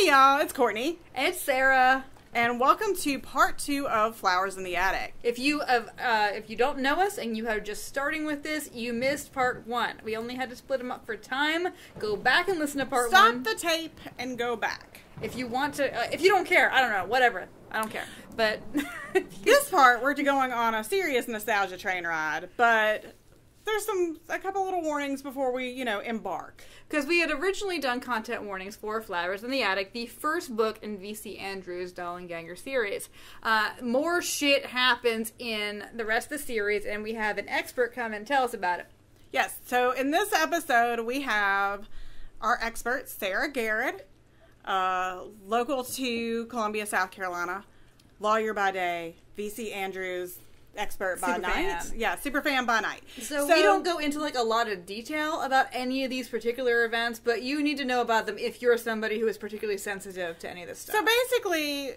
Hey y'all, it's Courtney, And it's Sarah. and welcome to part two of Flowers in the Attic. If you have, uh, if you don't know us and you are just starting with this, you missed part one. We only had to split them up for time. Go back and listen to part Stop one. Stop the tape and go back. if you want to, uh, if you don't care, I don't know, whatever. I don't care. But This part, we're going on a serious nostalgia train ride, but there's some a couple little warnings before we, you know, embark. because we had originally done content warnings for Flowers in the Attic, the first book in V.C. Andrews' Dollanganger series. Uh, more shit happens in the rest of the series, and we have an expert come and tell us about it. Yes, so in this episode, we have our expert, Sarah Garrett, uh, local to Columbia, South Carolina, lawyer by day, VC Andrews expert by Super night. fan. Yeah, super fan by night. So, we don't go into like a lot of detail about any of these particular events, but you need to know about them if you're somebody who is particularly sensitive to any of this stuff. So basically,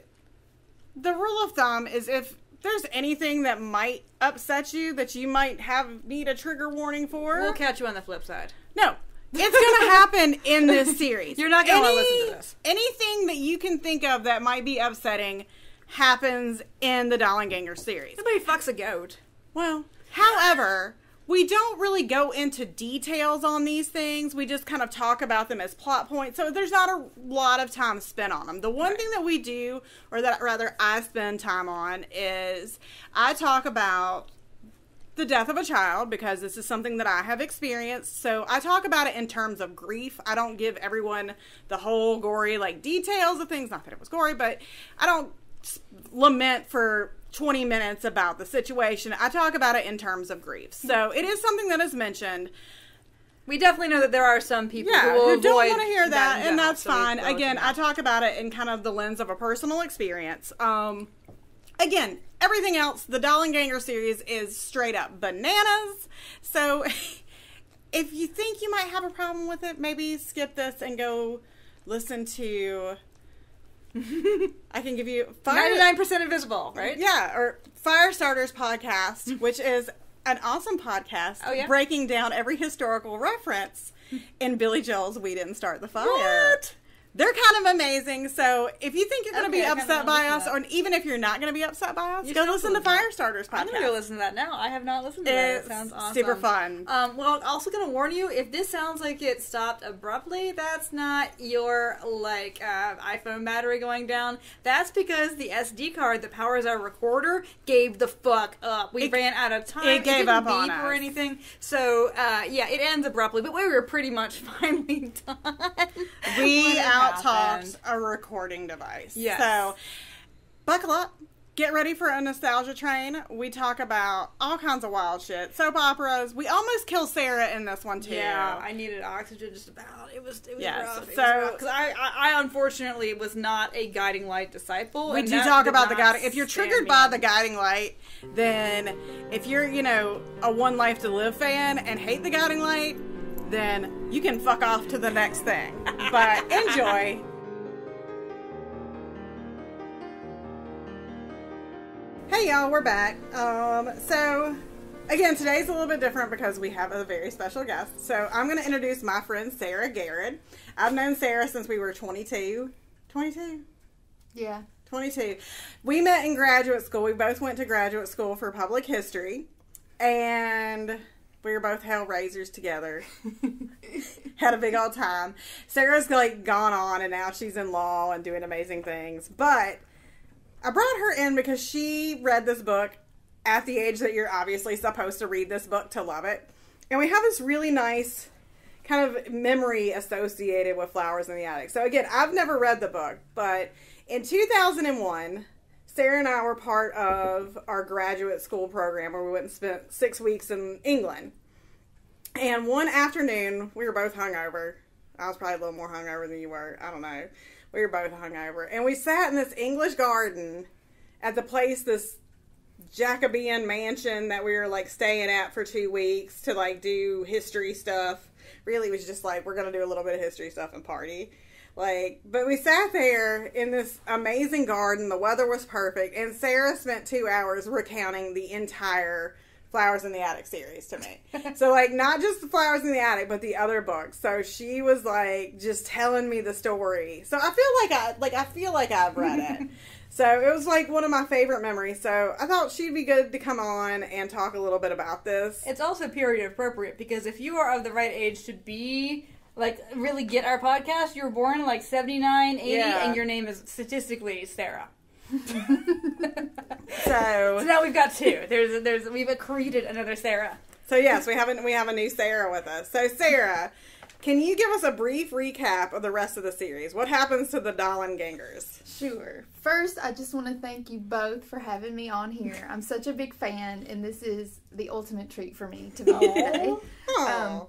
the rule of thumb is if there's anything that might upset you that you might have need a trigger warning for, we'll catch you on the flip side. no. It's gonna happen in this series. You're not gonna Any- listen to this. Anything that you can think of that might be upsetting happens in the Dollanganger series. Somebody fucks a goat. Well, however, we don't really go into details on these things. We just kind of talk about them as plot points. So there's not a lot of time spent on them. The one Right. thing that we do, or that rather I spend time on, is I talk about the death of a child because this is something that I have experienced. So I talk about it in terms of grief. I don't give everyone the whole gory like details of things. Not that it was gory, but I don't lament for 20 minutes about the situation. I talk about it in terms of grief. So it is something that is mentioned. We definitely know that there are some people Yeah, who will who don't want to hear that, in and general, that's so fine. Again. I talk about it in kind of the lens of a personal experience. Um, again, everything else, the Dollanganger series is straight up bananas. So if you think you might have a problem with it, maybe skip this and go listen to. I can give you 99% invisible, right? yeah, or Firestarters podcast, mm-hmm. which is an awesome podcast Oh, yeah? breaking down every historical reference in Billy Joel's We Didn't Start the Fire. What? They're kind of amazing. So if you think you're going to Okay, be upset by us, or even if you're not going to be upset by us, You go listen to to Firestarters podcast. I'm gonna go listen to that now. I have not listened to that. It sounds awesome. super fun. Um, well, also gonna warn you if this sounds like it stopped abruptly, that's not your like uh, iPhone battery going down. That's because the SD card that powers our recorder gave the fuck up. We It- ran out of time. it gave it didn't up on beep or anything. So uh, yeah, it ends abruptly. But we were pretty much finally done. we out happened. a recording device. Yes. So buckle up. Get ready for a nostalgia train. We talk about all kinds of wild shit. Soap operas. We almost kill Sarah in this one too. Yeah, I needed oxygen just about. It was it was Yes, rough. It so- because I, I I unfortunately was not a guiding light disciple. We do talk about the guiding. If you're triggered me by the guiding light, then if you're, you know, a One Life to Live fan and hate the guiding light, then you can fuck off to the next thing. But enjoy. Hey y'all, we're back. Um, so again, today's a little bit different because we have a very special guest. So I'm going to introduce my friend Sarah Garrett. I've known Sarah since we were 22. 22. yeah. 22. We met in graduate school. We both went to graduate school for public history. And we were both hellraisers together. Had a big old time. Sarah's like gone on and now she's in law and doing amazing things. But I brought her in because she read this book at the age that you're obviously supposed to read this book to love it. And we have this really nice kind of memory associated with Flowers in the Attic. So again, I've never read the book, but in 2001, Sarah and I were part of our graduate school program where we went and spent six weeks in England. And one afternoon, we were both hungover. I was probably a little more hungover than you were. I don't know. We were both hungover. And we sat in this English garden at the place, this Jacobean mansion that we were like staying at for two weeks to like do history stuff. Really, was just like, we're going to do a little bit of history stuff and party. Like, but we sat there in this amazing garden. The weather was perfect. And Sarah spent two hours recounting the entire Flowers in the Attic series to me. so like not just the Flowers in the Attic, but the other books. So she was like just telling me the story. So I feel like I like I feel like I've read it. So it was like one of my favorite memories. So I thought she'd be good to come on and talk a little bit about this. It's also period appropriate because if you are of the right age to be like really get our podcast, you were born like 79, 80, Yeah. and your name is statistically Sarah. So So now we've got two. There's there's we've accreted another Sarah. So yes, we haven't we have a new Sarah with us. So Sarah, can you give us a brief recap of the rest of the series? What happens to the Dollangangers? Sure. First, I just want to thank you both for having me on here. I'm such a big fan, and this is the ultimate treat for me to be here today. Oh,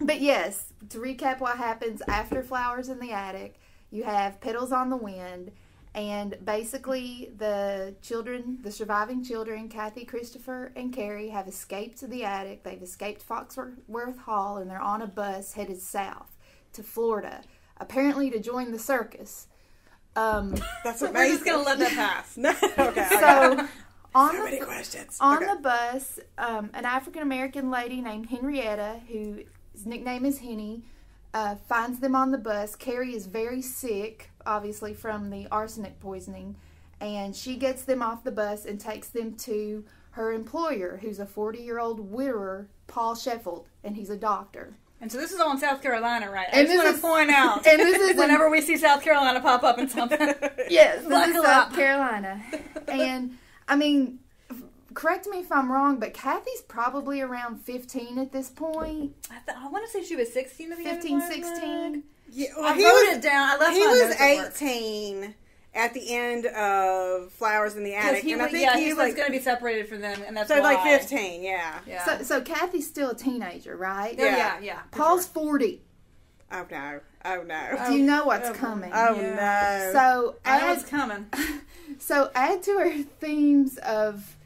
But yes, to recap what happens after Flowers in the Attic, you have Petals on the Wind, and basically the children, the surviving children, Kathy, Christopher, and Carrie, have escaped to the attic. They've escaped Foxworth Hall, and they're on a bus headed south to Florida, apparently to join the circus. Um, that's We're amazing. just gonna let that pass. no, okay. so on so the many questions. on okay. the bus, um, an African American lady named Henrietta, whose nickname is Henny, uh, finds them on the bus. Carrie is very sick, obviously from the arsenic poisoning, and she gets them off the bus and takes them to her employer, who's a 40 year old widower, Paul Sheffield, and he's a doctor. And so this is all in South Carolina, right? I And just want to point out And this is in- whenever we see South Carolina pop up in something. Yes, this is South up. Carolina. And I mean, correct me if I'm wrong, but Kathy's probably around 15 at this point. I, th- I want to say she was 16 at the 15, 16. Yeah, I well, he wrote was it down. I left he was notes at work. eighteen at the end of Flowers in the Attic, he, and I was- think yeah, he he was was like going to be separated from them, and that's so like why. fifteen. Yeah. Yeah. So, so Kathy's still a teenager, right? Oh, Yeah. yeah, yeah. Paul's sure. 40. Oh no. Oh no. Oh, Do you know what's oh, coming? Oh Yeah. no. So I know add, it's coming. so add to our themes of,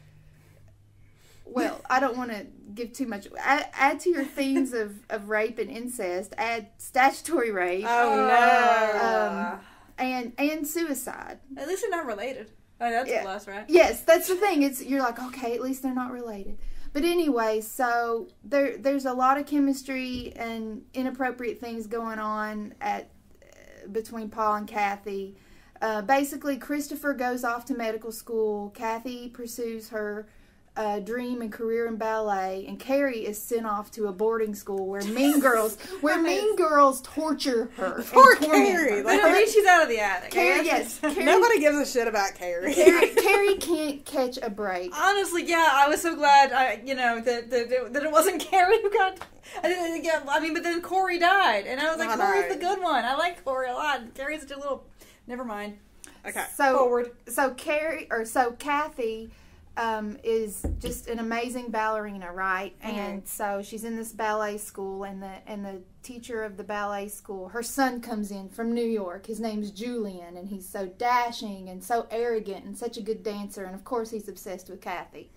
well, I don't want to give too much. Add, add to your themes of, of rape and incest. Add statutory rape oh no. Um, and and suicide. At least they're not related. Oh, that's Yeah. a plus, right? Yes, that's the thing. It's you're like, okay, at least they're not related. But anyway, so there there's a lot of chemistry and inappropriate things going on at uh, between Paul and Kathy. Uh, basically, Christopher goes off to medical school. Kathy pursues her uh, dream and career in ballet, and Carrie is sent off to a boarding school where mean girls where mean girls torture her. and Poor torment Carrie, her. But at least she's out of the attic. Carrie, Yes. yes, Carrie, Nobody gives a shit about Carrie. Carrie, Carrie can't catch a break. Honestly, yeah, I was so glad, I, you know, that, that that it wasn't Carrie who got. I didn't yeah, I mean, but then Corey died, and I was like, I know. Corey's the good one. I like Corey a lot. Carrie's such a little. Never mind. okay. So Forward. so Carrie or so Kathy um, is just an amazing ballerina, right? And so she's in this ballet school, and the and the teacher of the ballet school, her son comes in from New York. His name's Julian, and he's so dashing and so arrogant and such a good dancer. And of course, he's obsessed with Kathy.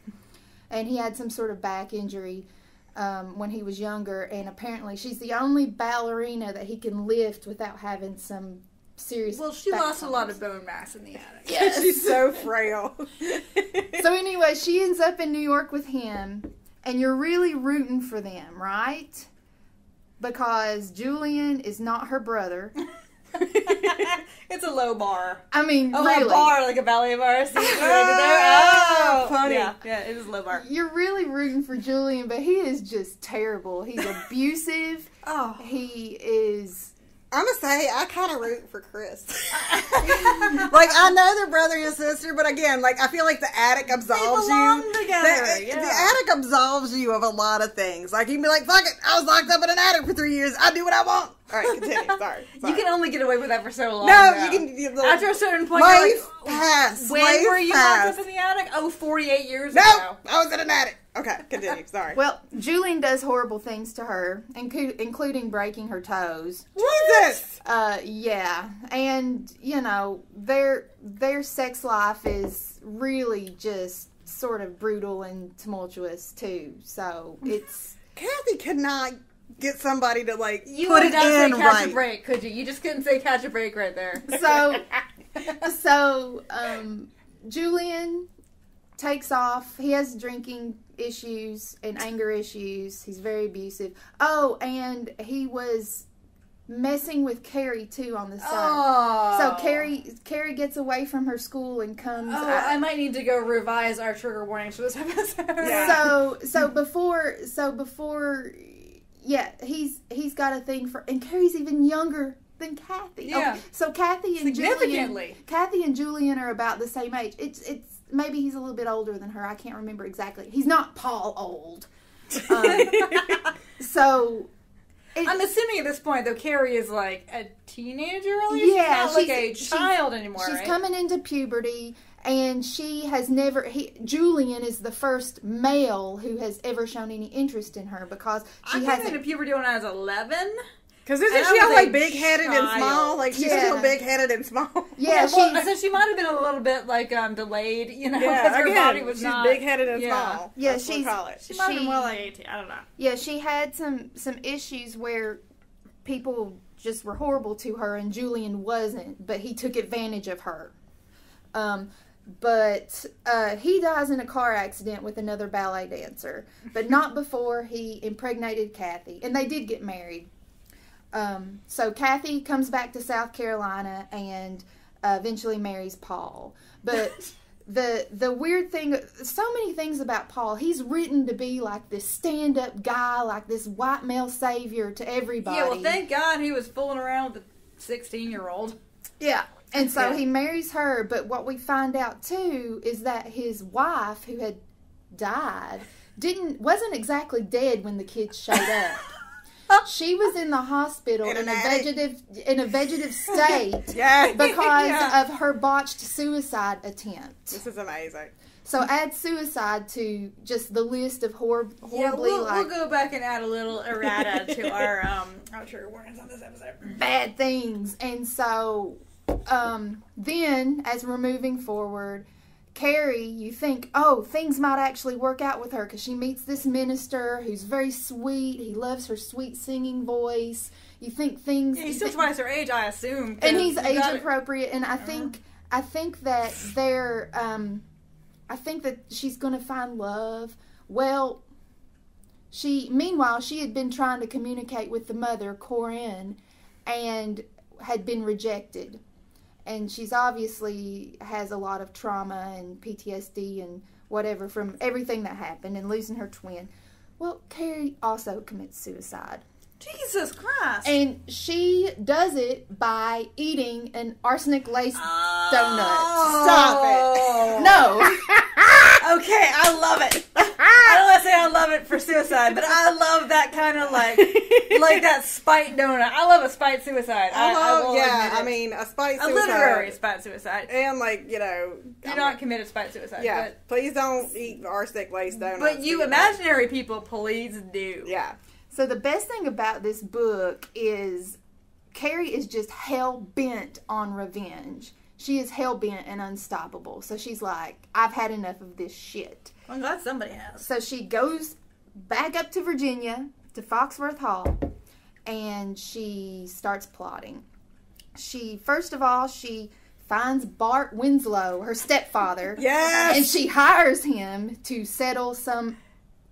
And he had some sort of back injury um, when he was younger, and apparently she's the only ballerina that he can lift without having some serious. Well, she lost a lot of bone mass in the attic. Yes. She's so frail. So anyway, she ends up in New York with him, and you're really rooting for them, right? Because Julian is not her brother. it's a low bar. I mean, Oh, really. a low bar, like a ballet bar. See what I did there? Ah, Oh, funny. Yeah, yeah, it is low bar. You're really rooting for Julian, but he is just terrible. He's abusive. Oh. He is. I'm gonna say I kind of root for Chris. like I know they're brother and sister, but again, like I feel like the attic absolves you. together, eh, The, yeah. the attic absolves you of a lot of things. Like you can be like, "Fuck it, I was locked up in an attic for three years. I do what I want." All right, continue. Sorry. You can only get away with that for so long. no, though. you can. You, After a certain point, life like, oh, passed. when life were you passed. locked up in the attic? Oh, 48 years No, ago. I was in an attic. Okay, continue. Sorry. Well, Julian does horrible things to her, inclu- including breaking her toes. Jesus. Uh, yeah, and you know their their sex life is really just sort of brutal and tumultuous too. So it's Kathy cannot get somebody to like You put it not say in catch right. a break, could you? You just couldn't say catch a break right there. so so um, Julian takes off. He has drinking issues and anger issues. He's very abusive. Oh, and he was messing with Carrie too on the side. Oh. So Carrie Carrie gets away from her school and comes. Oh, out- I might need to go revise our trigger warnings for this episode. Yeah. so so before so before yeah he's he's got a thing for and Carrie's even younger than Kathy. Yeah. Okay, so Kathy and Julian Significantly. Kathy and Julian are about the same age. It's it's maybe he's a little bit older than her. I can't remember exactly. He's not Paul old. Um, so it- I'm assuming at this point, though, Carrie is like a teenager, at least. Yeah, she's not like a she's- child anymore. she's right? coming into puberty and she has never he Julian is the first male who has ever shown any interest in her because she I came into puberty when I was 11. Because isn't And she I all like big headed and small? Like she's Yeah. still big headed and small. Yeah, well, she's- so she might have been a little bit like um delayed, you know, Yeah, because her again, body was she's not big headed and yeah. small. Yeah, That's what we she's- call it. She might have been She- more like 18. I don't know. Yeah, she had some some issues where people just were horrible to her, and Julian wasn't, but he took advantage of her. Um, but uh, he dies in a car accident with another ballet dancer, but not before he impregnated Kathy, and they did get married. Um, so Kathy comes back to South Carolina and uh, eventually marries Paul, but. the the weird thing so many things about Paul he's written to be like this stand up guy like this white male savior to everybody Yeah, well, thank God he was fooling around with a 16 year old. yeah and so Yeah. he marries her but what we find out too is that his wife who had died didn't wasn't exactly dead when the kids showed up she was in the hospital In in, a attic? vegetative in a vegetative state Yeah. because Yeah. of her botched suicide attempt this is amazing. So add suicide to just the list of hor- horribly Yeah, we'll, like we'll go back and add a little errata to our um our trigger warnings on this episode. bad things. And so um, then as we're moving forward, Carrie, you think, oh, things might actually work out with her because she meets this minister who's very sweet. He loves her sweet singing voice. You think things. Yeah, he's still twice her age, I assume. and he's age appropriate and i think i think that they're um i think that she's gonna find love well she meanwhile she had been trying to communicate with the mother corinne and had been rejected and she's obviously has a lot of trauma and ptsd and whatever from everything that happened and losing her twin. Well carrie also commits suicide Jesus Christ. and she does it by eating an arsenic laced Oh. donut. Stop it. Oh. No. Okay, I love it. I don't want to say I love it for suicide, but I love that kind of like, like that spite donut. I love a spite suicide. I, I Oh, will yeah, I mean, a spite a suicide. literary spite suicide. And, like, you know. Do I'm not like, commit a spite suicide. Yeah, but, please don't eat arsenic laced donuts. but you imaginary people, please do. Yeah. So the best thing about this book is Carrie is just hell bent on revenge. She is hell bent and unstoppable. So she's like, I've had enough of this shit. Oh I'm glad somebody has. So she goes back up to Virginia to Foxworth Hall and she starts plotting. She first of all she finds Bart Winslow, her stepfather, Yes. and she hires him to settle some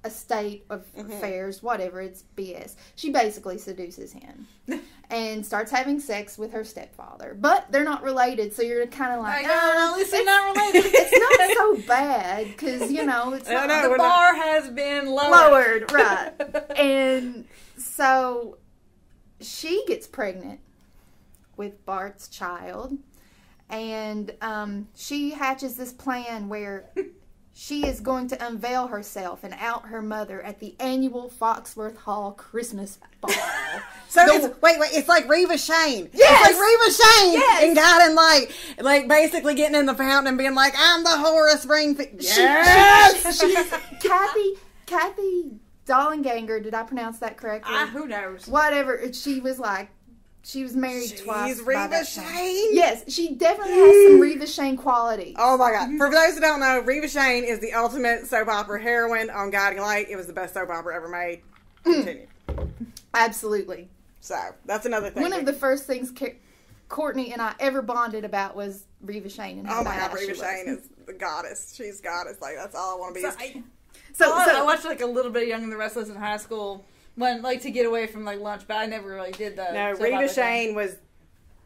estate of Mm-hmm. affairs, whatever. It's BS. She basically seduces him and starts having sex with her stepfather, but they're not related, so you're kind of like, go, "Ah, at least they're not related. it's not so bad because you know it's not the bar has been lowered. lowered, right? and so she gets pregnant with Bart's child, and um, she hatches this plan where she is going to unveil herself and out her mother at the annual Foxworth Hall Christmas ball. So The- it's, wait, wait, it's like Reva Shayne. Yes! It's like Reva Shayne. Yes! And God and like, like basically getting in the fountain and being like, I'm the Horace Springfield. Yes! She- she's Kathy, Kathy Dollanganger. Did I pronounce that correctly? Ah, who knows? Whatever. She was like, she was married She's twice. by Reva. Shane. Yes, she definitely has some mm. Reva Shayne quality. Oh my God. For those who don't know, Reva Shayne is the ultimate soap opera heroine on Guiding Light. It was the best soap opera ever made. Mm. Continue. Absolutely. So that's another thing. One of the first things Courtney and I ever bonded about was Reva Shayne and how Oh my God, badass Reva. Shane is the goddess. She's goddess. Like that's all I want to be. So, is- I, So, oh, I, I watched like a little bit of Young and the Restless in high school when like to get away from like lunch, but I never really did that. No, soap Rita. Shane was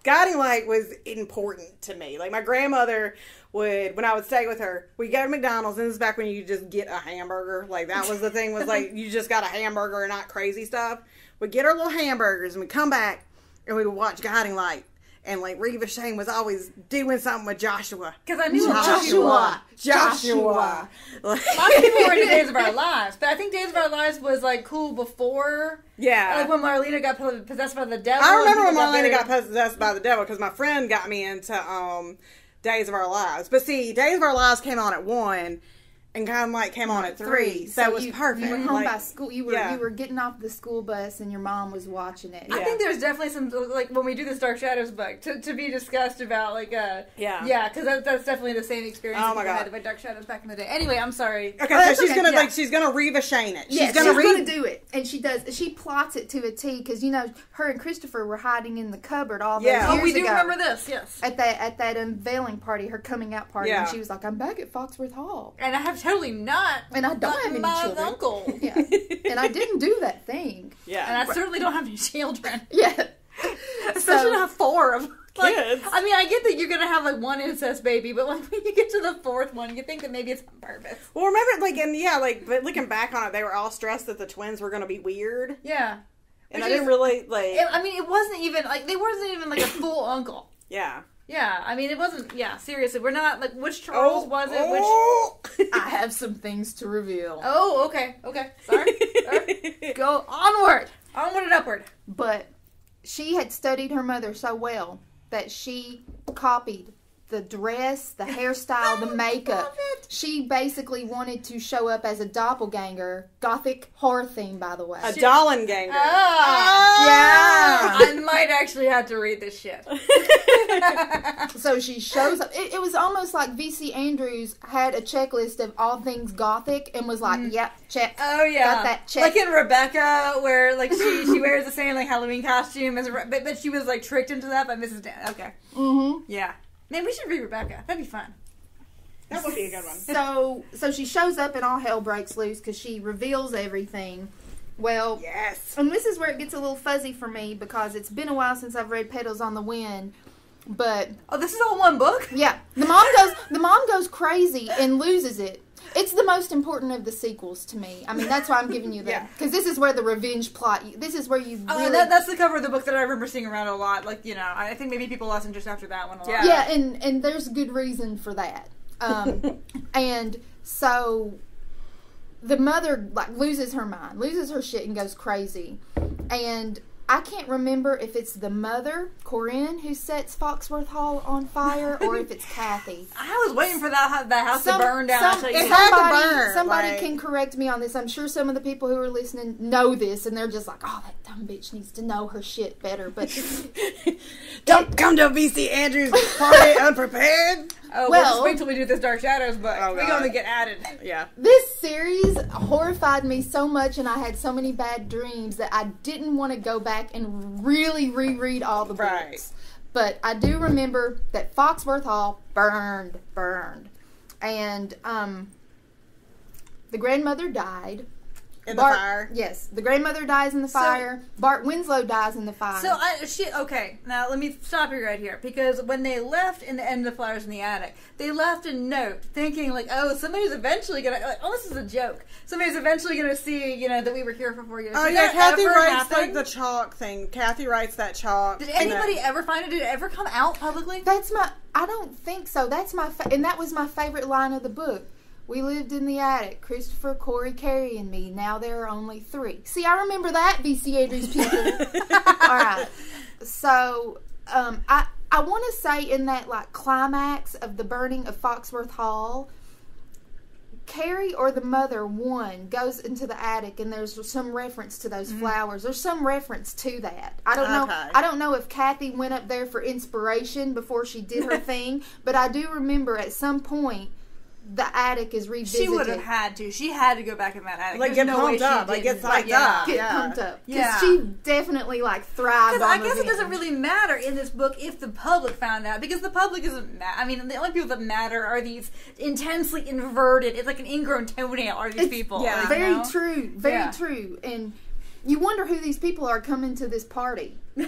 guiding light was important to me. Like my grandmother would when I would stay with her, we go to McDonald's and this is back when you just get a hamburger. Like that was the thing was like you just got a hamburger and not crazy stuff. We'd get our little hamburgers and we'd come back and we would watch Guiding Light. And like Reva Shayne was always doing something with Joshua. Because I knew what Joshua. Joshua. Like- A lot of people were into Days of Our Lives, but I think Days of Our Lives was like cool before, yeah. like when Marlena got possessed by the devil. I remember when Marlena very- got possessed by the devil because my friend got me into um, Days of Our Lives. But see, Days of Our Lives came on at one, and kind of like came on at three, so, it was you, perfect. You were home Like, by school. You were yeah. you were getting off the school bus, and your mom was watching it. I Yeah. think there's definitely some like when we do this Dark Shadows book to, to be discussed about like uh Yeah. yeah because that, that's definitely the same experience Oh my people God. had with Dark Shadows back in the day. Anyway, I'm sorry. Okay, Oh, so she's okay, gonna yeah. like she's gonna Reva Shayne it. She's Yes, gonna she's read. going to do it, and she does. She plots it to a T because you know her and Christopher were hiding in the cupboard all those Yeah. Oh, we do ago. remember this, yes. at that at that unveiling party, her coming out party, Yeah. and she was like, "I'm back at Foxworth Hall," And I have totally not. and I don't have any my children. uncle. Yeah, and I didn't do that thing. yeah. And I certainly don't have any children. Yeah, Especially So- to have four of like, Kids. I mean, I get that you're gonna have like one incest baby, but like when you get to the fourth one, you think that maybe it's on purpose. well, remember, like, and yeah, like, but looking back on it, they were all stressed that the twins were gonna be weird, Yeah. and Which I didn't really like. It, I mean, it wasn't even like they wasn't even like a full uncle. yeah. Yeah, I mean, it wasn't. Yeah, seriously, we're not like which oh, Charles was it? Which? oh. I have some things to reveal. Oh, okay, okay. Sorry. Sorry. Go onward, onward and upward. But she had studied her mother so well that she copied the dress, the hairstyle, the makeup. Love it. She basically wanted to show up as a doppelganger, gothic horror theme, by the way. A Dollanganger. Ah, Yeah. I might actually have to read this shit. So she shows up. It, it was almost like VC Andrews had a checklist of all things gothic and was like, "Yep, check." Oh yeah, Got that check. like in Rebecca, where like she she wears the same like Halloween costume as, Re- but, but she was like tricked into that by Mrs. Dan. Okay, Mm-hmm. yeah. Man, we should read Rebecca. That'd be fun. That would be a good one. So, so she shows up and all hell breaks loose because she reveals everything. Well, Yes. and this is where it gets a little fuzzy for me because it's been a while since I've read Petals on the Wind. But Oh, this is all one book. yeah, the mom goes the mom goes crazy and loses it. It's the most important of the sequels to me. I mean, that's why I'm giving you that because this is where the revenge plot. This is where you Oh, really that, that's the cover of the book that I remember seeing around a lot. Like you know, I think maybe people lost interest after that one a lot. Yeah. yeah, and and there's good reason for that. Um, and so the mother like loses her mind, loses her shit, and goes crazy. And I can't remember if it's the mother Corinne who sets Foxworth Hall on fire, or if it's Kathy. I was waiting for that that house Some- to burn down. some- I'll tell you it had to somebody, burn, somebody like- can correct me on this. I'm sure some of the people who are listening know this, and they're just like, "Oh, that dumb bitch needs to know her shit better." But Don't come to a VC Andrews party unprepared. Oh, well, Well- just wait till we do this Dark Shadows book. Oh, We're going to get added. Yeah. This series horrified me so much, and I had so many bad dreams that I didn't want to go back and really reread all the books. Right. But I do remember that Foxworth Hall burned, burned, and um, the grandmother died. In the fire. Yes, the grandmother dies in the So- fire. Bart Winslow dies in the fire. So uh, I shit. Okay, now let me stop you right here because when they left in the end of the Flowers in the Attic, they left a note thinking like, oh, somebody's eventually gonna. Like, oh, this is a joke. Somebody's eventually gonna see, you know, that we were here for four years. Oh Did yeah, that Kathy writes happen? like the chalk thing. Kathy writes that chalk. Did and then- anybody ever find it? Did it ever come out publicly? That's my. I don't think so. That's my. Fa- and that was my favorite line of the book. We lived in the attic. Christopher, Corey, Carrie, and me. Now there are only three. See, I remember that VC Andrews people. All right. So, um, I I want to say in that like climax of the burning of Foxworth Hall, Carrie or the mother one goes into the attic and there's some reference to those flowers. There's some reference to that. I don't know. Okay. I don't know if Kathy went up there for inspiration before she did her thing, but I do remember at some point the attic is revisited. She would have had to. She had to go back in that attic. Like, There's get no way pumped she up, like, get psyched yeah. up. get Yeah. pumped up because Yeah. she definitely like thrived. Because I guess it doesn't really matter in this book if the public found out because the public isn't. Ma- I mean, the only people that matter are these intensely inverted. It's like an ingrown tonail. Are these It's- people? yeah. like, you very know? true, very Yeah. true, and you wonder who these people are coming to this party.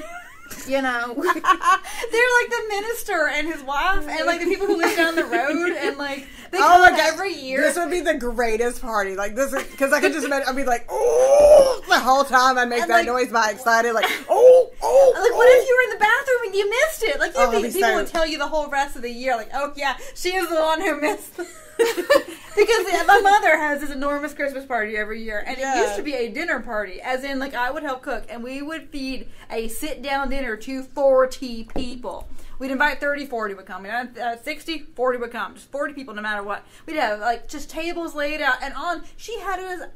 you know, They're like the minister and his wife, and like the people who live down the road, and like they Oh come my every year. This would be the greatest party. Like this, because I could just imagine. I'd be like, oh, the whole time I'd make And, that like- noise by excited, like, oh, oh. Like, what if you were in the bathroom and you missed it? Like, Oh, you'd be, be people so- would tell you the whole rest of the year, like, oh yeah, she is the one who missed. because yeah, my mother has this enormous Christmas party every year, and Yeah. it used to be a dinner party, as in like I would help cook, and we would feed a sit-down dinner to forty people. We'd invite 30, 40 would come. Uh, uh, 60, 40 would come. Just 40 people no matter what. We'd have like just tables laid out and on. She had it as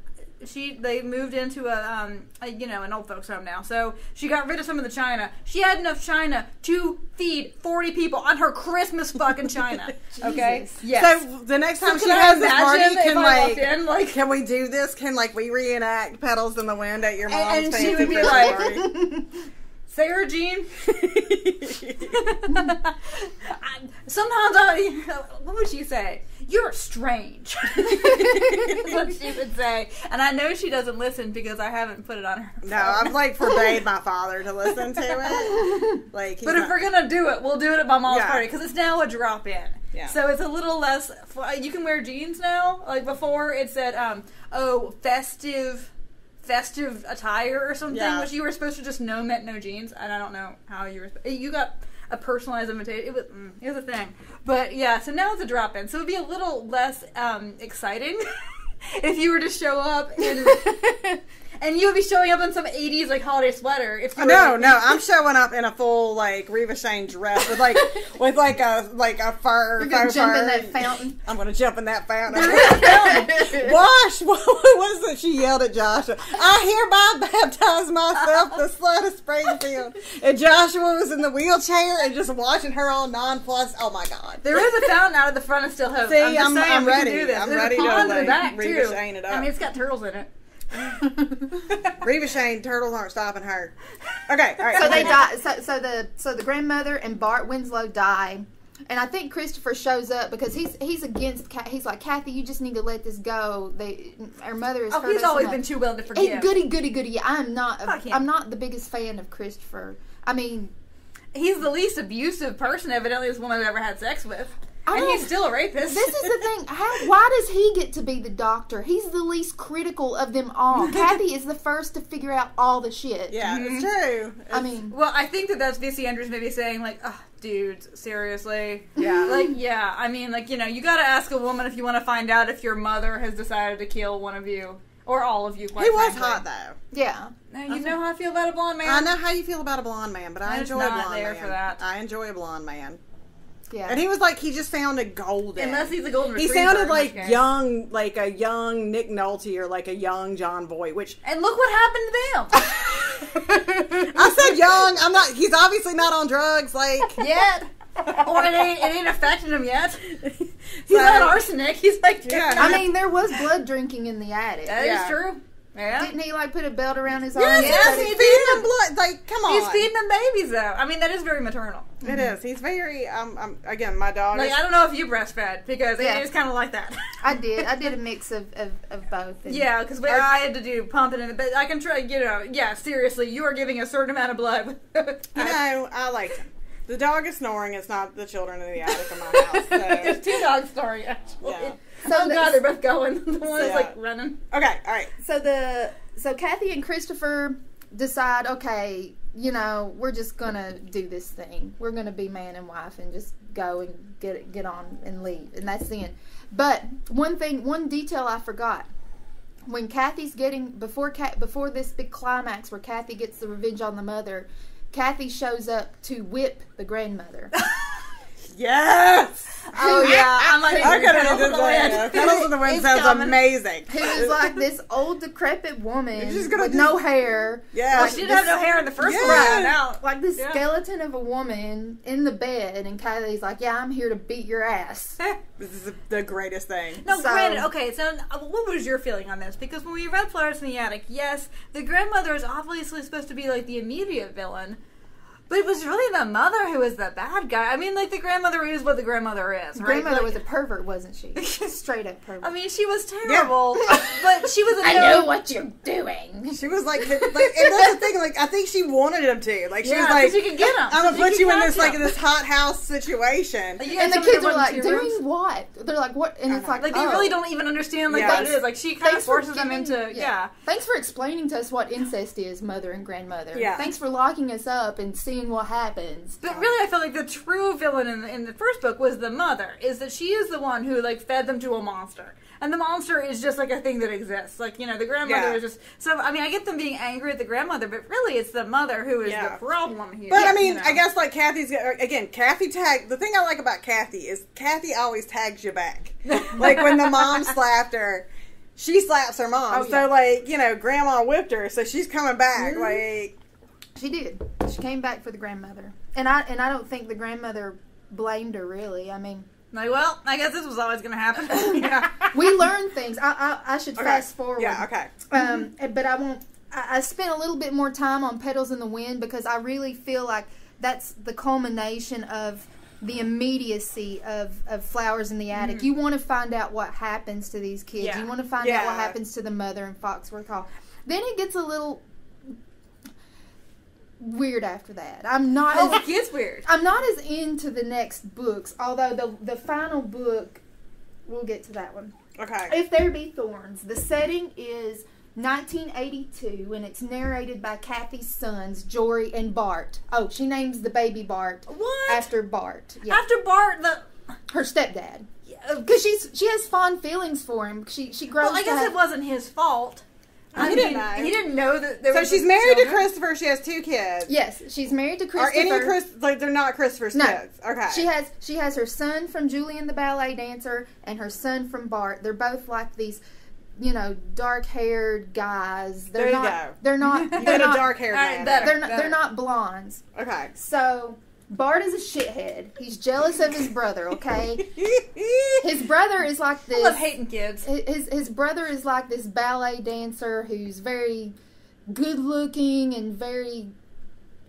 she they moved into a um a, you know an old folks home now so she got rid of some of the china she had enough china to feed 40 people on her christmas fucking china okay Jesus. yes So the next time So she has this party, can like, in, like- can we do this? Can like we reenact petals in the wind at your mom's and she fancy would be like- party? sarah jean sometimes I, what would she say? You're strange. What she would say. And I know she doesn't listen because I haven't put it on her. no, I've like forbade my father to listen to it. Like, he's But if we're gonna do it, we'll do it at my mom's Yeah. party because it's now a drop in. Yeah. So it's a little less. You can wear jeans now. Like before, it said, um, "Oh, festive." Festive attire or something, Yeah. which you were supposed to just know meant no jeans, and I don't know how you were. You got a personalized invitation. It was mm, it was a thing, but yeah. So now it's a drop in, so it'd be a little less um, exciting if you were to show up in, and you would be showing up in some '80s like holiday sweater. If you no, like- no, I'm showing up in a full like Reva Shayne dress with like with like a like a fur. You're gonna faux jump in that fountain. I'm gonna jump in that fountain. Wash! What was it? She yelled at Joshua. I hereby baptize myself the slut of Springfield. And Joshua was in the wheelchair and just watching her all nonplussed. Oh my god. There is a fountain out of the front of Still Hope. See, I'm, just I'm- saying I'm ready. do this. I'm There's ready a to, pond in the like, back Reva too. Shane it I mean, it's got turtles in it. Reva Shayne, turtles aren't stopping her. Okay, all right. so they die. So, so the so the grandmother and Bart Winslow die, and I think Christopher shows up because he's he's against. Ca- He's like Kathy, you just need to let this go. They our mother is. Oh, he's always been too willing to Hey, forgive. goody goody goody. I'm not. A, Fuck him. I'm not the biggest fan of Christopher. I mean, He's the least abusive person, evidently, this woman has ever had sex with. I and he's still a rapist. this is the thing. How, why does he get to be the doctor? He's the least critical of them all. Kathy is the first to figure out all the shit. Yeah, it's mm-hmm. true. I mean, Well, I think that that's VC Andrews maybe saying, like, oh, dudes, seriously? Yeah. Like, yeah, I mean, like, you know, you gotta ask a woman if you want to find out if your mother has decided to kill one of you. Or all of you, quite he was hot though. yeah. Now, you know how I feel about a blonde man? I know how you feel about a blonde man, but I I'm just enjoy a blonde there man. for that. I enjoy a blonde man. Yeah. And he was like, he just sounded golden. Unless he's a golden he sounded like which young, like a young Nick Nolte or like a young John Boy. Which And look what happened to them. I said young. I'm not. He's obviously not on drugs. Like yet. or it ain't, it ain't affecting him yet. He's So- not arsenic. He's like, Yeah. I mean, there was blood drinking in the attic. that is Yeah. true. Yeah. Didn't he like put a belt around his arm? yes, yes, cut he's it- feeding him blood. Like come on. He's feeding them babies, though. I mean, that is very maternal. It is. He's very. Um. um again, my dog. Like, I don't know if you breastfed because Yeah. it is kind of like that. I did. I did a mix of, of, of both. and- yeah, because I had to do pumping, and but I can try. You know, yeah. Seriously, you are giving a certain amount of blood. you know, I like him. The dog is snoring. It's not the children in the attic of my house. There's two dogs snoring actually. Yeah. So oh the- god, they're both going. The one is like running. Okay. All right. So the so Kathy and Christopher decide, okay, you know, we're just gonna do this thing. We're gonna be man and wife and just go and get get on and leave, and that's the end. But one thing, one detail I forgot. When Kathy's getting before Cat before this big climax where Kathy gets the revenge on the mother, Kathy shows up to whip the grandmother. Yes. Oh yeah, I'm like I could have in the Wind. like Petals in the Wind sounds coming. amazing. Who is like this old decrepit woman She's gonna with do- no hair. Yeah. Well, she didn't have no hair in the first one. Yeah. I know. Like this Yeah. skeleton of a woman in the bed, and Kylie's like, "Yeah, I'm here to beat your ass." This is the greatest thing. No, So- granted, okay, so uh, what was your feeling on this? Because when we read Flowers in the Attic, yes, the grandmother is obviously supposed to be like the immediate villain, but it was really the mother who was the bad guy. I mean, like, the grandmother is what the grandmother is, right? Grandmother Like, was a pervert, wasn't she? Straight up pervert. I mean, she was terrible, but she was a I no- know what you're doing. She was like, like, and that's the thing. Like, I think she wanted him to. Like, she Yeah, was like, she could get him. I'm gonna put you in this like him. this hot house situation. You had And the kids are like, doing rooms. what? They're like, what? And it's like, Like, they oh. really don't even understand, like, Yeah. what it is. Like, she kind of for forces them into, yeah. Thanks for explaining to us what incest is, mother and grandmother. Yeah. Thanks for locking us up and seeing what happens. But really, I feel like the true villain in the, in the first book was the mother. Is that she is the one who like fed them to a monster, and the monster is just like a thing that exists. Like you know, the grandmother Yeah. is just. So I mean, I get them being angry at the grandmother, but really, it's the mother who is Yeah. the problem here. But I you mean, know. I guess like Kathy's again. Kathy tag. The thing I like about Kathy is Kathy always tags you back. like when the mom slapped her, she slaps her mom. Oh, yeah. So like you know, grandma whipped her, so she's coming back. Mhm. Like She did. She came back for the grandmother, and I and I don't think the grandmother blamed her really. I mean, like, well, I guess this was always going to happen. yeah. we learn things. I I, I should okay. fast forward. Yeah. Okay. Um, but I won't. I, I spent a little bit more time on Petals in the Wind because I really feel like that's the culmination of the immediacy of, of Flowers in the Attic. You want to find out what happens to these kids. Yeah. You want to find out what happens to the mother in Foxworth Hall. Then it gets a little weird after that. I'm not Oh, as it gets weird. I'm not as into the next books, although the the final book we'll get to that one. Okay. If There Be Thorns, the setting is 1982 and it's narrated by Kathy's sons, Jory and Bart. Oh, she names the baby Bart What? after Bart. Yeah. After Bart, the. her stepdad. Because she's she has fond feelings for him. She she grows Well, I guess have- it wasn't his fault. I He didn't know. He didn't know that there So was she's a married to. Christopher. She has two kids. Yes, she's married to Christopher. Are Christopher. any Chris like they're not Christopher's No. kids? Okay. She has she has her son from Julian the ballet dancer and her son from Bart. They're both like these, you know, dark haired guys. They're There you not. go. They're not. They're a not. dark haired All right, They're not. They're not blondes. Okay. So Bart is a shithead. He's jealous of his brother. Okay, his brother is like this. I love hating kids. His his brother is like this ballet dancer who's very good looking and very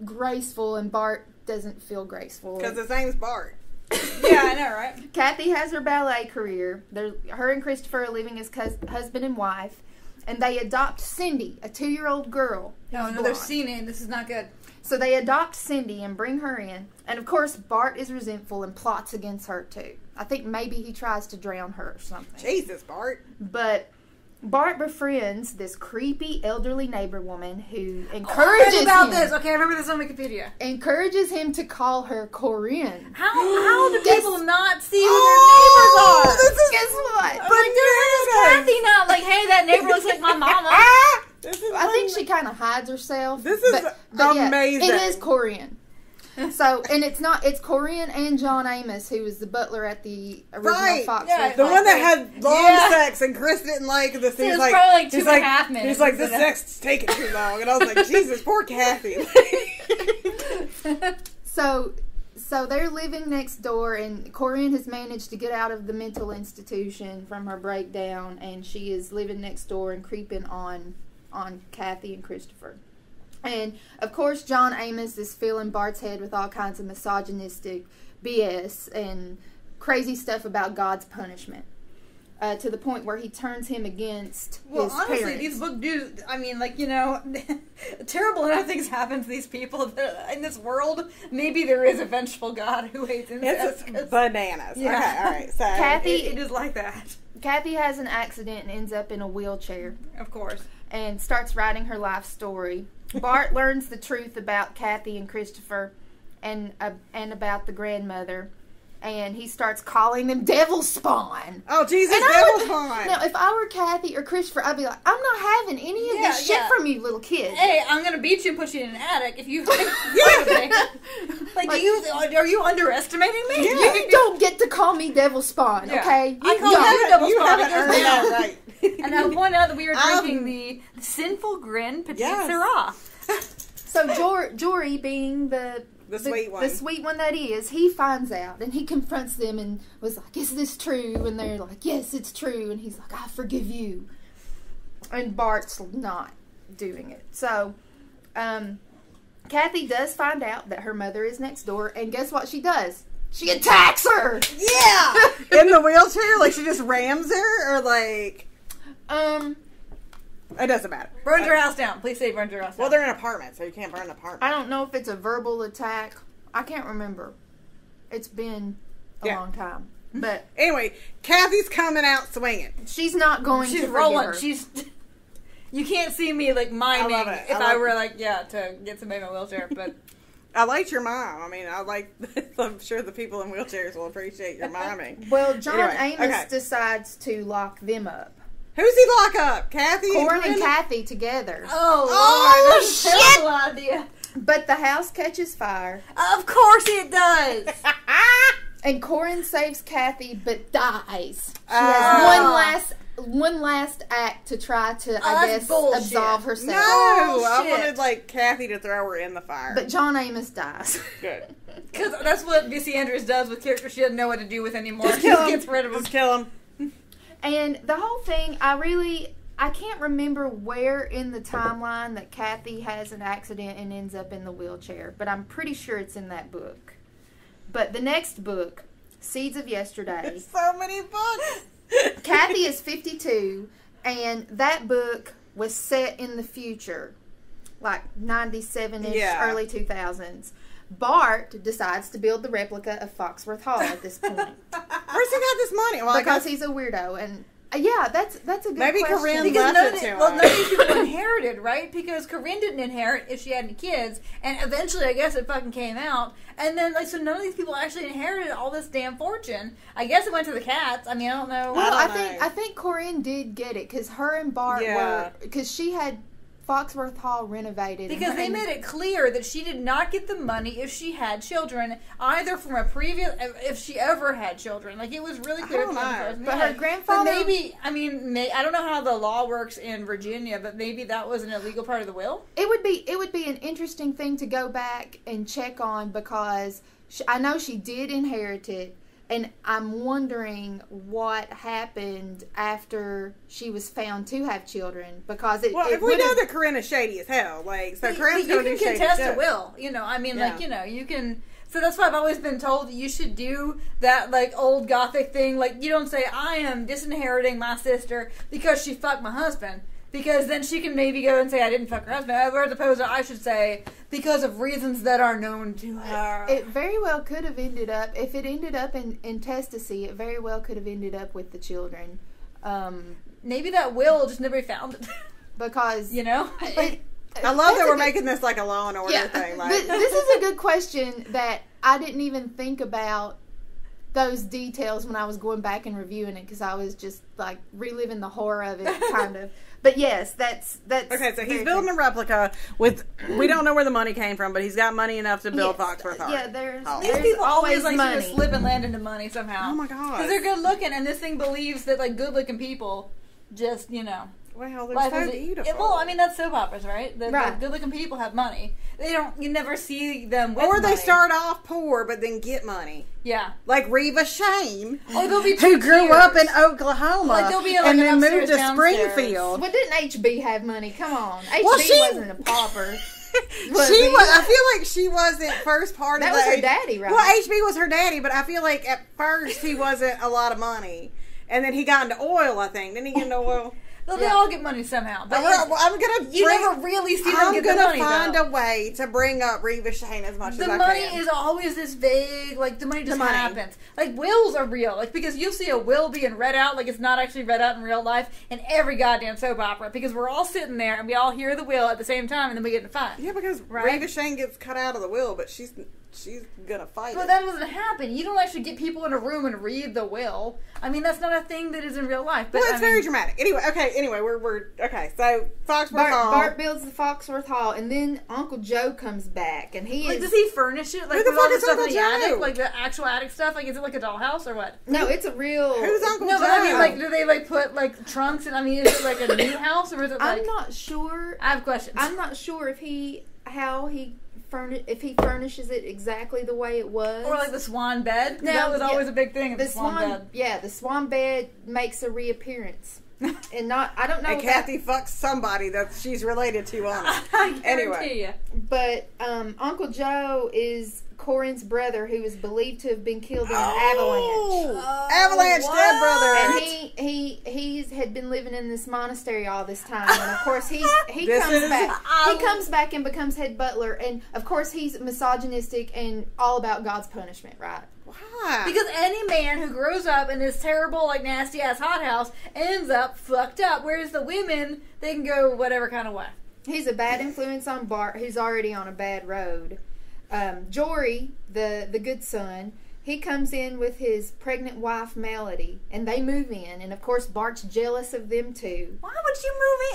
graceful, and Bart doesn't feel graceful. Because his name's Bart. yeah, I know, right? Kathy has her ballet career. They're, her and Christopher are living as cus- husband and wife, and they adopt Cindy, a two-year-old girl. Oh, no, another scene in. This is not good. So they adopt Cindy and bring her in, and of course Bart is resentful and plots against her too. I think maybe he tries to drown her or something. Jesus, Bart. But Bart befriends this creepy elderly neighbor woman who Oh, I encourages read about him, this. Okay, I remember this on Wikipedia. encourages him to call her Corinne. How how do Guess- people not see who Oh, their neighbors are? this is Guess what? But there's Kathy not like, hey, that neighbor looks like my mama. Ah! This is I think she kind of hides herself. This is yeah, amazing. it is Corinne. So, and it's not, it's Corinne and John Amos, who was the butler at the original Right, Foxworth. yeah, the one that had long Yeah. sex and Chris didn't like this. it He's was like, probably like two he's and a like, half minutes he's like, this instead sex is taking too long, and I was like, Jesus, poor Kathy. So, so they're living next door, and Corinne has managed to get out of the mental institution from her breakdown, and she is living next door and creeping on on Kathy and Christopher. And of course, John Amos is filling Bart's head with all kinds of misogynistic BS and crazy stuff about God's punishment, uh, to the point where he turns him against Well, his honestly, parents. these book do. I mean, like you know, terrible enough things happen to these people in this world. Maybe there is a vengeful God who hates incest. it's 'cause bananas. Yeah. Okay, all right. So Kathy- it- it is like that, Kathy has an accident and ends up in a wheelchair. of course. And starts writing her life story. Bart learns the truth about Kathy and Christopher, and uh, and about the grandmother, and he starts calling them devil spawn. Oh Jesus, And devil would- spawn. Now, if I were Kathy or Christopher, I'd be like, I'm not having any of Yeah, this shit yeah. from you, little kid. Hey, I'm gonna beat you and put you in an attic if you. Yeah. like, Like- do you are you underestimating me? You don't get to call me devil spawn, Yeah. okay? I You call don't. you double you spawn haven't earned that right. And I'll point out that we are Um, drinking the, the Sinful Grin Petit Yes. Syrah. So Jor- Jory, being the The sweet one. the sweet one that he he finds out and he confronts them and was like, "Is this true?" And they're like, "Yes, it's true." And he's like, "I forgive you." And Bart's not doing it. So, um, Kathy does find out that her mother is next door, and guess what she does? She attacks her. Yeah, in the wheelchair, like she just rams her, or like Um, it doesn't matter. Burns your house down. Please say burns your house down. Well, they're in an apartment, so you can't burn an apartment. I don't know if it's a verbal attack. I can't remember. It's been a Yeah. long time, but Anyway, Kathy's coming out swinging. she's not going She's to forgive rolling. her. She's. You can't see me like miming I love it. if I I, love- were like yeah to get somebody in a wheelchair, but I liked your mom. I mean, I like. I'm sure the people in wheelchairs will appreciate your uh, uh, miming. Well, John Anyway, Amos okay. decides to lock them up. Who's he lock up? Kathy Corinne and and Corinne? Kathy together. oh, Oh, Lord, that's a shit! terrible idea. But the house catches fire, Of course it does. and Corinne saves Kathy but dies. She Oh. has ah. one last one last act to try to, I Oh, guess, bullshit. absolve no, herself. I wanted like Kathy to throw her in the fire. But John Amos dies. good. Because that's what VC Andrews does with characters she doesn't know what to do with anymore. Just She kill just him. gets rid of them. Just kill him. And the whole thing, I really, I can't remember where in the timeline that Kathy has an accident and ends up in the wheelchair, but I'm pretty sure it's in that book. But the next book, Seeds of Yesterday, So many books. Kathy is 52, and that book was set in the future, like 97 ish, Yeah. early 2000s. Bart decides to build the replica of Foxworth Hall at this point Where's he got this money? Well, because guess he's a weirdo. And uh, yeah, that's that's a good Maybe question. Corinne Because left none, it of, to well, him. none of these people inherited, right? Because Corinne didn't inherit if she had any kids, and eventually, I guess it fucking came out. And then, like, so none of these people actually inherited all this damn fortune. I guess it went to the cats. I mean, I don't know. Well, I I, don't think know. I think Corinne did get it because her and Bart Yeah. were because she had Foxworth Hall renovated Because they made it clear that she did not get the money if she had children, either from a previous, if she ever had children. Like it was really clear. Know. But her grandfather- But maybe I mean, may, I don't know how the law works in Virginia, but maybe that was an illegal part of the will. it would be it would be an interesting thing to go back and check on because she, I know she did inherit it, and I'm wondering what happened after she was found to have children because it. Well, it if we know that Corinne is shady as hell, like so, But Corinne's you can contest a will. You know, I mean, Yeah. like you know, you can. So that's why I've always been told you should do that like old gothic thing. Like you don't say I am disinheriting my sister because she fucked my husband. Because then she can maybe go and say I didn't fuck her husband. As opposed to I should say because of reasons that are known to her. It very well could have ended up if it ended up in intestacy. It very well could have ended up with the children, um, maybe that will just never be found. because you know. it, I love that we're good- making this like a law and order yeah. thing. Like, Th- this is a good question that I didn't even think about those details when I was going back and reviewing it because I was just like reliving the horror of it, kind of. But yes, that's that's Okay, so he's building true. a replica with. We don't know where the money came from, but he's got money enough to build Yes, Foxworth Hall. Yeah, there's, Hall. These people always always like money. to slip and land into money somehow. Oh my god! Because they're good looking, and this thing believes that like good looking people just you know Well, they're life so is- beautiful. It- well, I mean that's soap operas, right? The, Right. good looking people have money. They don't. You never see them. With or they money. start off poor but then get money, Yeah. like Reva Shayne, oh, they'll be who two grew tiers. up in Oklahoma Like, there'll be, like, and then moved to downstairs. Springfield. Well, didn't HB have money? Come on, HB Well, she- wasn't a pauper. she Was he? was. I feel like she wasn't first part That of was her daddy, right? Well, HB was her daddy, but I feel like at first he wasn't a lot of money, and then he got into oil. I think didn't he get into oil? They'll, They Yeah. all get money somehow. But I'm gonna. you bring- never really see them I'm get gonna the money. find though. a way to bring up Reva Shayne as much the as I money can. is always this vague, like the money just money. happens. Like wills are real, like because you'll see a will being read out, like it's not actually read out in real life in every goddamn soap opera. Because we're all sitting there and we all hear the will at the same time, and then we get in a fight. yeah, because Right. Reva Shayne gets cut out of the will, but she's she's gonna fight But it. that doesn't happen. You don't actually get people in a room and read the will. I mean, that's not a thing that is in real life. But well, it's I very mean, dramatic. Anyway, okay. Anyway, we're we're okay. So Foxworth Bart, Hall. Bart builds the Foxworth Hall, and then Uncle Joe comes back, and he Like, is does he furnish it? Like, Who the fuck is Uncle the attic? Like, the actual attic stuff? Like, is it like a dollhouse or what? no, it's a real. Who's Uncle No, Joe? but I mean, like, do they, like, put, like, trunks? And I mean, is it, like, a new house or is it, like. I'm not sure. I have questions. I'm not sure if he how he furnish if he furnishes it exactly the way it was. or, like, the swan bed? No, that was yeah. always a big thing. the The, swan, swan, bed. yeah, the swan bed makes a reappearance, and not I don't know, and about- Kathy fucks somebody that she's related to on it. Anyway. you. but um, Uncle Joe is Corinne's brother, who is believed to have been killed in an Oh, Oh, Avalanche what? dead brother. And he he he's had been living in this monastery all this time, and of course he he comes is- back. Um, he comes back and becomes head butler, and of course he's misogynistic and all about God's punishment, right? Why? Because any man who grows up in this terrible, like nasty ass hothouse ends up fucked up. Whereas the women, they can go whatever kind of way. He's a bad influence on Bart, who's already on a bad road. Um, Jory, the the good son, he comes in with his pregnant wife Melody, and they move in. And of course, Bart's jealous of them too. Why would you move it?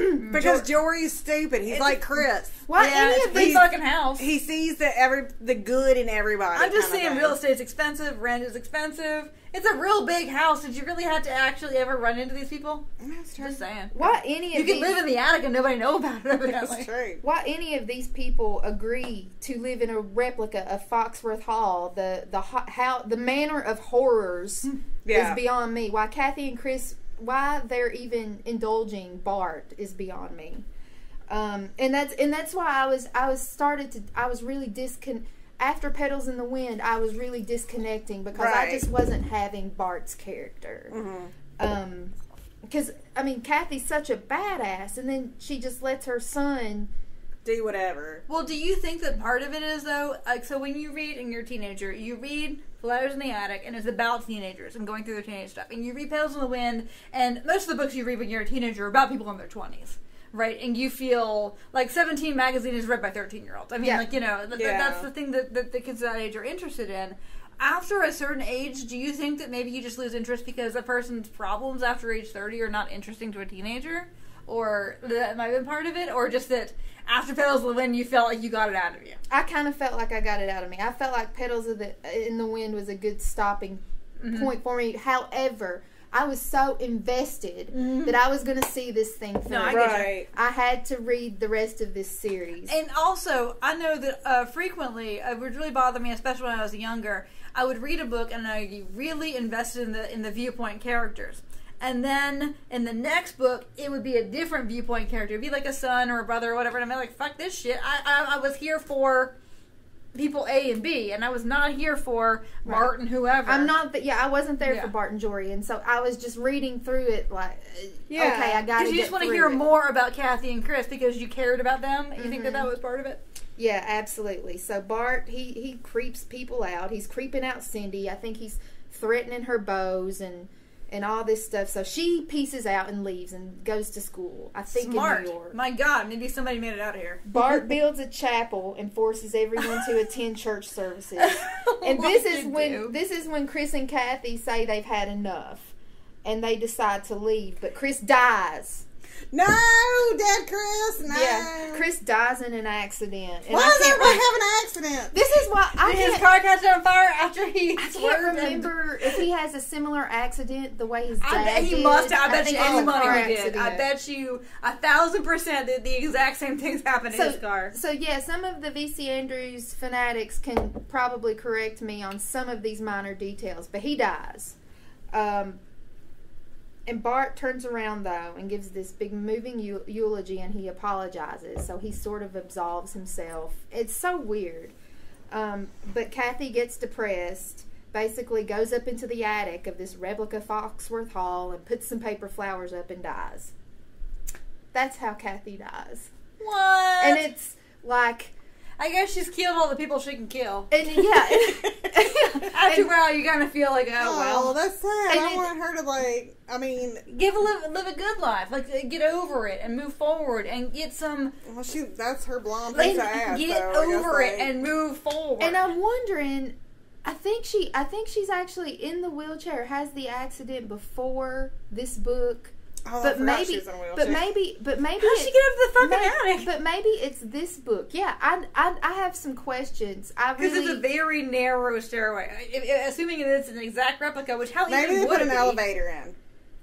Mm-hmm. because Jory's stupid. He's like Chris. Why yeah, any of these? fucking house. He sees the every the good in everybody. I'm just saying, thing. real estate's expensive. Rent is expensive. It's a real big house. Did you really have to actually ever run into these people? That's true. Just saying. Why any You of can these? live in the attic and nobody know about it. That's true. why any of these people agree to live in a replica of Foxworth Hall? The the how the manner of horrors Yeah. is beyond me. Why Kathy and Chris, why they're even indulging Bart is beyond me. Um, and that's and that's why I was I was started to I was really discon after Petals in the Wind I was really disconnecting because I just wasn't having Bart's character. Mhm. Um, because I mean Kathy's such a badass, and then she just lets her son. Do whatever. Well, do you think that part of it is though? Like, so when you read and you're a teenager, you read Flowers in the Attic, and it's about teenagers and going through their teenage stuff. And you read Petals in the Wind, and most of the books you read when you're a teenager are about people in their twenties, right? And you feel like Seventeen magazine is read by thirteen year olds. I mean, Yeah. like you know, th- Yeah. that's the thing that, that the kids that age are interested in. After a certain age, do you think that maybe you just lose interest because a person's problems after age thirty are not interesting to a teenager? Or that might have been part of it, or just that after Petals in the Wind, you felt like you got it out of you. I kind of felt like I got it out of me. I felt like Petals of the in the Wind was a good stopping Mm-hmm. point for me. However, I was so invested that I was going to see this thing through. Mm-hmm. No, I. Right. I had to read the rest of this series. And also, I know that uh, frequently it would really bother me, especially when I was younger. I would read a book and I'd be really invested in the in the viewpoint characters. And then in the next book, it would be a different viewpoint character. It'd be like a son or a brother or whatever. And I'm like, fuck this shit. I, I, I was here for people A and B, and I was not here for Martin, whoever. I'm not that. Yeah, I wasn't there Yeah. for Bart and Jory, and so I was just reading through it like, Yeah. okay, I got to. Because you just want to hear more about Kathy and Chris because you cared about them. You think that mm-hmm. that was part of it? Yeah, absolutely. So Bart, he he creeps people out. He's creeping out Cindy. I think he's threatening her bows and and all this stuff. So she pieces out and leaves and goes to school. I think Smart. in New York. My God, maybe somebody made it out of here. Bart builds a chapel and forces everyone to attend church services. And this is when do? this is when Chris and Kathy say they've had enough, and they decide to leave. But Chris dies. No, Dad Chris. No. Yeah, Chris dies in an accident. Why does everybody have an accident? This is why I Did his car catch on fire after he I can't swerved and- remember if he has a similar accident the way his dad I bet he did. must have. I bet think you it's any a money he did. I bet you a thousand percent that the exact same things happened in So, his car. so yeah, some of the VC Andrews fanatics can probably correct me on some of these minor details, but he dies. Um, and Bart turns around though and gives this big moving eu- eulogy, and he apologizes. So he sort of absolves himself. It's so weird. Um, but Kathy gets depressed. Basically, goes up into the attic of this replica Foxworth Hall and puts some paper flowers up and dies. That's how Kathy dies What? and it's like I guess she's killed all the people she can kill. And yeah, After a while, you kind of feel like, oh Oh, well. that's sad. And I it- want her to like. I mean, Give a live, live a good life, like uh, get over it and move forward and get some, well, she that's her blonde like, piece of ass. get so I guess, over it like- and move forward. and I'm wondering. I think she. I think she's actually in the wheelchair. Has the accident before this book, Oh, I but she maybe, was in a but maybe, but maybe. How'd she get up to the fucking may- attic? But maybe it's this book. Yeah, I, I, I have some questions. I Because really. it's a very narrow stairway. I- I- Assuming it is an exact replica, which how Maybe easy they put an be? elevator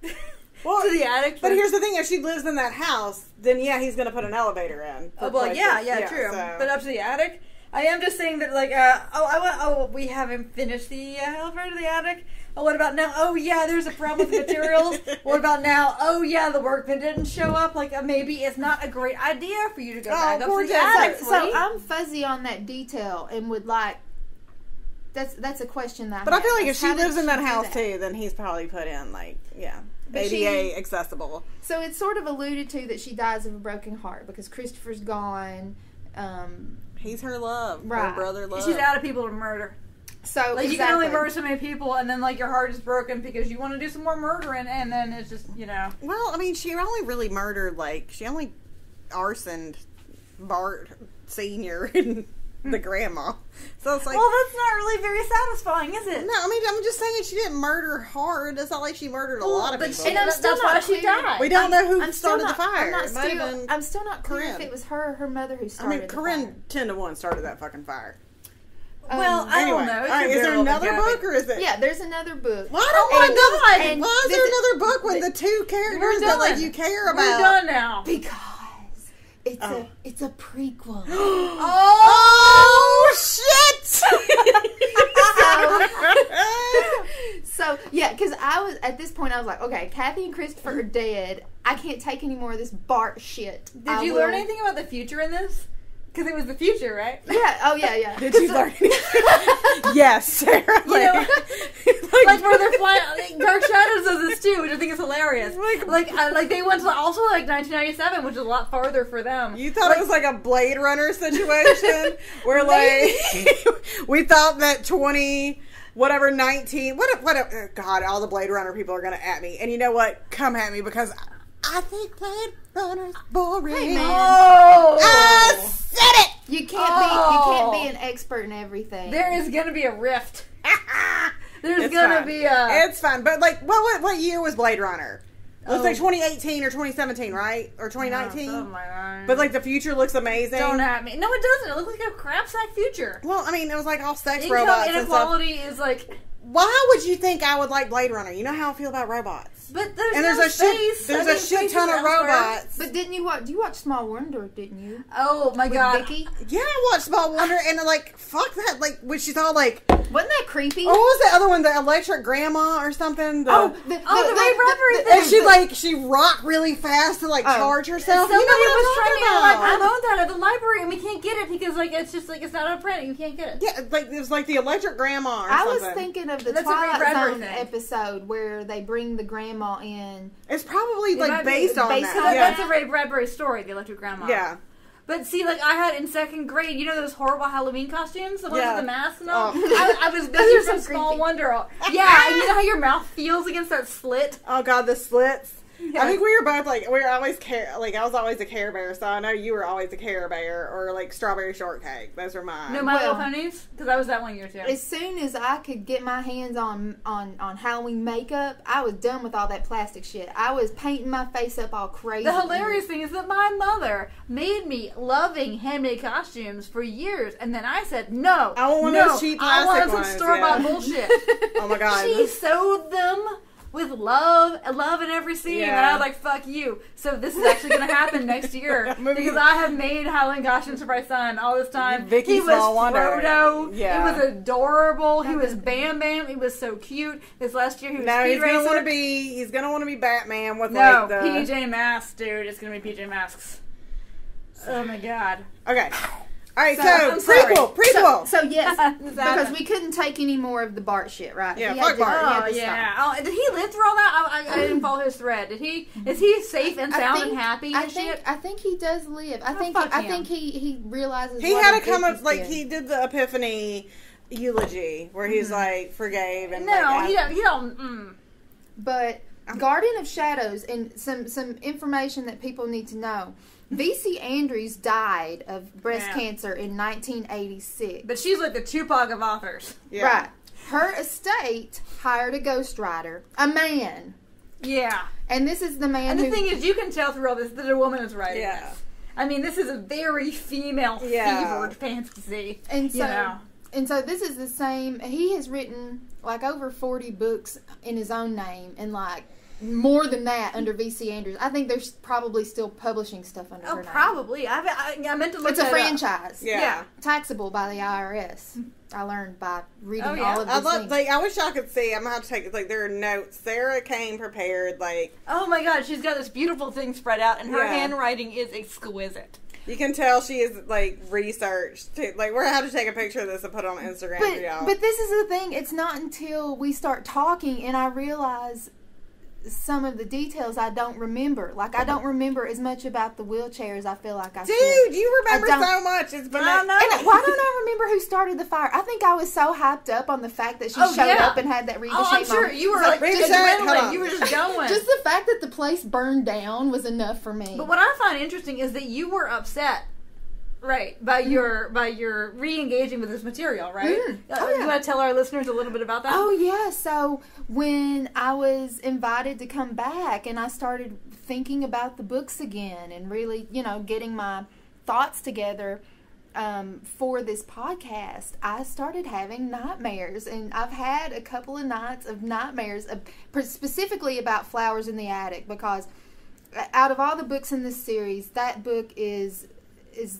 in. Well, to the attic. But here's the thing: if she lives in that house, then yeah, he's gonna put an elevator in. Oh, well, places. yeah, yeah, true. so- But up to the attic, I am just saying that, like, uh, oh, I want, oh, we haven't finished the uh, elevator to the attic. Oh, what about now? Oh, yeah, there's a problem with materials. what about now? Oh, yeah, the workman didn't show up. Like, uh, maybe it's not a great idea for you to go Oh, back up to the Jess. attic. so, so. I'm fuzzy on that detail and would like. That's that's a question that. But I have, feel like if she how did lives in that house that? too, then he's probably put in like yeah, But she- ADA accessible. So it's sort of alluded to that she dies of a broken heart because Christopher's gone. Um, He's her love, her brother love. She's out of people to murder. So Like, exactly. you can only murder so many people, and then, like, your heart is broken because you want to do some more murdering, and then it's just, you know. Well, I mean, she only really murdered like she only arsoned Bart Senior and hmm. the grandma. So it's like. well, that's not really very satisfying, is it? no, I mean, I'm just saying she didn't murder hard. It's not like she murdered a lot of but people. she- And I'm still that's not why she died. We don't know who I'm started not, the fire. I'm not It might have still. been- I'm still not clear if it was her or her mother who started. I started. mean, the Corinne fire. ten to one started that fucking fire. Well, Um, I Anyway, don't know. It all right, is there another gappy. book or is it? Yeah, there's another book. Well, I don't Oh want my another. God! Why is there another book when the two characters that like you care about? We're about? done now. Because it's Oh. a it's a prequel. oh shit! so yeah, because I was at this point, I was like, okay, Kathy and Christopher are dead. I can't take any more of this Bart shit. Did I you will- learn anything about the future in this? Because it was the future, right? Yeah. Oh yeah. Yeah. Did you learn? yes, Sarah. You know, like, like where they're flying. Like, Dark Shadows does this too, which I think is hilarious. Like- Like, uh, like they went to also like 1997, which is a lot farther for them. You thought it was like a Blade Runner situation where like we thought that twenty whatever nineteen what what oh, God all the Blade Runner people are gonna at me and you know what come at me because I think Blade Runner's boring. Hey, man. Oh, I said it. You can't Oh. be you can't be oh. an expert in everything. there is gonna be a rift. There's It's gonna fine. be a. It's fine, but like what what what year was Blade Runner? It was Oh. like 2018 or 2017, right? Or Oh 2019. my god. But like the future looks amazing. don't at me. No, it doesn't. It looks like a crap sack future. Well, I mean, it was like all sex Income robots and stuff. inequality is like. Why would you think I would like Blade Runner? You know how I feel about robots. But there's And no there's a space. shit. There's I a shit ton of robots. But didn't you watch? You watched Small Wonder, didn't you? Oh my With god. Vicky, Yeah, I watched Small Wonder, and like, fuck that. Like, when she's all like, wasn't that creepy? oh, what was the other one? The electric grandma or something. The, Oh, Oh, the, oh, the Ray Bradbury and thing. she like she rocked really fast to like Oh. charge herself. Somebody you know what was I'm trying to talking like I loaned that at the library, and we can't get it because like it's just like it's not on print. You can't get it. Yeah, like it was like the electric grandma or I something. was thinking of the That's a Twilight Zone thing. episode where they bring the grandma in. it's probably might like be based on based that. on yeah. That's a Ray Bradbury story, the Electric Grandma. yeah. But see, like I had in second grade, you know those horrible Halloween costumes, the ones Yeah. with the masks and all. Oh. I, I was Those busy are so from Small creepy. Wonder. Yeah, and you know how your mouth feels against that slit. Oh god, the slits. Yeah. I think we were both like we were always care like I was always a Care Bear, so I know you were always a Care Bear or like Strawberry Shortcake. Those were mine. No, My Well- Little Ponies, because I was that one year too. As soon as I could get my hands on on on Halloween makeup, I was done with all that plastic shit. I was painting my face up all crazy. The hilarious thing is that my mother made me loving handmade costumes for years, and then I said no. I want no, those cheap I plastic wanted some store bought yeah. bullshit. oh my god. she sewed them with love, love in every seam, and I was like, "Fuck you!" So this is actually going to happen next year because I have made Halloween costumes for my son all this time. Vicky he was Frodo. Yeah. he was adorable. He was Bam Bam. He was so cute. This last year he was no, he's gonna want to be. He's gonna want to be Batman with no like the. PJ Masks, dude. It's going to be PJ Masks. Oh my god. Okay. All right, So, so, I'm sorry. prequel, prequel. So, so yes, because we couldn't take any more of the Bart shit, right? Yeah, He fuck to- Bart. Oh yeah. Oh, did he live through all that? I, I, I didn't mm-hmm. follow his thread. Did he? Mm-hmm. Is he safe and sound think- and happy I and think shit? I think he does live. I Oh, think fuck I him. think he he realizes he what had a to come dick up like he did the epiphany eulogy where he's mm-hmm. like forgave and no, like, he don't. He don't. Mm. But Garden of Shadows and some some information that people need to know. VC Andrews died of breast Yeah. cancer in 1986. But she's like the Tupac of authors. yeah. Right. Her estate hired a ghostwriter, a man. Yeah. And this is the man And the who thing is, you can tell through all this that a woman is writing Yeah. this. I mean, this is a very female Yeah. fevered fantasy. and so you know. and so this is the same he has written like over 40 books in his own name and like more than that under VC Andrews. I think there's probably still publishing stuff under Oh, her name. probably. I, I, I meant to look It's a that up. franchise. Yeah. Yeah. Taxable by the IRS. I learned by reading Oh, yeah? all of I love things. like I wish y'all could see. I'm gonna have to take like there are notes. Sarah came prepared. Like Oh my god, she's got this beautiful thing spread out, and her Yeah. handwriting is exquisite. you can tell she is like researched. To, like we're gonna have to take a picture of this and put it on Instagram for y'all. but, but this is the thing. It's not until we start talking and I realize some of the details I don't remember. Like I don't remember as much about the wheelchair as I feel like I should. Dude, you remember so much. It's been I know. And why don't I remember who started the fire? I think I was so hyped up on the fact that she Oh, showed yeah. up and had that Rita Oh, I'm sure moment. you were So, like just adrenaline. You were just going. Just the fact that the place burned down was enough for me. But what I find interesting is that you were upset, right, by your by your re-engaging with this material, right? Mm. Oh, You want to tell our listeners a little bit about that? Oh yeah, so when I was invited to come back and I started thinking about the books again and really, you know, getting my thoughts together um, for this podcast, I started having nightmares, and I've had a couple of nights of nightmares, uh, specifically about flowers in the attic, because uh, out of all the books in this series, that book is is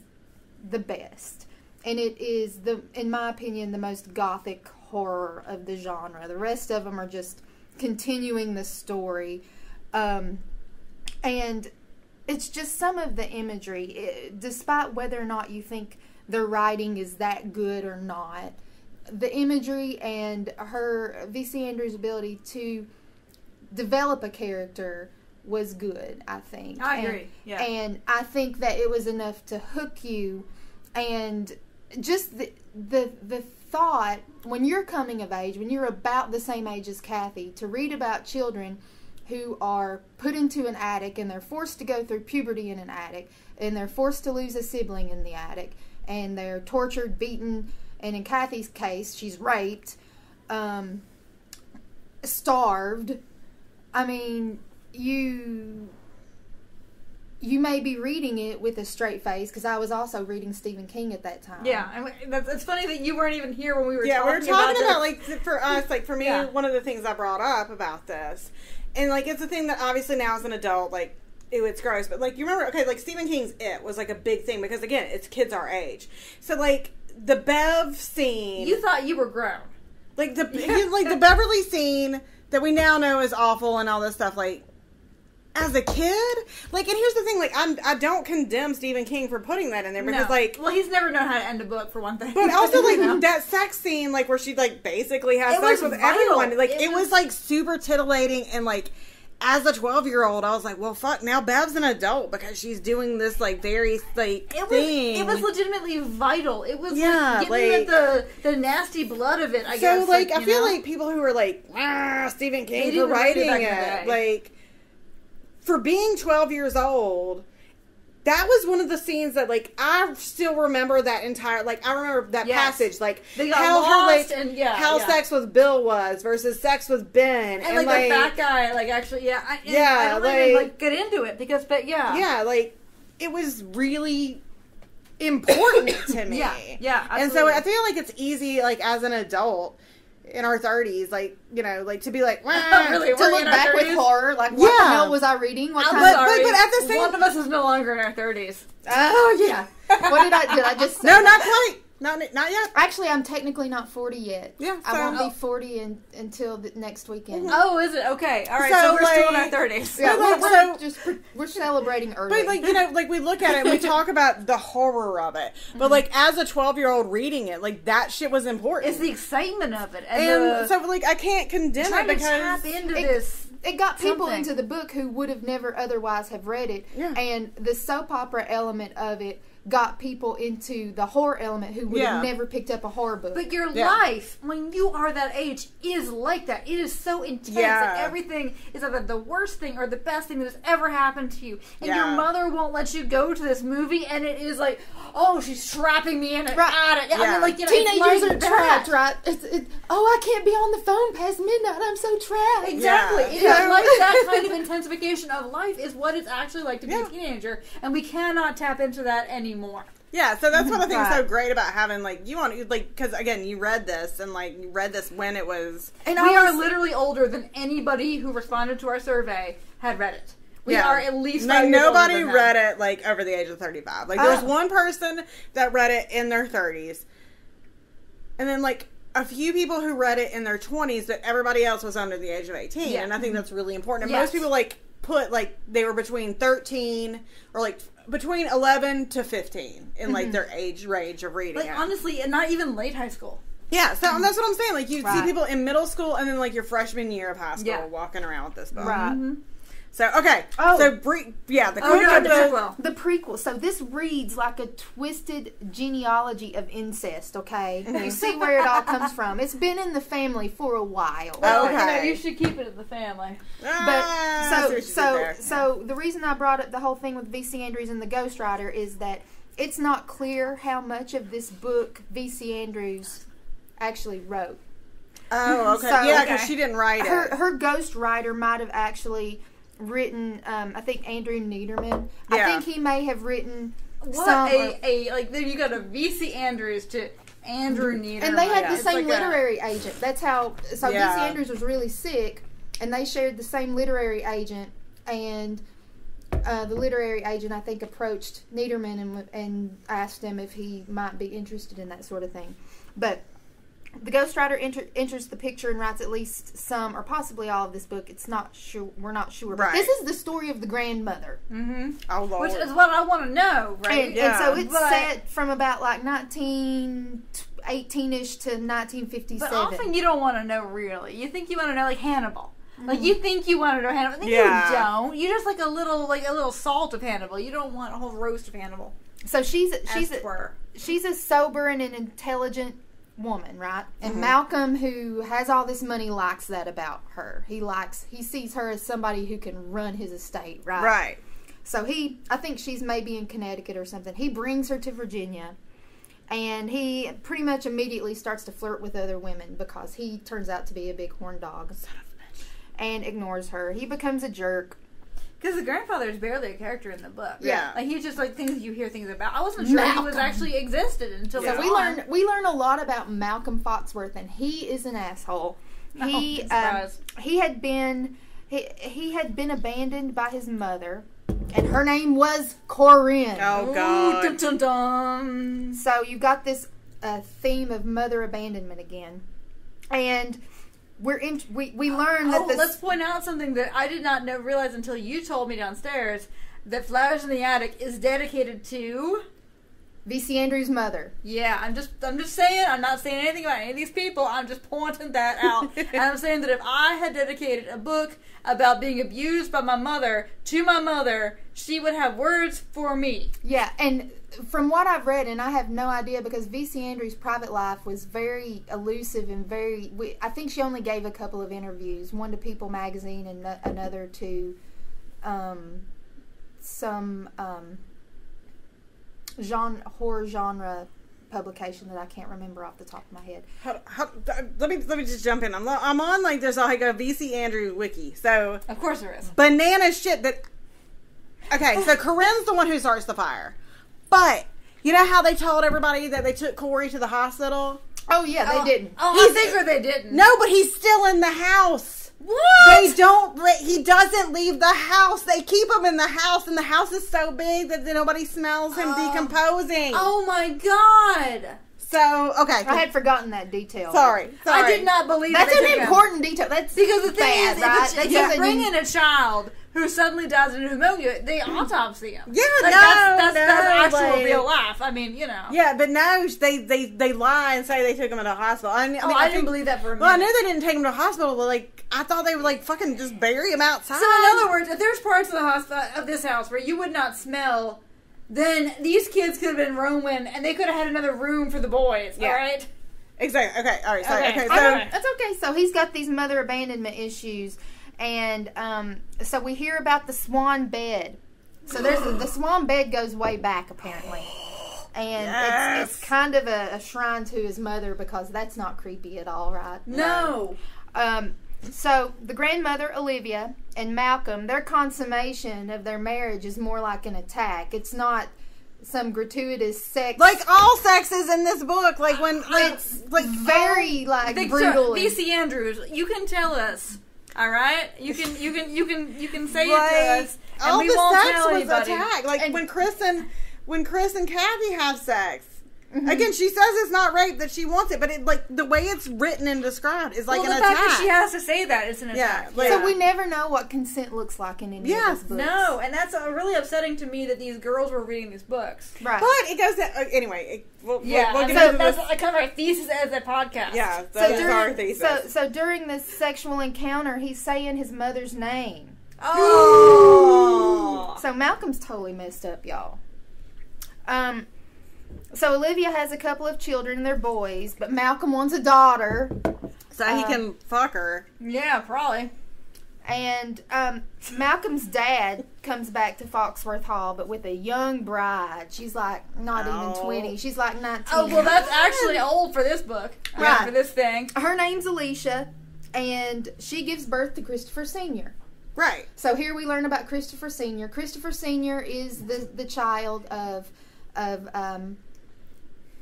the best, and it is the, in my opinion, the most gothic horror of the genre. The rest of them are just continuing the story, um, and it's just some of the imagery. It, despite whether or not you think the writing is that good or not, the imagery and her V.C. Andrews' ability to develop a character was good. I think. I And- agree, yeah. and I think that it was enough to hook you, and just the the the thought when you're coming of age, when you're about the same age as Kathy, to read about children who are put into an attic and they're forced to go through puberty in an attic and they're forced to lose a sibling in the attic and they're tortured, beaten, and in Kathy's case, she's raped, um, starved. I mean, you you may be reading it with a straight face because I was also reading Stephen King at that time. Yeah, and we- that's, it's funny that you weren't even here when we were yeah, we talking were talking about, this. like for us, like for me, Yeah. one of the things I brought up about this, and like it's a thing that obviously now as an adult, like ew, it's gross, but like you remember, okay, like Stephen King's It was like a big thing because again, it's kids our age, so like the Bev scene, you thought you were grown. like the Yeah. like the Beverly scene that we now know is awful and all this stuff, like. As a kid, like, and here's the thing, like, I'm I don't condemn Stephen King for putting that in there because, No. like, well, he's never known how to end a book for one thing. but also like know? that sex scene, like where she like basically has It sex with vital. everyone. Like It it, was, was- like super titillating and like as a twelve year old, I was like, well, fuck. Now Bev's an adult because she's doing this like very like It was thing. it was legitimately vital. It was Yeah, like getting like- the the nasty blood of it. I so guess. like I you feel know? like people who are like ah Stephen King for didn't read it writing back in the it, like for being twelve years old. That was one of the scenes that, like, I still remember that entire, like, I remember that Yes. passage, like, how her, like, and- yeah, how yeah. sex with Bill was versus sex with Ben, and, like, the fat guy, like actually, yeah, I, and Yeah, I don't even like- like get into it because, but yeah, yeah, like it was really important to me. Yeah, yeah, And so. I feel like it's easy, like as an adult in our thirties, like you know, like to be like, Oh, really? To We're look in our back with horror, like what the Yeah. hell was I reading? What I'm kind But- of sorry. but at the same- one of us is no longer in our thirties. Oh yeah. what did I did I just say No, not quite. Not not yet. Actually, I'm technically not 40 yet. Yeah, I so- won't be 40 in, until the next weekend. Oh, is it okay? All right, So, so, we're still in our like- thirties. Yeah, we're, like, we're so- just we're celebrating early. But like you know, like we look at it, and we talk about the horror of it. Mm-hmm. But like as a twelve year old reading it, like that shit was important. It's the excitement of it, and, and the, so like I can't condemn trying it to because tap into It- this. it got people something. into the book who would have never otherwise have read it, Yeah. and the soap opera element of it got people into the horror element who would Yeah. have never picked up a horror book. But your Yeah. life, when you are that age, is like that. It is so intense. Yeah. Like everything is either the worst thing or the best thing that has ever happened to you. And Yeah. your mother won't let you go to this movie, and it is like, oh, she's trapping me in it. Right. At it. I Yeah. mean, like, you know, Teenagers like are that. trapped, right? It's, it, oh, I can't be on the phone past midnight. I'm so trapped. Exactly. Yeah. It is Yeah. like that kind of intensification of life is what it's actually like to be Yeah. a teenager, and we cannot tap into that anymore. Yeah. So that's what I think is so great about having like you want like because again you read this and like you read this when it was And we I are literally older than anybody who responded to our survey had read it. We Yeah. are at least Like five years older nobody than them. read it like over the age of 35. Like there was Oh. one person that read it in their 30s. And then like a few people who read it in their 20s, That everybody else was under the age of 18. Yeah. And I think that's really important. And Yes. most people like put like they were between 13 or like between 11 to 15 in like mm-hmm. their age range of reading Like honestly, and not even late high school. yeah, so that's what I'm saying. Like you see Right. people in middle school and then like your freshman year of high school Yeah. walking around with this book. Right. Mm-hmm. So okay. Oh. So bre- yeah, the Oh no, the the- prequel. The prequel. So this reads like a twisted genealogy of incest. Okay, you see where it all comes from. It's been in the family for a while. Well, Okay. you know, you should keep it in the family. But Ah, I see so what you did so there. so the reason I brought up the whole thing with VC Andrews and the ghostwriter is that it's not clear how much of this book VC Andrews actually wrote. Oh, okay. So- yeah, because Okay. she didn't write it. Her her ghostwriter might have actually written. Um, I think Andrew Neiderman. I think he may have written What some. a, a like then you got a VC Andrews to Andrew Neiderman. and they had Yeah. the same like a- literary agent. That's how. So Yeah. VC Andrews was really sick, and they shared the same literary agent. And uh, the literary agent, I think, approached Neiderman and and asked him if he might be interested in that sort of thing. But the ghostwriter enter, enters the picture and writes at least some or possibly all of this book. It's not sure. We're not sure. But Right. this is the story of the grandmother. Mhm. oh Lord. Which is what I want to know, right? And, Yeah, and so it's but- set from about like 1918 ish to 1957. But often you don't want to know really. You think you want to know like Hannibal. Like you think you want to know Hannibal, then Yeah. you don't. You just like a little like a little salt of Hannibal. You don't want a whole roast of Hannibal. so she's she's As it were. she's a sober and an intelligent woman, right? And Mm-hmm. Malcolm, who has all this money, likes that about her. He likes he sees her as somebody who can run his estate, right? right. So he, I think she's maybe in Connecticut or something. He brings her to Virginia, and he pretty much immediately starts to flirt with other women because he turns out to be a big horn dog, and ignores her. He becomes a jerk. Because the grandfather is barely a character in the book. Yeah. Like he's just like things you hear things about. I wasn't sure he was actually existed until Yeah. So we on. learn we learn a lot about Malcolm Foxworth, and he is an asshole. Oh, He I'm um, he had been he, he had been abandoned by his mother, and her name was Corinne. Oh Ooh, God. dun, dun, dun. So you got this uh, theme of mother abandonment again, and we're in, we we learn that Oh, this let's point out something that I did not know realize until you told me downstairs that Flowers in the Attic is dedicated to. VC Andrews' mother. Yeah, I'm just I'm just saying. I'm not saying anything about any of these people. I'm just pointing that out. and I'm saying that if I had dedicated a book about being abused by my mother to my mother, she would have words for me. Yeah, and from what I've read, and I have no idea because VC Andrews' private life was very elusive and very. We, I think she only gave a couple of interviews, one to People Magazine and another to um, some um, genre horror genre publication that I can't remember off the top of my head. How, how, let me let me just jump in. I'm I'm on like there's like a VC Andrew wiki. So Of course there is. banana shit that. Okay, so Corinne's the one who starts the fire, but you know how they told everybody that they took Corey to the hospital? Oh yeah, they oh, didn't. Oh, He's- I figure they didn't. No, but he's still in the house. What? They don't. Let, he doesn't leave the house. They keep him in the house, and the house is so big that nobody smells him Oh. decomposing. oh my god. So okay. I had forgotten that detail. sorry. Sorry. I did not believe that. That's they an took him. important detail. That's Because the thing bad, is, right? if, That's it's, if you bring you- in a child who suddenly dies of pneumonia, they mm. autopsy him. Yeah, like, no, that's, that's, no, that's actual like- real life. I mean, you know. Yeah, but now they they they lie and say they took him to the hospital. I, mean, Oh, I, mean, I, I didn't think- believe that for a minute. Well, I knew they didn't take him to the hospital, but like I thought they would like fucking just bury him outside. So in other words, if there's parts of the hospital of this house where you would not smell, then these kids could have been roaming, and they could have had another room for the boys. Yeah. All right. exactly. Okay. All right. Sorry. Okay. Okay. so Okay. That's okay. So he's got these mother abandonment issues, and um, so we hear about the swan bed. So there's a, the swan bed goes way back apparently, and Yes. it's, it's kind of a, a shrine to his mother because that's not creepy at all, right? No. Um, so the grandmother Olivia and Malcolm, their consummation of their marriage is more like an attack. It's not some gratuitous sex. like all sexes in this book, like when like it's like very like Victor, brutal. VC Andrews, you can tell us. All right, you can you can you can you can say it to like us, and all we the won't sex tell was anybody. attacked. Like And- when Chris and when Chris and Kathy have sex. Mm-hmm. Again, she says it's not rape that she wants it, but it like the way it's written and described is like well, an the attack. fact that she has to say that it's an Yeah, attack. like- So we never know what consent looks like in any Yes, of these books. No, and that's uh, really upsetting to me that these girls were reading these books. Right. But it goes to, uh, anyway. It, we'll, Yeah, we'll, we'll get so into that's this. like kind of our thesis as a podcast. Yeah, so that is during, our thesis. So, so during this sexual encounter, he's saying his mother's name. Oh. So Malcolm's totally messed up, y'all. Um, so Olivia has a couple of children, they're boys, but Malcolm wants a daughter, so he uh, can fuck her. Yeah, probably. and um, Malcolm's dad comes back to Foxworth Hall, but with a young bride. She's like not Oh. even twenty. She's like nineteen. Oh well, that's actually old for this book. I mean, Right. for this thing. her name's Alicia, and she gives birth to Christopher Senior. Right. So here we learn about Christopher Senior. Christopher Senior is the the child of of um,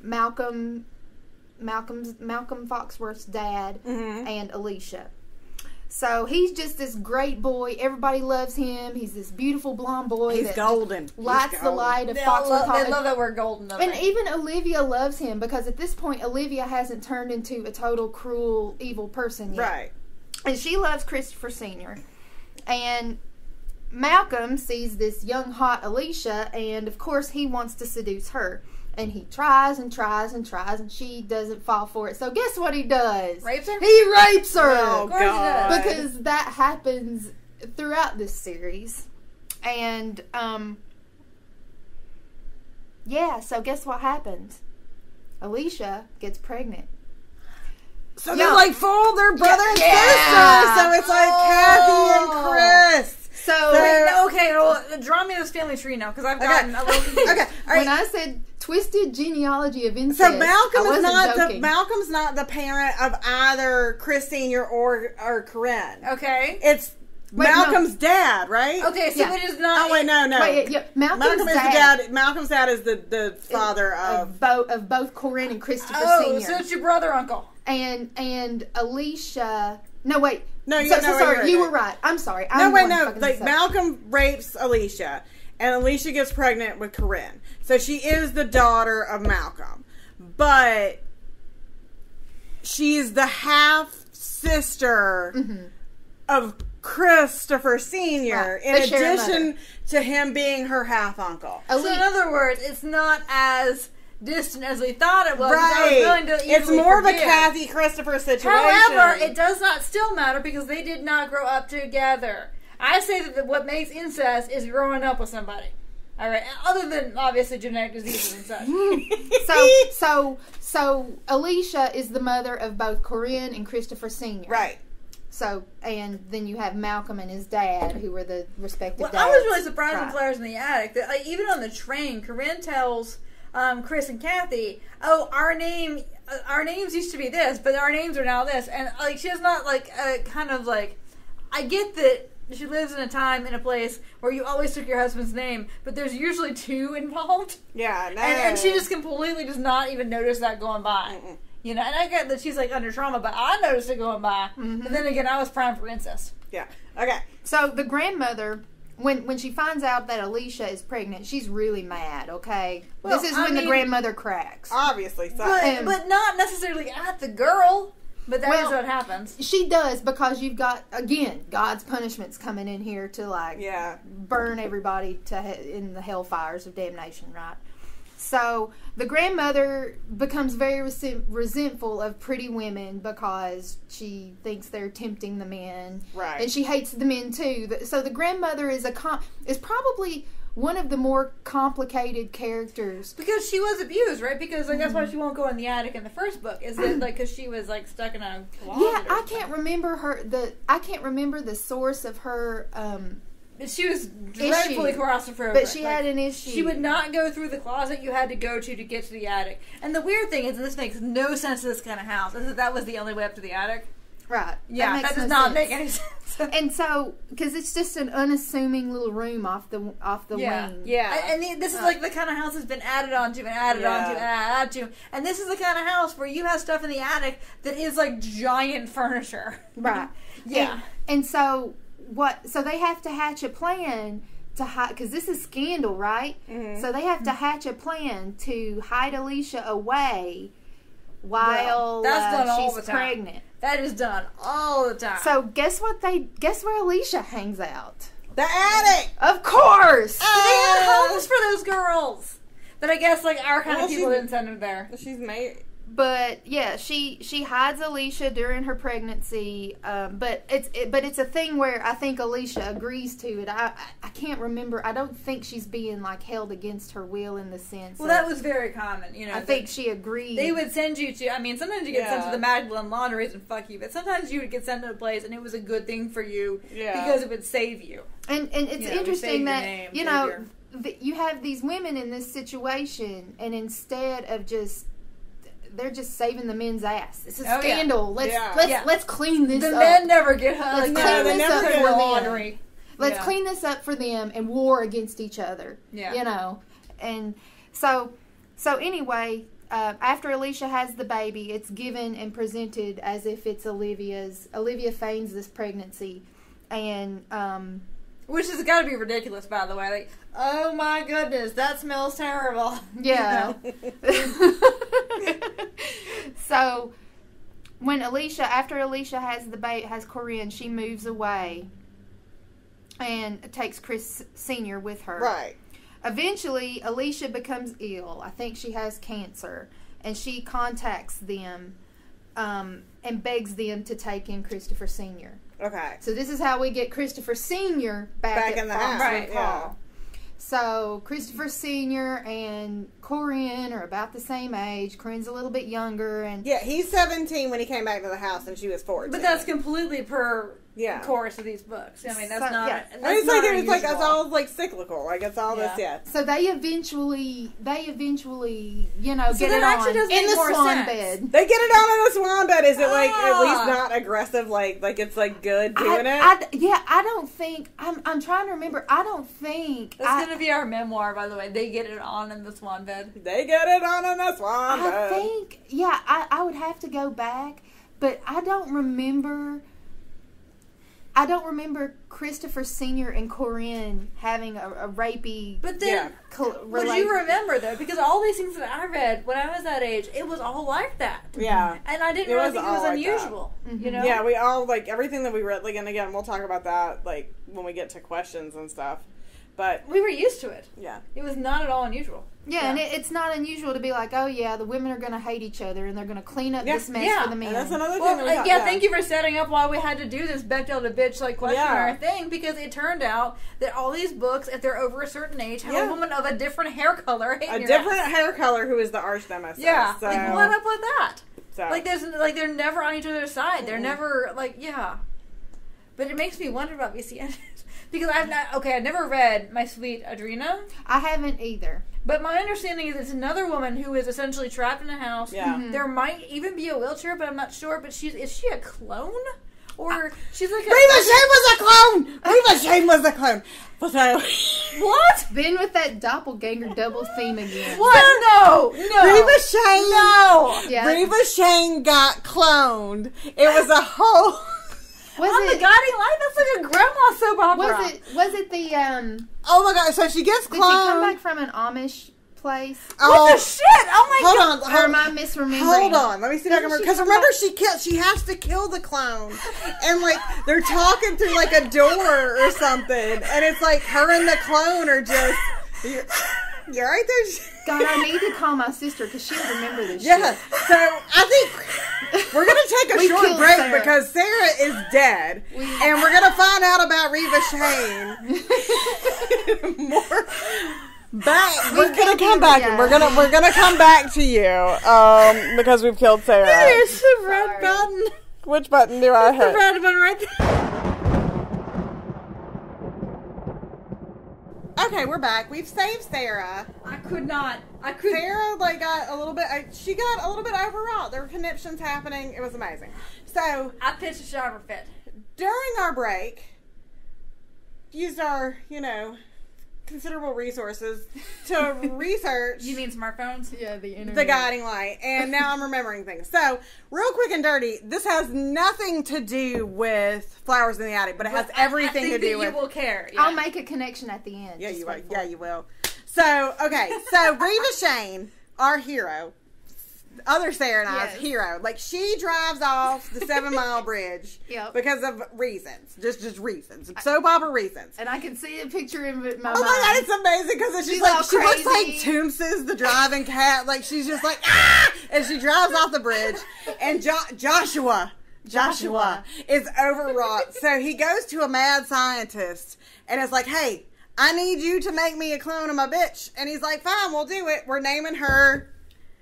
Malcolm Malcolm's Malcolm Foxworth's dad Mhm. and Alicia. So he's just this great boy. Everybody loves him. He's this beautiful blonde boy He's that golden. He's lights the golden. light of They, all Foxworth love, Hall. they love that word golden. don't And they? even Olivia loves him because at this point Olivia hasn't turned into a total cruel evil person yet Right. and she loves Christopher Senior. And Malcolm sees this young hot Alicia, and of course he wants to seduce her. And he tries and tries and tries, and she doesn't fall for it. So guess what he does? Rapes her? He rapes her Oh God. because that happens throughout this series. And um, yeah. So guess what happens? Alicia gets pregnant. so Yeah. they're like full. They're brother and Yeah. sister. So it's like Kathy and Oh. Chris. So, So- Wait, no, okay, well, draw me this family tree now because I've gotten a little confused. Okay. All when. I said twisted genealogy of incest, So I Malcolm is wasn't not the. Malcolm's not the parent of either Chris Senior or or Corinne. Okay. It's Wait, no. Malcolm's dad, right? Okay, so Yeah. it is not. Oh wait, no, no. Wait, yeah, Malcolm's, Malcolm is dad, the dad. Malcolm's dad is the the father of. of both of both Corinne and Christopher Oh, Senior, so it's your brother uncle. and and Alicia. No, wait. No, you- so, no, so wait, sorry, you're you were right. I'm sorry. No, I'm wait, no. Like this. Malcolm rapes Alicia, and Alicia gets pregnant with Corinne. So she is the daughter of Malcolm, but she's the half sister mm-hmm. of Christopher Senior. Right. In They share a addition to him being her half uncle. So in other words, it's not as distant as we thought it was. I was Right. willing to It's easily more of a. Kathy Christopher situation. However, it does not still matter because they did not grow up together. I say that the, what makes incest is growing up with somebody. All right, other than obviously genetic diseases and such. so so so Alicia is the mother of both Corinne and Christopher Senior. right. So and then you have Malcolm and his dad, who were the respective. Well, dads. I was really surprised Right. in Flowers in the Attic that like, even on the train, Corinne tells um, Chris and Kathy, "Oh, our name, uh, our names used to be this, but our names are now this," and like she has not like a kind of like. I get that she lives in a time in a place where you always took your husband's name, but there's usually two involved, Yeah, no. and, and she just completely does not even notice that going by. Mm-mm. You know, and I get that she's like under trauma, but I noticed it going by. Mm-hmm. But then again, I was primed for incest. Yeah. Okay. So the grandmother when when she finds out that Alicia is pregnant, she's really mad. Okay, Well, this is I when mean- the grandmother cracks. Obviously, so. But, Um, but not necessarily at the girl. But that is Well- what happens. she does because you've got again God's punishments coming in here to like yeah. burn everybody to he- in the hellfires of damnation, right? So the grandmother becomes very resent- resentful of pretty women because she thinks they're tempting the men, Right. and she hates the men too. So the grandmother is a com- is probably one of the more complicated characters. Because she was abused, right? Because like that's Mm-hmm. why she won't go in the attic in the first book. Is that like because she was like stuck in a closet? Yeah, I can't remember her the I can't remember the source of her, um, She was dreadfully Issue. claustrophobic. but she Like, had an issue. She would not go through the closet you had to go to to get to the attic. And the weird thing is, and this makes no sense to this kind of house, is that that was the only way up to the attic. right. Yeah, that, makes does no not sense. make any sense. And so, because it's just an unassuming little room off the off the yeah, wing. yeah. And, and the, this is like the kind of house that's been added onto and added Yeah. onto and added onto. And this is the kind of house where you have stuff in the attic that is like giant furniture. Right. Yeah. And, and so what? So they have to hatch a plan to hide because this is scandal, right? Mhm. So they have to hatch a plan to hide Alicia away while that's uh, done all she's the time. pregnant. That is done all the time. So guess what? They guess where Alicia hangs out. The attic. Of course. But they had homes for those girls. But I guess like our kind Well, of people didn't send them there. She's married. But yeah, she she hides Alicia during her pregnancy. Um, but it's it, but it's a thing where I think Alicia agrees to it. I, I can't remember. I don't think she's being like held against her will in the sense. Well, that was very common. You know, I think she agreed. they would send you to. I mean, sometimes you get sent to the Magdalene laundries and fuck you, but sometimes you would get sent to a place and it was a good thing for you Yeah. because it would save you. and and it's you know, interesting your that name, you know your- you have these women in this situation, and instead of just they're just saving the men's ass. It's a Oh, yeah. scandal. Let's Yeah. let's Yeah. let's clean this up. The up. men never get hung. Let's no, clean they this never up get for the them. laundry. Let's Yeah. clean this up for them and war against each other. Yeah. You know, and so so anyway, uh, after Alicia has the baby, it's given and presented as if it's Olivia's. Olivia feigns this pregnancy, and um, Which has got to be ridiculous, by the way. Like, oh my goodness, that smells terrible. yeah. You know? so when Alicia, after Alicia has the baby, has Corinne, she moves away and takes Chris Senior with her. Right. Eventually, Alicia becomes ill. I think she has cancer, and she contacts them um, and begs them to take in Christopher Senior. Okay. So this is how we get Christopher Senior back, Back at in the house, Right, Hall. So Christopher Senior and Corinne are about the same age. Corinne's a little bit younger, and Yeah, he's 17 when he came back to the house, and she was 14. But that's completely per Yeah. course of these books. I mean, that's So, not. yeah. That's I mean, it's not like it's like it's all like cyclical. Like it's all this, Yeah. yeah. so they eventually, they eventually, you know, So get it actually on in the swan sense. bed. They get it on in the swan bed. Is it like at Ah. least not aggressive? Like like it's like good doing I, it. I- yeah, I don't think. I'm. I'm trying to remember. I don't think. That's I, going to be our memoir, by the way. They get it on in the swan bed. they get it on in the swan I bed. I think. Yeah, I, I would have to go back, but I don't remember. I don't remember Christopher Senior and Corinne having a, a rapey. But then, Yeah. col- would you remember though? Because all these things that I read when I was that age, it was all like that. Yeah. And I didn't It really think it was like unusual. You Mhm. know? Yeah, we all like everything that we read. Like, and again, we'll talk about that like when we get to questions and stuff. But We were used to it. yeah, It was not at all unusual. Yeah, and it, it's not unusual to be like, oh yeah, the women are going to hate each other and they're going to clean up Yeah, this mess yeah, for the men. and that's another thing. Well, that we uh, talk- yeah, thank you for setting up why we had to do this Bechdel to bitch like questionnaire Yeah. thing because it turned out that all these books, if they're over a certain age, have Yeah. a woman of a different hair color. A your different ass. hair color who is the arch nemesis. Yeah, So, like what up with that? so. Like there's like they're never on each other's side. They're never like yeah. But it makes me wonder about VCN because I've not okay. I've never read My Sweet Audrina, I haven't either. but my understanding is it's another woman who is essentially trapped in a house. Yeah. Mhm. There might even be a wheelchair, but I'm not sure. But she's is she a clone or she's like a Reva Shayne was a clone. Reva Shayne was a clone. But I, what? Been with that doppelganger double theme again. What? No, no, Reva Shayne. no. Yeah. Reva Shayne got cloned. It was a whole. Was On the? Guiding Light? That's like a grandma soap opera. Was it? Was it the? Um, Oh my god! So she gets did she come back from an Amish place? What oh, the shit? Oh my hold god. on, Or hold am I misremembering? Hold on, let me see if I can remember. Because remember, back- she kill, she has to kill the clone, and like they're talking through like a door or something, and it's like her and the clone are just. You're, right there. God, I need to call my sister because she'll remember this. Yeah. shit. So I think we're gonna take a short break Sarah. because Sarah is dead, We- and we're gonna find out about Reva Shayne more. Back, we're We gonna come back. We're gonna we're gonna come back to you, um, because we've killed Sarah. There's the red Sorry. button. Which button do I have? The red button right there. Okay, we're back. We've saved Sarah. I could not. I could. Sarah like got a little bit. uh, She got a little bit overwrought. There were conniptions happening. It was amazing. So I pitched a shower fit. during our break, used our, you know, considerable resources to research You mean smartphones? Yeah, the internet. the guiding light, and now I'm remembering things. So, real quick and dirty, this has nothing to do with flowers in the attic, but it has But I- I everything think to do that with. You will care. Yeah. I'll make a connection at the end. yeah, you wait will. Yeah, you will. So, okay, so Reva Shayne, our hero, other Sarah and I's Yes. hero, like she drives off the Seven Mile Bridge Yep. because of reasons, just just reasons, soap opera reasons. And I can see a picture in my Oh mind. my god, it's amazing because she's She's like she looks like. Toonces, the driving cat. Like she's just like ah, and she drives off the bridge, and jo- Joshua, Joshua, Joshua. is overwrought. so he goes to a mad scientist and is like, "Hey, I need you to make me a clone of my bitch." And he's like, "Fine, we'll do it. We're naming her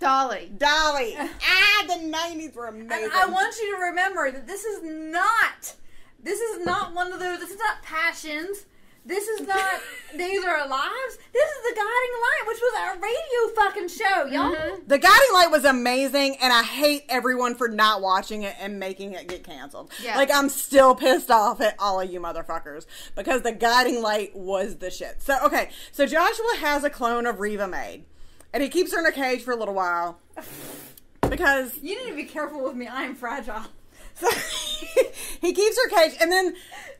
Dolly. Dolly." ah, the nineties were amazing. And I want you to remember that this is not. This is not one of those. This is not passions. This is not. these are our lives. This is the Guiding Light, which was our radio fucking show, y'all. Mm-hmm. The Guiding Light was amazing, and I hate everyone for not watching it and making it get canceled. Yeah. Like, I'm still pissed off at all of you motherfuckers because The Guiding Light was the shit. So, okay, so Joshua has a clone of Reva made, and he keeps her in a cage for a little while because You need to be careful with me. I am fragile. so he keeps her cage, and then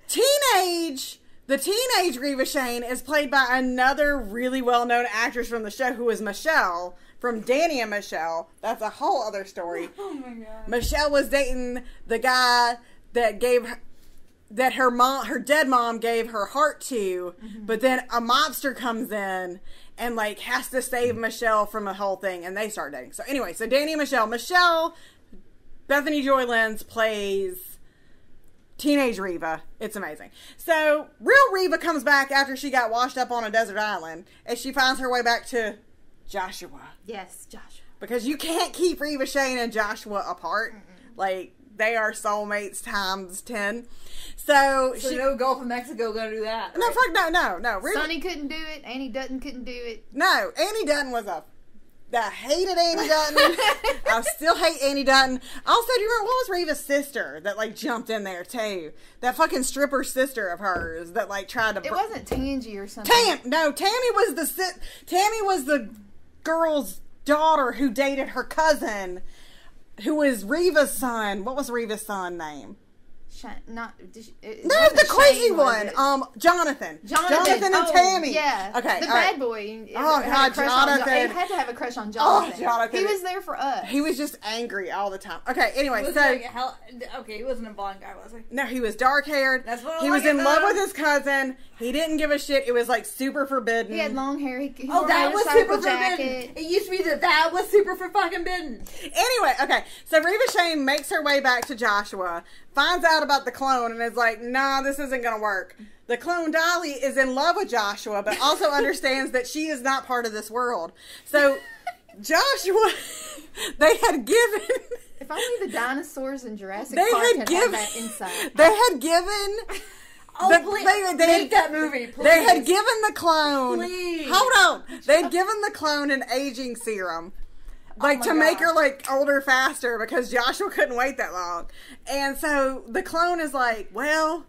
teenage. The teenage Reva Shayne is played by another really well known actress from the show who is Michelle from Danny and Michelle. That's a whole other story. Oh my god. Michelle was dating the guy that gave her, that her mom her dead mom gave her heart to, mm-hmm. but then a mobster comes in and like has to save Michelle from a whole thing and they start dating. So anyway, so Danny and Michelle, Michelle Bethany Joy Lenz plays Teenage Reva. It's amazing. So, real Reva comes back after she got washed up on a desert island and she finds her way back to Joshua Yes, Joshua. because you can't keep Reva Shayne and Joshua apart. Like they are soulmates times ten. So, So she no Gulf of Mexico gonna do that. no right? fuck no no no Reva, Sonny couldn't do it. Annie Dutton couldn't do it. no Annie Dutton was a. I hated Annie Dutton. I still hate Annie Dutton. Also, do you remember what was Reva's sister that like jumped in there too? That fucking stripper sister of hers that like tried to. It br- wasn't Tangy or something. Tam. No, Tammy was the si- Tammy was the girl's daughter who dated her cousin, who was Reva's son. What was Reva's son name? Sh- not. Did she, No, wasn't the crazy Shayne, one. Um, Jonathan. Jonathan. and oh, Tammy. Yeah. Okay. The all right. bad boy. Oh, had a God, crush on Jo- Jonathan. he had to have a crush on Jonathan. Oh, Jonathan. He was there for us. He was just angry all the time. Okay. Anyway, so like, hell, okay, he wasn't a blonde guy, was he? no, he was dark haired. That's what I He was like in love with his cousin. He didn't give a shit. It was like super forbidden. He had long hair. He, he Oh, that was super motorcycle jacket. forbidden. It used to be that that was super for fucking bidden. Anyway, okay. So Reva Shayne makes her way back to Joshua, finds out about the clone, and is like, nah, this isn't going to work. The clone Dolly is in love with Joshua, but also understands that she is not part of this world. So Joshua, they had given. If only the dinosaurs in Jurassic They Park had had, given. that insight. They had given. Oh, the- please, they- they- make that movie, please. They had given the clone. Please. Hold on. They'd given the clone an aging serum. Oh like my to make her like older faster because Joshua couldn't wait that long. And so the clone is like, Well,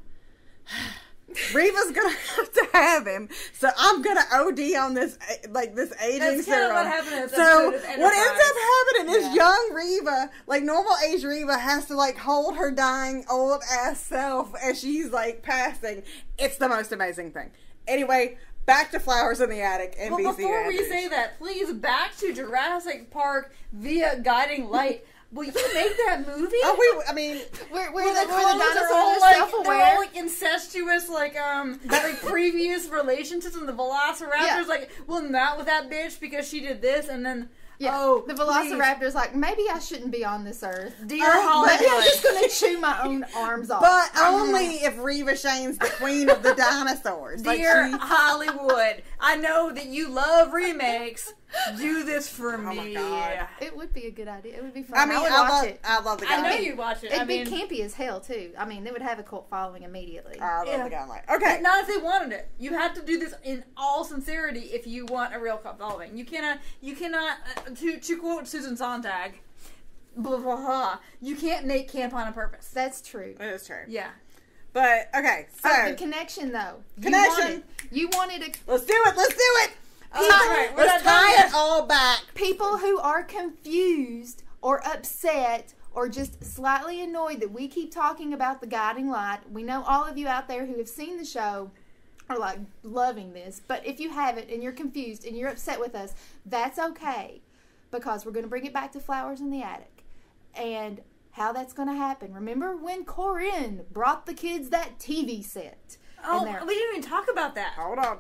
Reva's gonna have to have him, so I'm gonna OD on this like this aging That's serum. what happened in this so what ends up happening is Yeah. young Reva, like normal age Reva, has to like hold her dying old ass self as she's like passing. It's the most amazing thing. Anyway, back to flowers in the attic and Well, VC before we Andrews. say that, please back to Jurassic Park via Guiding Light. Will you make that movie? Oh, we. I mean, Where, where, Where the, the where the clones dinosaurs are all like, all like incestuous, like um, like previous relationships, and the Velociraptor's Yeah. like, well, not with that bitch because she did this, and then yeah, oh, the please. Velociraptor's like, maybe I shouldn't be on this earth. dear Oh, Maybe I'm just gonna chew my own arms off. but only if Reva Shayne's the queen of the dinosaurs. Like, Dear she- Hollywood, I know that you love remakes. Do this for my me. God. it would be a good idea. It would be fun. I mean, would I, watch love, it. I love the I guy. know you'd watch it. It'd I mean, be campy as hell too. I mean, it would have a cult following immediately. I love Yeah. the guy. Like, okay, Not if they wanted it. You have to do this in all sincerity if you want a real cult following. You cannot. You cannot. Uh, to to quote Susan Sontag, blah, blah, blah, you can't make camp on a purpose. That's true. it is true. Yeah. But okay, so Oh, the connection though. Connection. You wanted, you wanted a let's do it. Let's do it. That's right. We're Let's tie it all back. people who are confused or upset or just slightly annoyed that we keep talking about the guiding light. We know all of you out there who have seen the show are like loving this, but if you haven't and you're confused and you're upset with us, that's okay because we're going to bring it back to flowers in the attic and how that's going to happen. Remember when Corinne brought the kids that TV set? Oh, we didn't even talk about that. Hold on.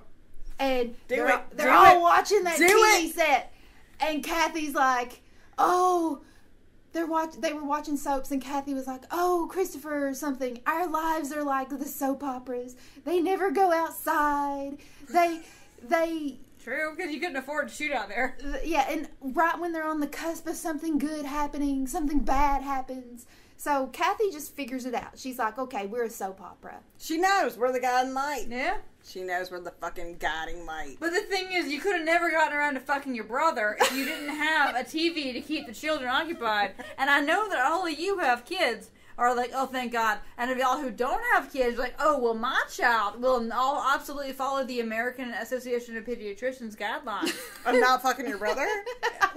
And Do they're, it. they're all it. watching that Do TV it. set, and Kathy's like, "Oh, they're watch. They were watching soaps, and Kathy was like, "Oh, Christopher or something. Our lives are like the soap operas. They never go outside. They, they." True, because you couldn't afford to shoot out there. Yeah, and right when they're on the cusp of something good happening, something bad happens. So Kathy just figures it out. She's like, okay, we're a soap opera. She knows we're the guiding light. Yeah. She knows we're the fucking guiding light. But the thing is, you could have never gotten around to fucking your brother if you didn't have a TV to keep the children occupied. And I know that all of you have kids are like, oh, thank God. And of y'all who don't have kids, like, oh, well, my child will all absolutely follow the American Association of Pediatricians guidelines. I'm not fucking your brother.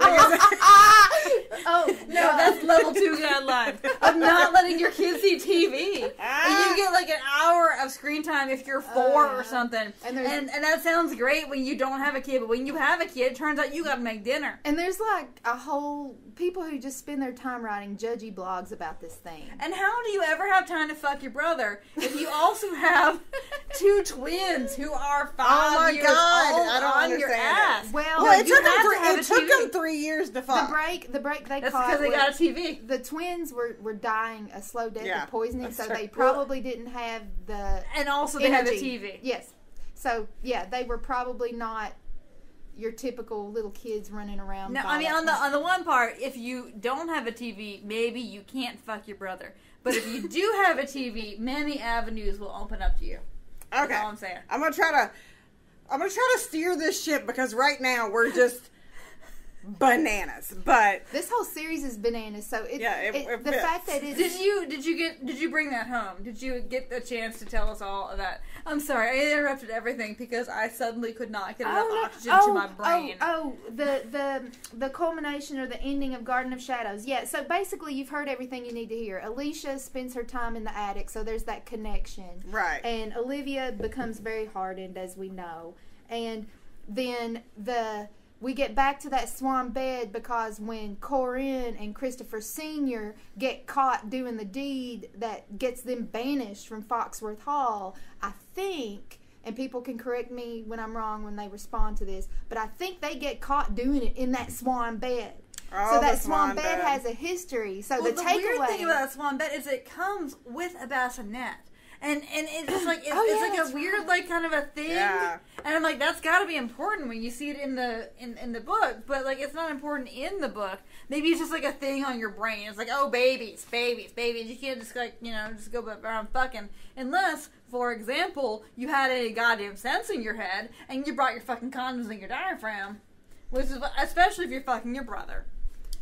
oh No, that's level two guidelines of not letting your kids see TV. And Ah. you get like an hour of screen time if you're four Uh, or something. and And, and that sounds great when you don't have a kid, but when you have a kid, it turns out you got to make dinner. And there's like a whole people who just spend their time writing judgy blogs about this thing. And how do you ever have time to fuck your brother if you also have two twins who are five Oh my years God, old I don't on your understand ass? it. Well, well, it took, them to three, it took them three years to fuck. the fuck. break, the break they That's caught because they was- got a TV. the twins were, were dying a slow death Yeah, of poisoning, that's so true. they probably didn't have the And also they had a. TV. Yes, so yeah, they were probably not your typical little kids running around. No, I mean on the on the one part, if you don't have a TV, maybe you can't fuck your brother. But if you do have a TV, many avenues will open up to you. That's okay, all I'm saying. I'm gonna try to. I'm gonna try to steer this ship because right now we're just bananas. But this whole series is bananas. So it, Yeah, it- it- it the fits. fact that it's Did you did you get did you bring that home? Did you get the chance to tell us all of that? I'm sorry, I interrupted everything because I suddenly could not get enough oh, no. oxygen oh, to my oh, brain. Oh, oh, the the the culmination or the ending of Garden of Shadows. Yeah. So basically, you've heard everything you need to hear. Alicia spends her time in the attic, so there's that connection. right, And Olivia becomes very hardened, as we know. And then the we get back to that swan bed because when Corinne and Christopher Senior get caught doing the deed that gets them banished from Foxworth Hall, I think. And people can correct me when I'm wrong when they respond to this, but I think they get caught doing it in that swan bed. Oh, so that swan, swan bed, bed. has a history. So well, the, the, takeaway. weird thing about that swan bed is it comes with a bassinet. And and it's just like it's, Oh, it's like a weird right. like kind of a thing. Yeah. And I'm like, that's got to be important when you see it in the in, in the book, but like it's not important in the book. Maybe it's just like a thing on your brain. It's like, oh, babies, babies, babies. You can't just like you know just go around fucking unless, for example, you had any goddamn sense in your head and you brought your fucking condoms in your diaphragm which is especially if you're fucking your brother.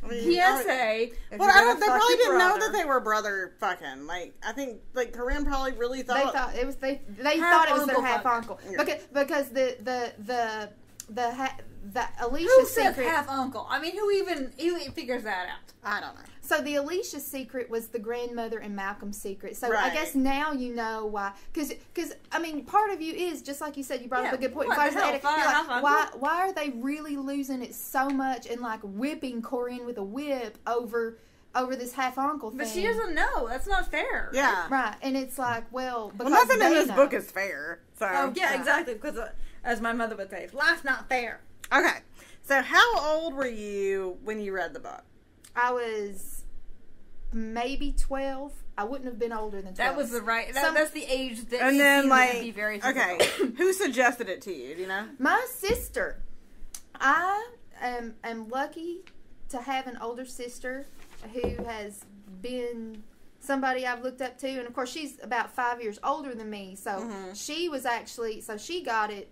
I mean, I- PSA. Well, if I don't. They probably didn't know that they were brother fucking. Like, I think like Corinne probably really thought They thought. thought it was they. They thought it was their half uncle Yeah. because because the the the the ha- the Alicia Who says secret. half uncle? I mean, who even who even figures that out? I don't know. So the Alicia secret was the grandmother and Malcolm's secret. So I guess now you know why. Because because I mean, part of you is just like you said. You brought Yeah, up a good point. what Fires the of hell, fire, like, why why are they really losing it so much and like whipping Corinne with a whip over over this half uncle thing? But she doesn't know. That's not fair. Yeah. Right, and it's like, well, because Well, nothing in this know. book is fair. So. Oh yeah, Yeah. exactly. Because uh, as my mother would say, life's not fair. Okay. So, how old were you when you read the book? I was maybe twelve. I wouldn't have been older than twelve. That was the right. That, Some- that's the age that. And she then, seemed like, be very okay, who suggested it to you? Do you know? My sister. I am am lucky to have an older sister who has been somebody I've looked up to, and of course she's about five years older than me. So Mhm. she was actually so she got it.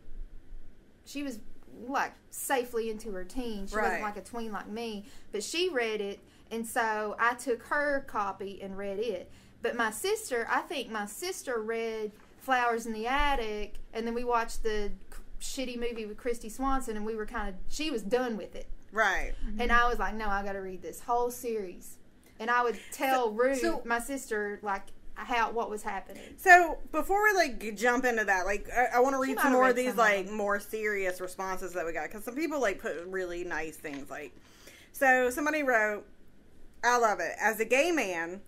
She was like safely into her teens. She Right. wasn't like a tween like me, but she read it, and so I took her copy and read it. But my sister, I think my sister read Flowers in the Attic, and then we watched the shitty movie with Kristy Swanson, and we were kind of she was done with it, Right. and I was like, no, I got to read this whole series, and I would tell Ruth, so- my sister, like how what was happening. So before we like jump into that, like I, I want to read some more of these like more serious responses that we got because some people like put really nice things like. So somebody wrote, "I love it as a gay man.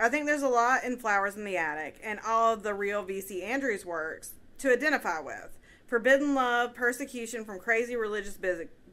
I think there's a lot in Flowers in the Attic and all of the real VC Andrews works to identify with. Forbidden love, persecution from crazy religious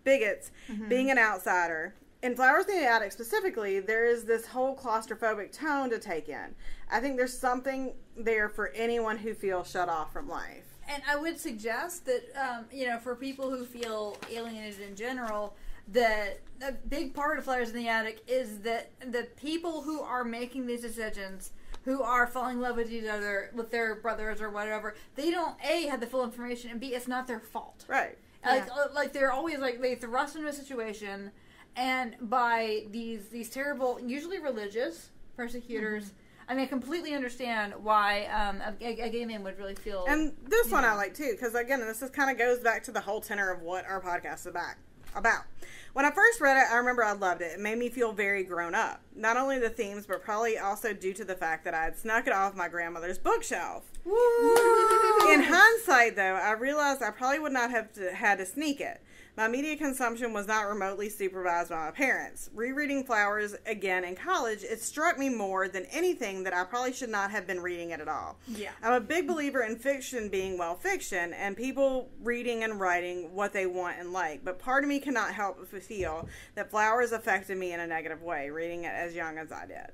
bigots, Mm-hmm. being an outsider. In Flowers in the Attic specifically, there is this whole claustrophobic tone to take in. I think there's something there for anyone who feels shut off from life. And I would suggest that, um, you know, for people who feel alienated in general, that a big part of Flowers in the Attic is that the people who are making these decisions, who are falling in love with each other, with their brothers or whatever, they don't a have the full information, and b it's not their fault. Right. Like, Yeah. uh, like they're always like they thrust into a situation, and by these these terrible, usually religious persecutors. I mean, I completely understand why um, a, a, gay man would really feel. And this one Yeah. I like too because again, this is kind of goes back to the whole tenor of what our podcast is about. About when I first read it, I remember I loved it. It made me feel very grown up. Not only the themes, but probably also due to the fact that I had snuck it off my grandmother's bookshelf. In hindsight, though, I realized I probably would not have to, had to sneak it. My media consumption was not remotely supervised by my parents. Rereading Flowers again in college, it struck me more than anything that I probably should not have been reading it at all. Yeah. I'm a big believer in fiction being well fiction and people reading and writing what they want and like, but part of me cannot help but feel that Flowers affected me in a negative way, reading it as young as I did.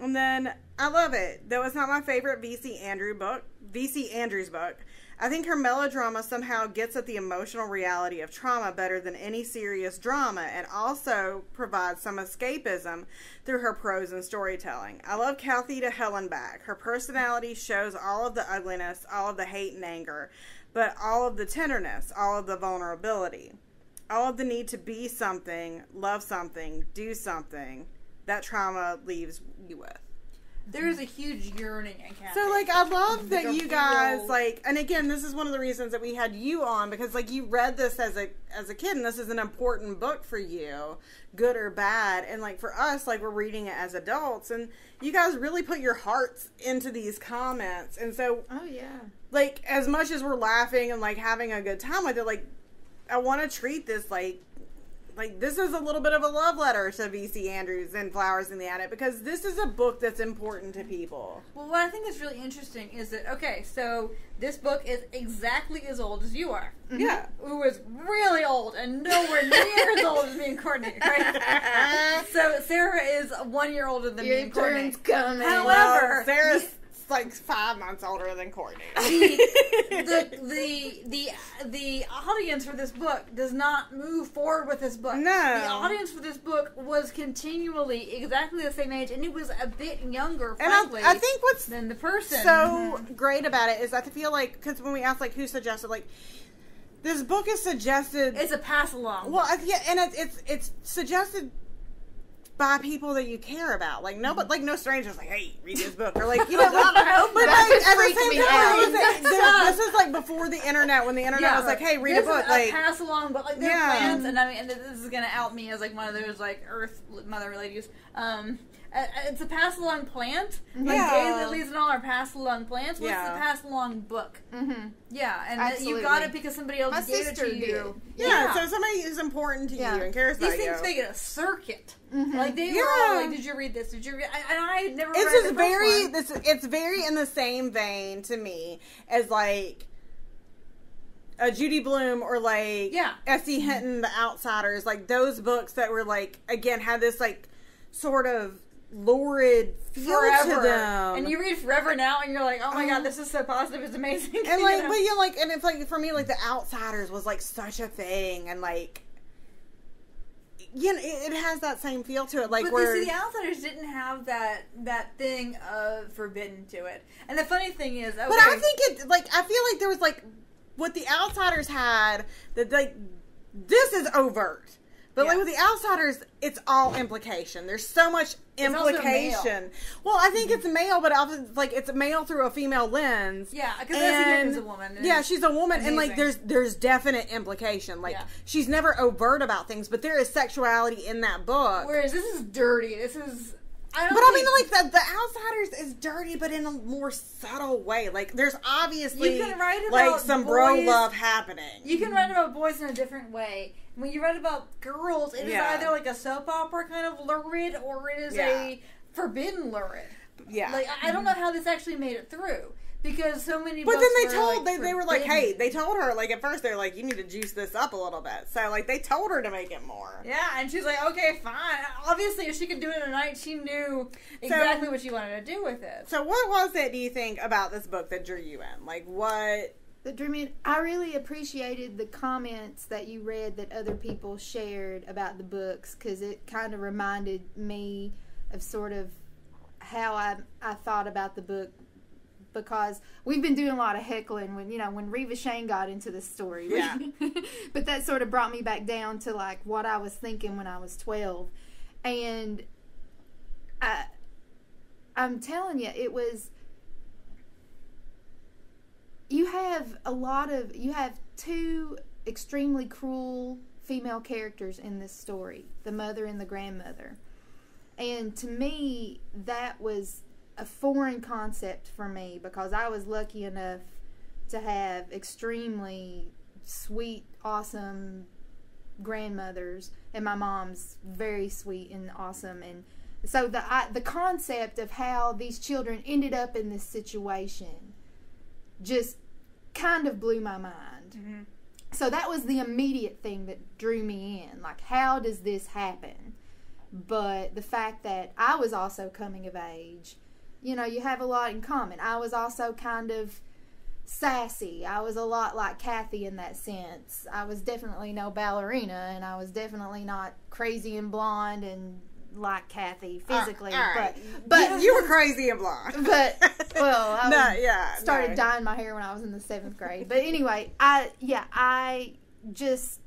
And then I love it. Though it's not my favorite VC Andrew book, VC Andrews book. I think her melodrama somehow gets at the emotional reality of trauma better than any serious drama and also provides some escapism through her prose and storytelling. I love Calthea back. Her personality shows all of the ugliness, all of the hate and anger, but all of the tenderness, all of the vulnerability, all of the need to be something, love something, do something that trauma leaves you with. There is a huge yearning in Kathy. So like I love that you guys like and again this is one of the reasons that we had you on because like you read this as a as a kid and this is an important book for you, good or bad. And like for us like we're reading it as adults and you guys really put your hearts into these comments. And so Oh yeah. like as much as we're laughing and like having a good time with it like I want to treat this like like this is a little bit of a love letter to VC Andrews and Flowers in the Attic because this is a book that's important to people. well, what I think is really interesting is that okay, so this book is exactly as old as you are. Mm-hmm. Yeah. Who is really old and nowhere near as old as me and Courtney, right? so Sarah is one year older than me Your and Courtney. coming. However- Well, Sarah's like five months older than Courtney. the, the the the audience for this book does not move forward with this book. No. the audience for this book was continually exactly the same age, and it was a bit younger, and I, frankly, I think what's than the person. so great about it is I feel like because when we asked like who suggested like this book is suggested. it's a pass along. well, yeah, and it's it's it's suggested by people that you care about. Like no, but like no strangers like, hey, read this book or like you know. Like, but like at the same time, out. it like- this, this was like before the internet when the internet was like, hey, read a book. Is Like a pass along, but like Yeah. plants, and I mean, and this is gonna out me as like one of those like Earth Mother ladies. Um, uh, it's a pass along plant. Like Yeah. daylilies and all are pass along plants. What's Yeah. the pass along book? Mm-hmm. Yeah, and that you got it because somebody else My gave it to you. did. yeah, so somebody is important to Yeah. you and cares about you. These things make it a circuit. Mhm. Like they were all like, "Did you read this? Did you read?" I- And I had never. it's read just very one. this it's very in the same vein to me as like a Judy Blume or like Yeah. S.E. Hinton, The Outsiders, like those books that were like again had this like sort of lurid feel forever. to them. And you read forever now, and you're like, "Oh my Um, god, this is so positive. It's amazing." and like know? but yeah, like and it's like for me like The Outsiders was like such a thing and like you know, it, it has that same feel to it, like but where see, the outsiders didn't have that that thing of forbidden to it. And the funny thing is, okay, But I think it like I feel like there was like what the outsiders had that like this is overt. But like with the outsiders, it's all implication. There's so much implication. Well, I think it's male, but also, like it's male through a female lens. yeah, because a woman. Yeah, she's a woman, and like there's there's definite implication. Like Yeah. she's never overt about things, but there is sexuality in that book. Whereas this is dirty. This is. I don't But I mean, like the the outsiders is dirty, but in a more subtle way. Like there's obviously You can write about like some bro love happening. You can write about boys in a different way. When you write about girls, it is Yeah. either like a soap opera kind of lurid or it is Yeah. a forbidden lurid. yeah. Like I don't know how this actually made it through because so many. but then they were, told like, they, they were like, hey, they told her like at first they're like, you need to juice this up a little bit. So like they told her to make it more. Yeah, and she's like, okay, fine. Obviously, if she could do it in a night, she knew exactly what she wanted to do with it. So what was it? Do you think about this book that drew you in? Like what? The drew me. In? I really appreciated the comments that you read that other people shared about the books because it kind of reminded me of sort of how I I thought about the book because we've been doing a lot of heckling when you know when Reva Shayne got into the story. Yeah. but that sort of brought me back down to like what I was thinking when I was twelve, and I I'm telling you, it was you have a lot of you have two extremely cruel female characters in this story the mother and the grandmother and to me that was a foreign concept for me because i was lucky enough to have extremely sweet awesome grandmothers and my mom's very sweet and awesome and so the I, the concept of how these children ended up in this situation just kind of blew my mind. Mhm. So that was the immediate thing that drew me in. Like, how does this happen? But the fact that I was also coming of age, you know, you have a lot in common. I was also kind of sassy. I was a lot like Kathy in that sense. I was definitely no ballerina, and I was definitely not crazy and blonde and like Kathy physically. Uh, right. But but you were crazy and blonde. but well, I no, yeah, started no. dyeing my hair when I was in the seventh grade. But anyway, I yeah, I just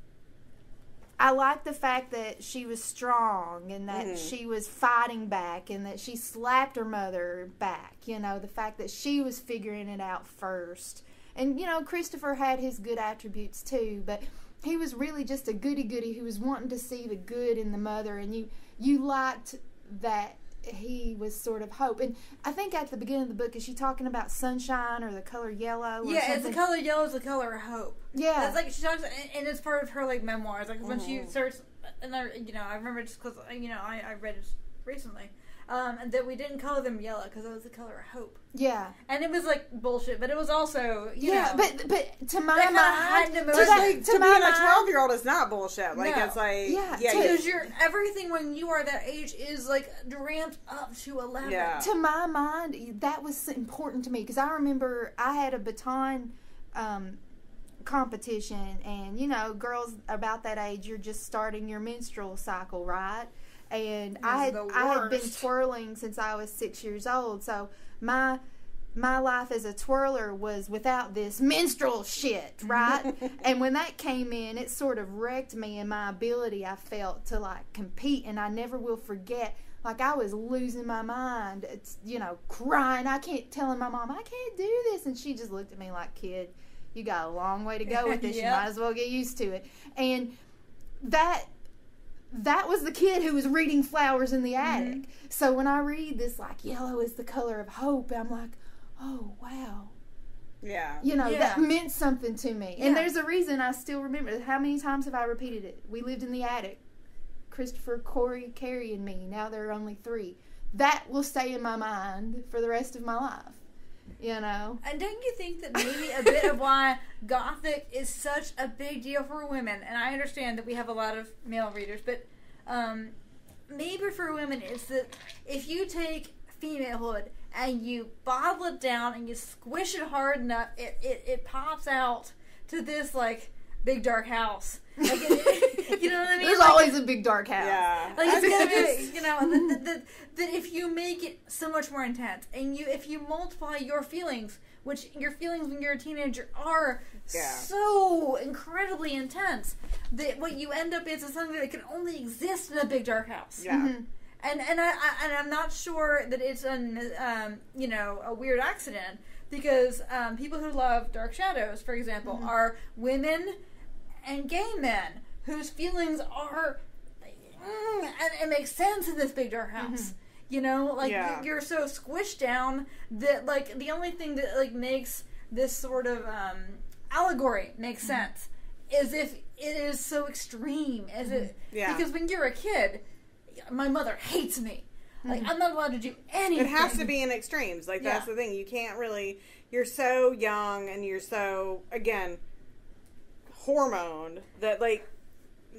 I like the fact that she was strong and that Mhm. she was fighting back and that she slapped her mother back. You know, the fact that she was figuring it out first. And you know, Christopher had his good attributes too, but he was really just a goody goody who was wanting to see the good in the mother and you you liked that he was sort of hope. And I think at the beginning of the book, is she talking about sunshine or the color yellow? Or Yeah, it's the color yellow is the color of hope. Yeah. That's like she talks, and- it's part of her like memoirs. Like when she Mhm. starts, and I, you know, I remember just because you know I, I read it recently, um, and that we didn't color them yellow because it was the color of hope, yeah. and it was like bullshit, but it was also you yeah, know, but but to my That mind, to, that, Like, to, to my being a twelve year old is not bullshit. Like No. it's like Yeah, yeah, because you're everything when you are that age is like ramped up to eleven. Yeah. to my mind, that was important to me because I remember I had a baton um, competition, and you know, girls about that age, you're just starting your menstrual cycle, right? And I had I had been twirling since I was six years old, so my my life as a twirler was without this minstrel shit, right? and when that came in, it sort of wrecked me and my ability I felt to like compete. And I never will forget. Like I was losing my mind. It's you know crying. I can't telling my mom I can't do this, and she just looked at me like, "Kid, you got a long way to go with this. Yep. You might as well get used to it." And that that was the kid who was reading flowers in the attic. Mm-hmm. So when I read this, like yellow is the color of hope, I'm like, oh wow, Yeah. you know Yeah. that meant something to me. And there's a reason I still remember. How many times have I repeated it? We lived in the attic. Christopher, Corey, Carrie, and me. Now there are only three. That will stay in my mind for the rest of my life. You know. And don't you think that maybe a bit of why Gothic is such a big deal for women, and I understand that we have a lot of male readers, but um, maybe for women it's that if you take femalehood and you bottle it down and you squish it hard enough, it, it, it pops out to this like big dark house. Like, it, you know what I mean? There's Like, always a big dark house. Yeah. like it's gonna be, you know, that, that, that if you make it so much more intense, and you if you multiply your feelings, which your feelings when you're a teenager are Yeah. so incredibly intense, that what you end up is is something that can only exist in a big dark house. Yeah. Mhm. And and I, I and I'm not sure that it's an um, you know a weird accident because um, people who love Dark Shadows, for example, Mm-hmm. are women and gay men whose feelings are mm, and it makes sense in this big dark house. You know, like Yeah. you're so squished down that like the only thing that like makes this sort of um, allegory make sense is if it is so extreme as it Yeah. because when you're a kid, my mother hates me. Like I'm not allowed to do anything. It has to be in extremes. Like that's Yeah. the thing. You can't really. You're so young, and you're so again hormoned that like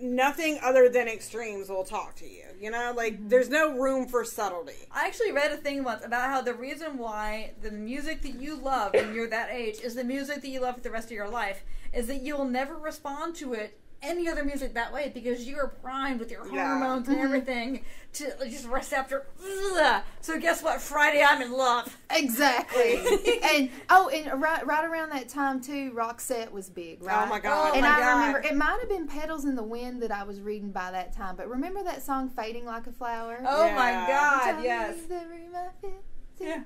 nothing other than extremes will talk to you. You know, like mm-hmm. there's no room for subtlety. I actually read a thing once about how the reason why the music that you love when you're that age is the music that you love for the rest of your life is that you'll never respond to it any other music that way because you are primed with your Yeah. hormones and mm-hmm. everything to just receptor. Ugh. So guess what? Friday I'm in love. Exactly. and oh, and right, right around that time too, Roxette was big, oh right? Oh my god! Oh and my I God. remember it might have been "Petals in the Wind" that I was reading by that time. But remember that song "Fading Like a Flower"? Oh my God! Yes. the room I feel Yeah.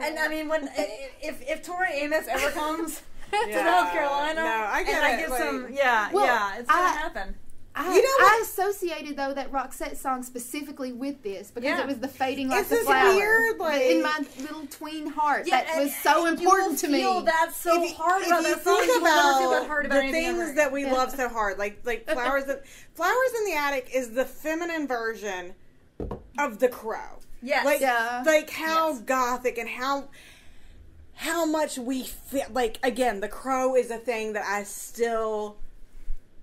And. I mean, when if if Tori Amos ever comes to Yeah. South Carolina, No, I get and I get like- some, yeah, Well, yeah, it's gonna I- happen. I, You know I associated though that Roxette song specifically with this because Yeah. it was the fading like It's the flower. weird, like- in my little tween heart. Yeah, that and- was so important you to me. will Feel so If you- hard if about you that song. think You will never feel about that hard about the things ever. that we love so hard, like like flowers. That, flowers in the attic is the feminine version of the crow. Yes. Like Yeah. like how Yes. gothic and how how much we feel like again the crow is a thing that I still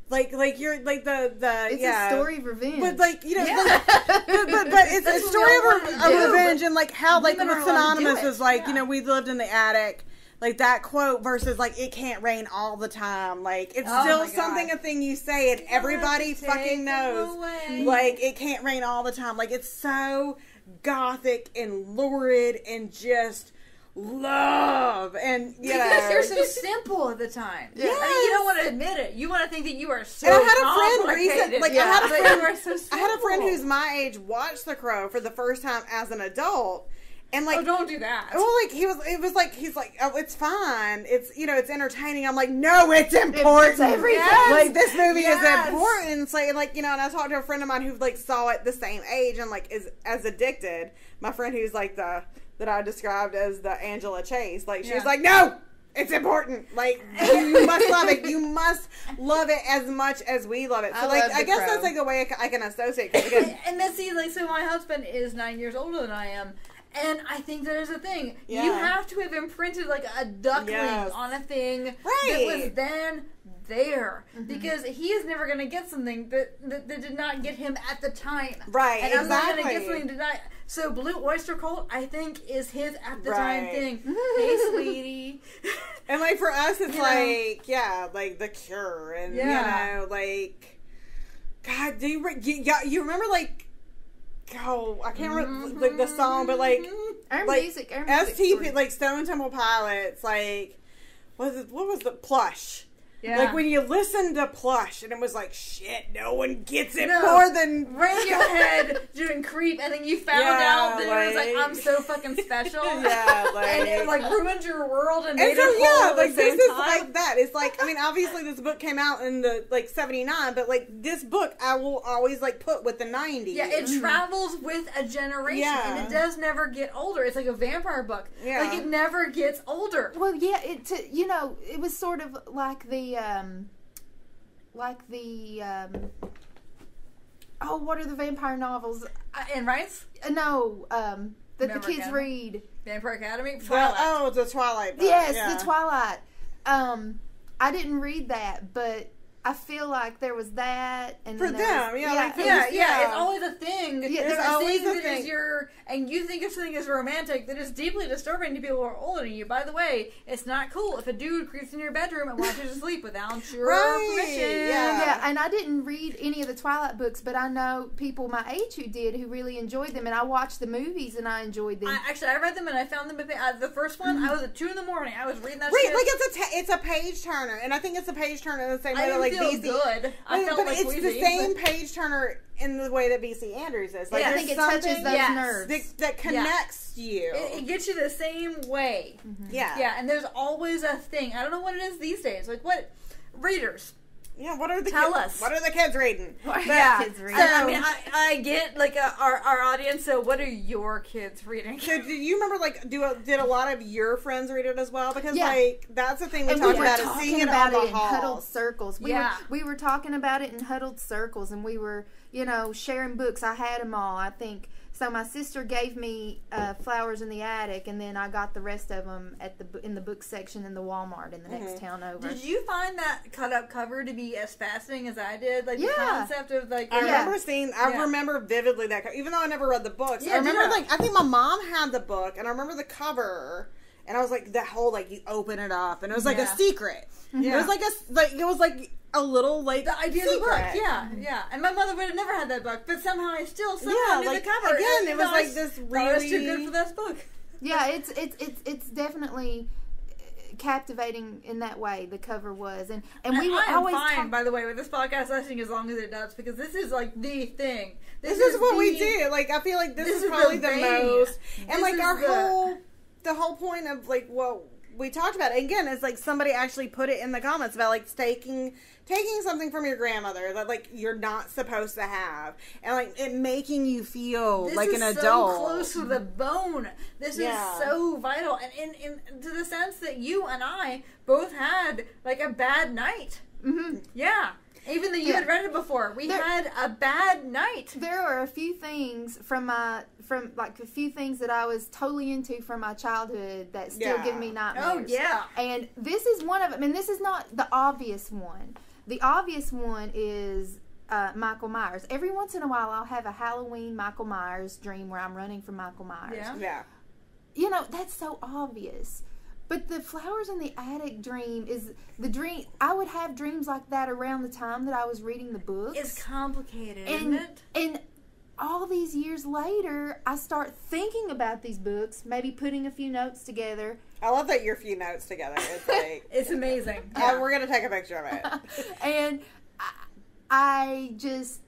like like you're like the the it's yeah. a story of revenge. but like you know Yeah. but, but, but, but it's That's a story of, all re- wanna of do, revenge and like how like what's are allowed to do synonymous is like you know we lived in the attic like that quote versus like it can't rain all the time. Like it's Oh still something a thing you say and everybody fucking knows. away. like it can't rain all the time. Like it's so gothic and lurid and just love and you because know you're so simple at the time. Yeah. I mean, you don't want to admit it. You want to think that you are so. And I had a friend recent, like Yeah. I had a friend, so I had a friend who's my age watched The Crow for the first time as an adult, and like, Oh, don't do that. well, like he was, it was like he's like, oh, it's fine, it's you know, it's entertaining. I'm like, no, it's important. everything. Yes. Like this movie Yes. is important. So, like you know, and I talked to a friend of mine who like saw it the same age and like is as addicted. My friend who's like the that I described as the Angela Chase. Like she's Yeah. like, no. It's important. Like you must love it. You must love it as much as we love it. So I like I guess Crow. that's like the way I, can associate. 'cause again, and then see, like, so my husband is nine years older than I am, and I think there's a thing. You have to have imprinted like a duckling Yes. on a thing that Right. was then there Mm-hmm. because he is never going to get something that, that that did not get him at the time. Right, And I'm not going to get something tonight. So Blue Oyster Cult, I think, is his at the time thing. hey, sweetie. and like for us, it's You know? like yeah, like The Cure, and Yeah. you know, like God, do you re- you, you remember like oh, I can't remember like the mm-hmm. song, but like mm-hmm. Our like music, our music. STP, story. like Stone Temple Pilots, like what was it, what was the plush? Yeah. Like when you listen to plush, and it was like shit, no one gets it No. more than Radiohead doing creep, and then you found Yeah, out that it was like like- I'm so fucking special. yeah, like and it like ruined your world and And made so it yeah, like the same this is time. like that. It's like I mean, obviously this book came out in the like '79, but like this book, I will always like put with the '90s. Yeah, it mm-hmm. travels with a generation, Yeah. and it does never get older. It's like a vampire book. Yeah. Like it never gets older. Well, yeah, it to, you know it was sort of like the um, like the um, oh, what are the vampire novels? Uh, and rights, Uh, no, um, that Remember the kids Academy? read. Vampire Academy, The- Twilight. oh, the Twilight. Book. Yes, yeah. the Twilight. Um, I didn't read that, but I feel like there was that, and For there was- them, yeah, like yeah, It's- yeah, yeah. it's always a thing. Yeah, There's a always thing a thing. is your, and you think of something as romantic that is deeply disturbing to people who are older than you. By the way, it's not cool if a dude creeps in your bedroom and wants you to sleep without your Right, permission. yeah. Yeah, and I didn't read any of the Twilight books, but I know people my age who did who really enjoyed them, and I watched the movies and I enjoyed them. I, actually, I read them and I found them. Uh, the first one, I was at two in the morning. I was reading that. Right, shit. like it's a it's a page turner, and I think it's a page turner in the same way that like VC. good. I But- felt but like it's queasy, the same page turner in the way that VC Andrews is. Like Yeah. I think it touches something those Yes. nerves. that, that connects you. It, it gets you the same way. Mm-hmm. yeah, Yeah, and there's always a thing. I don't know what it is these days. Like what readers? Yeah, What are the Tell kids, us. What are the kids reading? What are yeah, kids reading? So, I mean, I, I get like uh our our audience. So, what are your kids reading? So, do you remember like do a, did a lot of your friends read it as well? Because Yeah. like that's the thing we and we talked were about is talking seeing it about on it the in huddled circles. We Yeah. were we were talking about it in huddled circles, and we were you know sharing books. I had them all. I think so. My sister gave me uh, Flowers in the Attic, and then I got the rest of them at the in the book section in the Walmart in the next Mhm. town over. Did you find that cut up cover to be as fascinating as I did? Like the Yeah. concept of like I Yeah. remember seeing. I Yeah. remember vividly that, even though I never read the books. Yeah, I remember yeah. like I think my mom had the book, and I remember the cover, and I was like that whole like you open it up, and it was like Yeah. a secret. Yeah. It was like a s- like it was like a little like the idea of the book. Yeah, yeah. And my mother would have never had that book, but somehow I still somehow Yeah, knew like, the cover. again, it was like this thought it was too good for this book. yeah, it's it's it's it's definitely uh, captivating in that way. The cover was, and and we And were I am always fine, talk- by the way, with this podcast listening as long as it does, because this is like the thing. This, is, what we do. Like I feel like this, this is is probably the, vein. most, and This like our the- whole, the whole point of like what we talked about again is like somebody actually put it in the comments about like taking taking something from your grandmother that like you're not supposed to have, and like it making you feel This like is an so adult. close to the bone. This Yeah. is so vital, and in, in to the sense that you and I both had like a bad night. Mhm. Yeah, even though you Yeah. had read it before, we There- had a bad night. there are a few things from my from like a few things that I was totally into from my childhood that still Yeah. give me nightmares. Oh yeah, And this is one of them. And this is not the obvious one. The obvious one is uh, Michael Myers. Every once in a while, I'll have a Halloween Michael Myers dream where I'm running from Michael Myers. Yeah. yeah, You know, that's so obvious. But the flowers in the attic dream is the dream. I would have dreams like that around the time that I was reading the book. it's complicated, and isn't it? and all these years later, I start thinking about these books, maybe putting a few notes together, I love that your few notes together. It's like. It's amazing. uh, we're gonna take a picture of it. and I, I just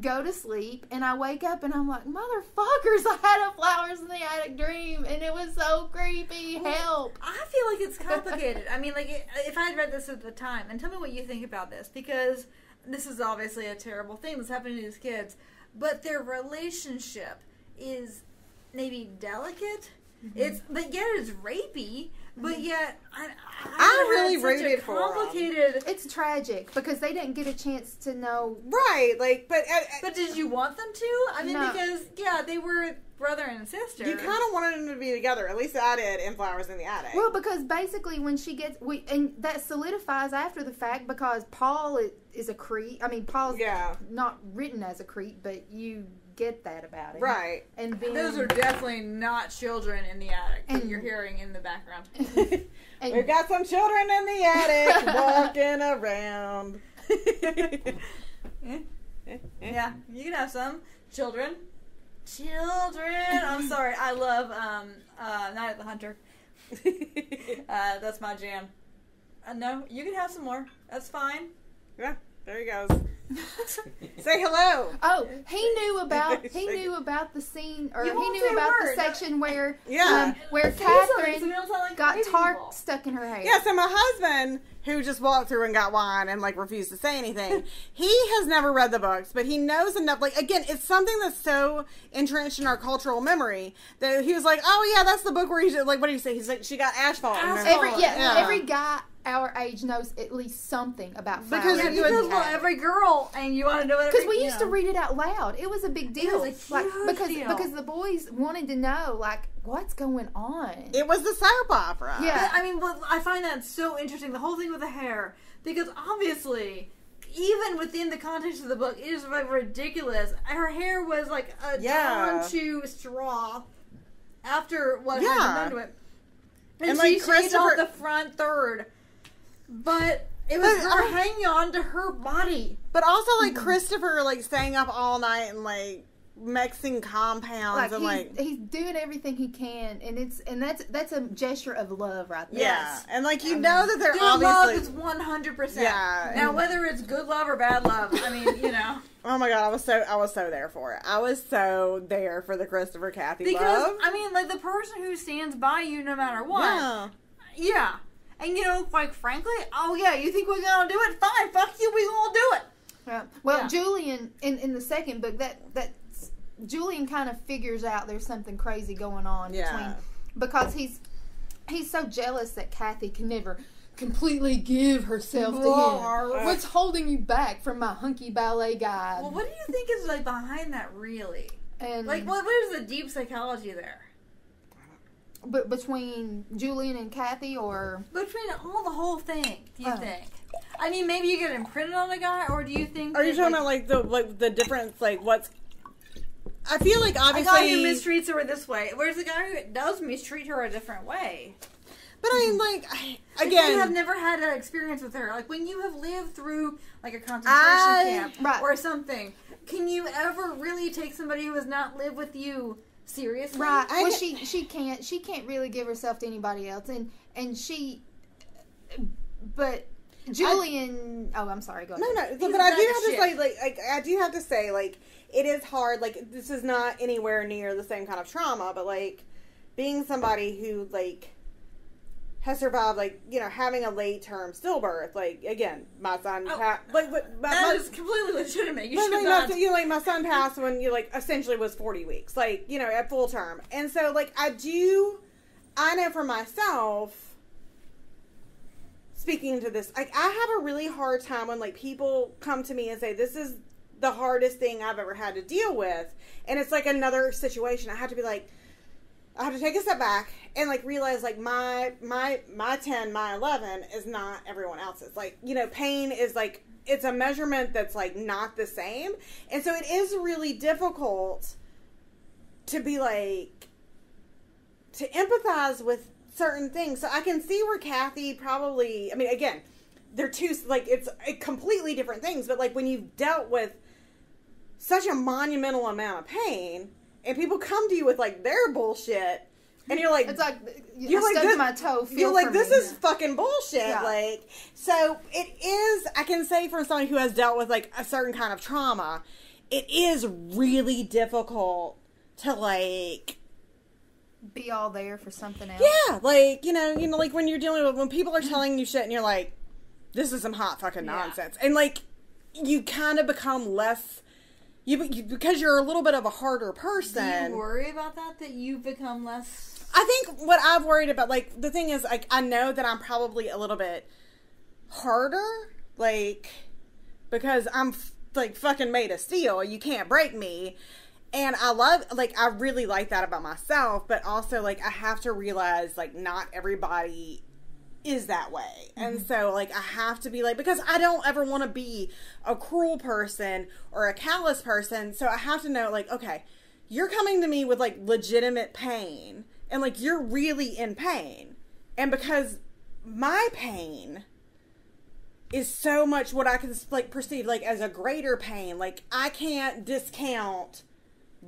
go to sleep and I wake up and I'm like, motherfuckers, I had a flowers in the attic dream and it was so creepy. Help. I feel like it's complicated. I mean, like if I had read this at the time, and tell me what you think about this, because this is obviously a terrible thing that's happening to these kids, but their relationship is maybe delicate. Mm-hmm. It's but yet it's rapey, but yet I, I, I really such a rooted for 'em. complicated. It's tragic because they didn't get a chance to know. right, like, but uh, But did you want them to? I mean, No. because yeah, they were brother and sister. you kind of wanted them to be together. At least I did in Flowers in the Attic. Well, because basically when she gets, we and that solidifies after the fact because Paul is, is a creep. I mean, Paul's yeah, not written as a creep, but you get that about him. right. And then Those are definitely not children in the attic And- you're hearing in the background. and- We've got some children in the attic walking around. Yeah, you can have some children. children. I'm sorry. I love um, uh, Night of the Hunter. Uh, that's my jam. Uh, no, you can have some more. That's fine. yeah, there he goes. Say hello. Oh, he knew about he knew about the scene, or he knew about the word. section where Yeah. um, where Say something so Catherine we don't sound like got crazy tart people. stuck in her hair. Yeah, so my husband, who just walked through and got wine and like refused to say anything, he has never read the books, but he knows enough. Like again, it's something that's so entrenched in our cultural memory that he was like, "Oh yeah, that's the book where he just, like what do you say? He's like, she got asphalt." in her Every yeah, Yeah. every guy our age knows at least something about Because. Yeah, because well, every girl, and you want to know what because we you used to read it out loud. It was a big deal. was a like because deal. because the boys wanted to know like what's going on. It was the soap opera. Yeah. I mean, well, I find that so interesting. The whole thing with the hair, because obviously, even within the context of the book, it is like ridiculous. Her hair was like a Yeah. down to straw after what Yeah. had been done to it, and, And, she like, shaved off the front third, but it was But her I- hanging on to her body. But also like mm-hmm. Christopher like staying up all night and like mixing compounds like and he's, like he's doing everything he can, and it's and that's that's a gesture of love right there. yeah, and like you know that they're Good love is one hundred percent. Yeah. Now, whether it's good love or bad love, I mean, you know. Oh my god, I was so I was so there for it. I was so there for the Christopher Kathy Because love. I mean, like the person who stands by you no matter what. yeah. Yeah. And you know, quite frankly, oh yeah, you think we're gonna do it? Fine, fuck you, we gonna do it. Yeah. Well, Yeah. Julian in in the second book that that Julian kind of figures out there's something crazy going on Yeah. between because he's he's so jealous that Kathy can never completely give herself to him. What's holding you back from my hunky ballet guy? Well, what do you think is like behind that, really? and Like, what, what is the deep psychology there? But between Julian and Kathy, or Between all the whole thing, do you Oh. think? I mean, maybe you get imprinted on a guy, or do you think? Are you that, talking about like the like the difference like what's I feel like a guy who obviously mistreats her this way, whereas the guy who does mistreat her a different way? But I mean like I- Like, you have never had an experience with her. Like when you have lived through like a concentration I- camp Right. or something, can you ever really take somebody who has not lived with you seriously? right? Well, she she can't she can't really give herself to anybody else, and and she, but Julian. oh, I'm sorry. Go ahead. No, no, He's but I do have of to say, like, like, I do have to say, like, it is hard. Like, this is not anywhere near the same kind of trauma, but like, being somebody who like has survived, like, you know, having a late term stillbirth. Like, again, my son, Oh, pa- like, but my, That my, is completely legitimate. You should not. my, you know, like my son passed when you like essentially was forty weeks, like you know, at full term, and so like I do, I know for myself. Speaking to this, like I have a really hard time when like people come to me and say this is the hardest thing I've ever had to deal with, and it's like another situation. I have to be like, I have to take a step back and like realize like my my my 10 my 11 is not everyone else's. Like you know pain is like it's a measurement that's like not the same. And so it is really difficult to be like to empathize with certain things. So i can see where kathy probably i mean again they're two like it's completely different things. But like when you've dealt with such a monumental amount of pain and people come to you with like their bullshit and you're like It's like You're you're like, this- my toe. Feel you're like this me. is fucking bullshit Yeah. like so it is i can say for somebody who has dealt with like a certain kind of trauma it is really difficult to like be all there for something else. yeah like you know you know like when you're dealing with when people are telling you shit and you're like this is some hot fucking Yeah. nonsense and like you kind of become less you, you because you're a little bit of a harder person. Do you worry about that? That you've become less. I think what I've worried about, like the thing is, like I know that I'm probably a little bit harder, like because I'm f- like fucking made of steel. You can't break me, and I love, like I really like that about myself. But also, like I have to realize, like not everybody is that way. And mm-hmm. so like I have to be like because I don't ever want to be a cruel person or a callous person. So I have to know like okay, you're coming to me with like legitimate pain and like you're really in pain. And because my pain is so much what I can like perceive like as a greater pain, like I can't discount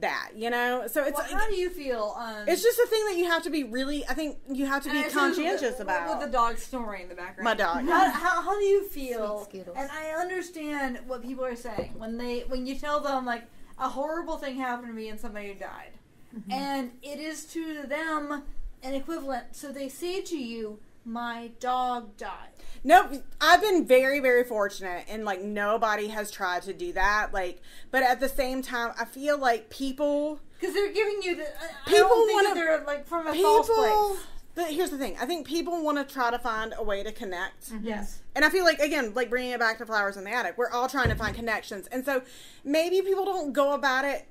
that, you know? So it's Well, how do you feel? Um, it's just a thing that you have to be really I think you have to be and I see conscientious with, about. with the dog snoring in the background. My dog. How, how, how do you feel? Sweet And I understand what people are saying when they when you tell them like a horrible thing happened to me and somebody died, Mm-hmm. and it is to them an equivalent. So they say to you, "My dog died." Nope. I've been very, very fortunate and like nobody has tried to do that. Like but at the same time I feel like people Because they're giving you the. I- I People don't think that wanna- they're like from a false people place. but here's the thing. I think people want to try to find a way to connect. Mm-hmm. Yes. And I feel like again, like bringing it back to flowers in the attic, we're all trying to find connections. And so maybe people don't go about it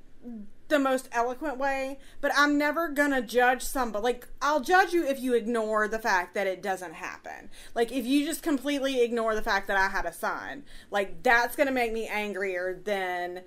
the most eloquent way, but I'm never gonna judge somebody. Like I'll judge you if you ignore the fact that it doesn't happen. Like if you just completely ignore the fact that I had a son, like that's gonna make me angrier than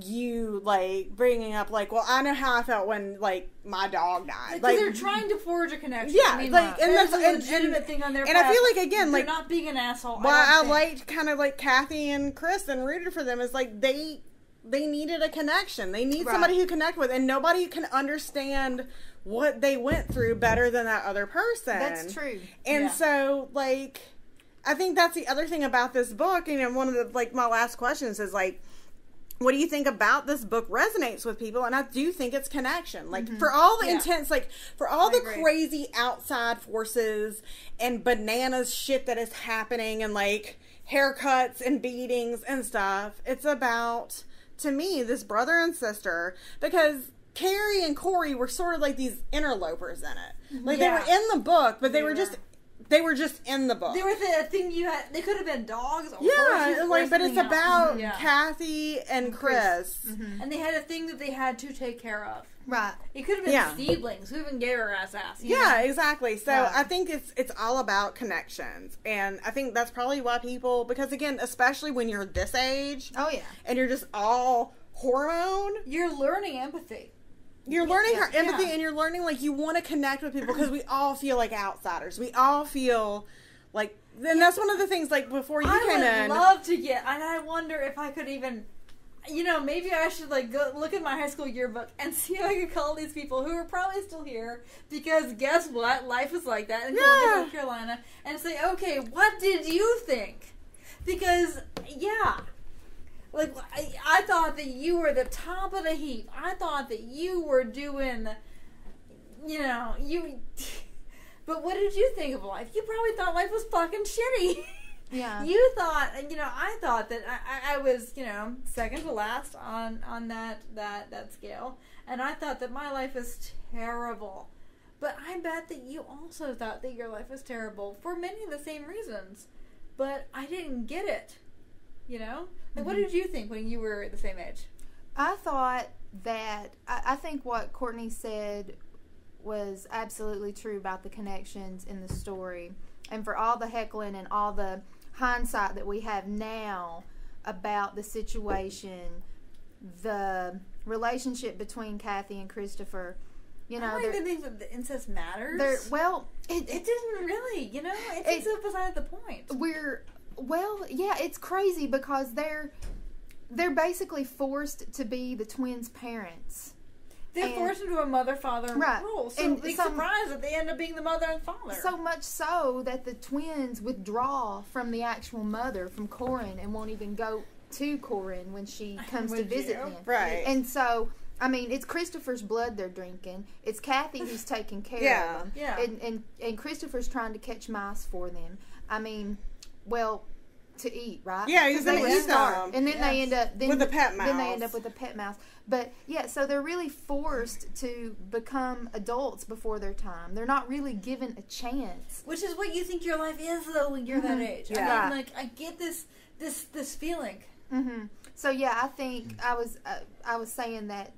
you like bringing up like, well, I know how I felt when like my dog died. Like they're trying to forge a connection. Yeah, like, and that's that's- a legitimate and- thing on their and I feel like, again, They're like- not being an asshole. why I, I, liked kind of like Kathy and Chris and rooted for them is like they they needed a connection. They need Right. somebody who connect with, and nobody can understand what they went through better than that other person. That's true. And Yeah. so, like, I think that's the other thing about this book. You know, one of the like my last questions is like. What do you think about this book resonates with people? And I do think it's connection. Like mm-hmm. for all the Yeah. intense, like for all I the agree. crazy outside forces and bananas shit that is happening and like haircuts and beatings and stuff. It's about to me this brother and sister because Carrie and Corey were sort of like these interlopers in it. Like Yeah. they were in the book, but they, They were, were. just they were just in the book. They were the thing you had. They could have been dogs. Or yeah, horses or like but it's else. about Yeah. Kathy and Chris. Mm-hmm. And they had a thing that they had to take care of. Right. It could have been Yeah. seedlings. Who even gave her ass ass? Yeah, know? exactly. So Right. I think it's it's all about connections, and I think that's probably why people because again, especially when you're this age Oh yeah. and you're just all hormone, You're learning empathy. You're learning her Yeah. empathy and you're learning like you want to connect with people because we all feel like outsiders. We all feel like and that's one of the things like before you I came would in. love to get, and I wonder if I could even. You know, maybe I should like go look at my high school yearbook and see if I could call these people who are probably still here because guess what? Life is like that in Columbia, Yeah. North Carolina, and say, okay, what did you think? Because yeah, like I, I thought that you were the top of the heap. I thought that you were doing, you know, you. But what did you think of life? You probably thought life was fucking shitty. Yeah. You thought, you know, I thought that I, I- I was, you know, second to last on on that that that scale, and I thought that my life is terrible. But I bet that you also thought that your life was terrible for many of the same reasons. But I didn't get it. You know, like what mm-hmm. did you think when you were at the same age? I thought that I, I think what Courtney said was absolutely true about the connections in the story, and for all the heckling and all the hindsight that we have now about the situation, the relationship between Kathy and Christopher. You know, I don't even think that the incest matters. well. It, it didn't really, you know, it's It- beside the point. we're well yeah it's crazy because they're they're basically forced to be the twins parents They're And- forced into a mother father Right. role. So And big some- surprise that they end up being the mother and father. so much so that the twins withdraw from the actual mother from Corinne and won't even go to Corinne when she comes to visit you? them Right. and so I mean, it's Christopher's blood they're drinking. It's Kathy who's taking care Yeah. of them. Yeah. And, and and Christopher's trying to catch mice for them. I mean, well, to eat, right? Yeah, he's 'Cause they gonna eat starved. them. And then they end up then, With a pet mouse. Then they end up with a pet mouse. But yeah, so they're really forced to become adults before their time. They're not really given a chance. Which is what you think your life is though when you're that Mhm. age. Yeah. I mean, like I get this this this feeling. Mm-hmm. So yeah, I think I was uh, I was saying that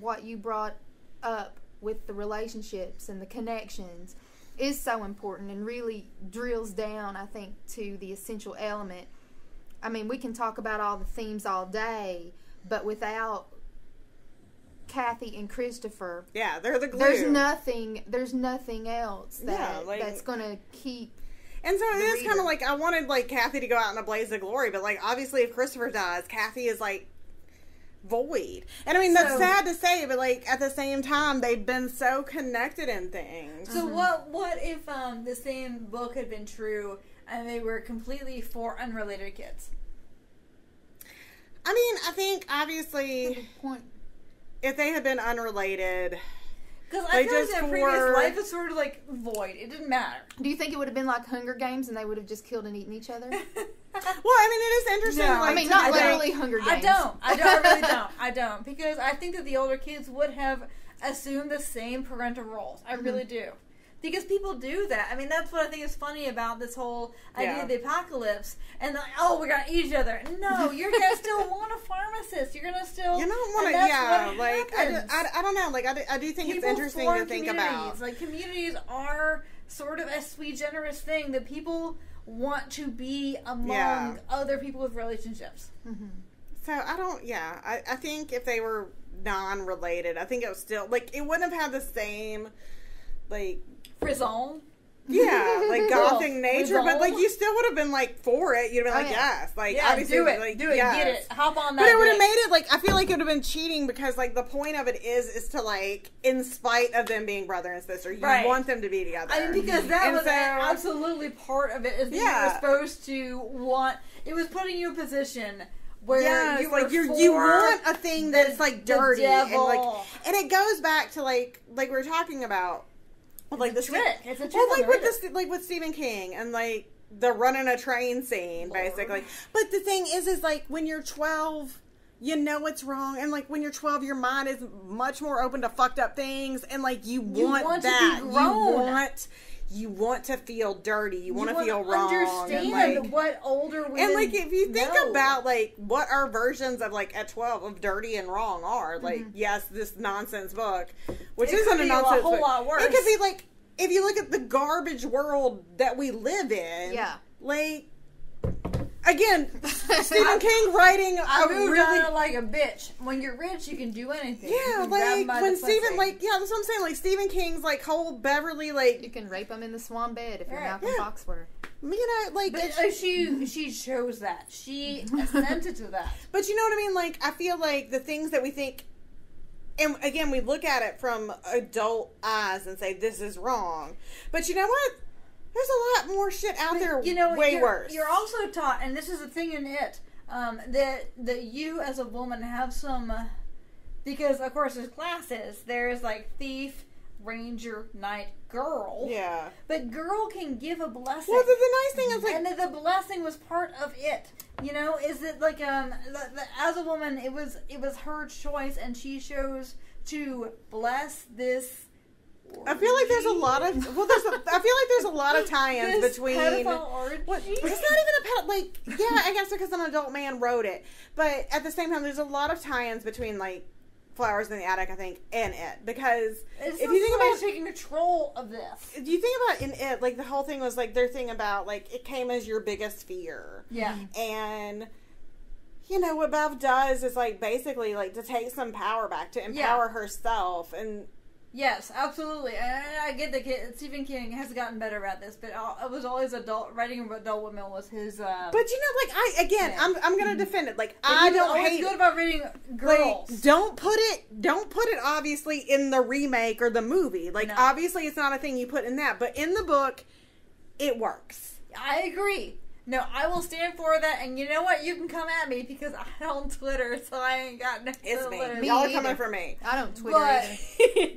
what you brought up with the relationships and the connections is so important and really drills down, I think, to the essential element. I mean, we can talk about all the themes all day, but without Kathy and Christopher, Yeah, they're the glue. there's nothing. There's nothing else that Yeah, like- that's gonna keep. And so it is kind of like I wanted like Kathy to go out in a blaze of glory, but like obviously if Christopher dies, Kathy is like void. And I mean that's So- sad to say, but like at the same time they've been so connected in things. So what what if um, the same book had been true and they were completely four unrelated kids? I mean, I think obviously Point. if they had been unrelated, Because I feel like just their for- previous life is sort of like void. It didn't matter. Do you think it would have been like Hunger Games and they would have just killed and eaten each other? well, I mean, it is interesting. No, like, I mean, not think- literally Hunger Games. I don't. I don't. I really don't. I don't because I think that the older kids would have assumed the same parental roles. I mm-hmm. really do. Because people do that. I mean, that's what I think is funny about this whole idea Yeah. of the apocalypse. And like, oh, we're gonna eat each other. No, you're gonna still want a pharmacist. You're gonna still. You don't want to, yeah. Like, I, do, I, I, don't know. Like, I do, I do think People it's interesting to think about. Like communities are sort of a sweet, generous thing that people want to be among Yeah. other people with relationships. Mm-hmm. So I don't. Yeah, I, I think if they were non-related, I think it was still like it wouldn't have had the same, like Frisson. yeah, like gothic nature. But like you still would have been like for it. You'd have been Oh, like yeah. yes, like Yeah, obviously do it. like do it. yes. Get it. Hop on that. But it would have made it like I feel like it would have been cheating because like the point of it is is to like in spite of them being brother and sister, you Right. want them to be together. I mean, because that And was so- absolutely part of it. Is that you Yeah. were supposed to want. It was putting you in a position where Yes, you like you you want a thing the- that's like dirty and like and it goes back to like like we are talking about like It's the trick. It's a trick well like with this like with Stephen King and like the running a train scene basically. But the thing is is like when you're 12 you know it's wrong. And like when you're 12 your mind is much more open to fucked up things. And like you want, You want to be that. You want you want to feel dirty you, want to feel wrong Understand like, what older women and like if you think know. about like what our versions of like at 12 of dirty and wrong are like yes this nonsense book which Mm-hmm. It isn't a be a nonsense whole book. lot worse. it could be like if you look at the garbage world that we live in Yeah. like again stephen king writing I a moved really on it like a bitch. When you're rich, you can do anything. Yeah can like when stephen like yeah that's what i'm saying like stephen king's like whole beverly like You can rape them in the swan bed if you're Right. Malcolm Yeah. Foxworth. you know like But uh, she she chose that. She assented to that. But you know what I mean? Like, I feel like the things that we think, and again, we look at it from adult eyes and say, this is wrong. But you know what? There's a lot more shit out there you know, way you're, worse. You're also taught, and this is a thing in it, um, that that you as a woman have some, uh, because of course there's classes. There's like thief, ranger, knight, girl. Yeah. But girl can give a blessing. Well, the, the nice thing is, like, and that the blessing was part of it. You know, is that like um, the, the, as a woman, it was it was her choice, and she chose to bless this. I feel like there's a lot of, well, there's a, I feel like there's a lot of tie ins this between. orgy. What? It's not even a pet. Like, yeah, I guess because an adult man wrote it, but at the same time, there's a lot of tie-ins between like flowers in the attic. I think and it because It's if you think about taking control of this. do you think about in it like the whole thing was like their thing about like it came as your biggest fear Yeah. and you know what bev does is like basically like to take some power back to empower herself and Yes, absolutely. And I get that Stephen King has gotten better at this, but it was always adult writing about adult women was his. Uh, but you know like i again Yeah. i'm, I'm gonna defend it like but i don't hate good it. about reading girls. Like, don't put it don't put it obviously in the remake or the movie like No. obviously it's not a thing you put in that but in the book it works I agree. No, I will stand for that. And you know what? You can come at me because I'm on Twitter, so I ain't got no. it's me, Me y'all are either. coming for me I don't Twitter But,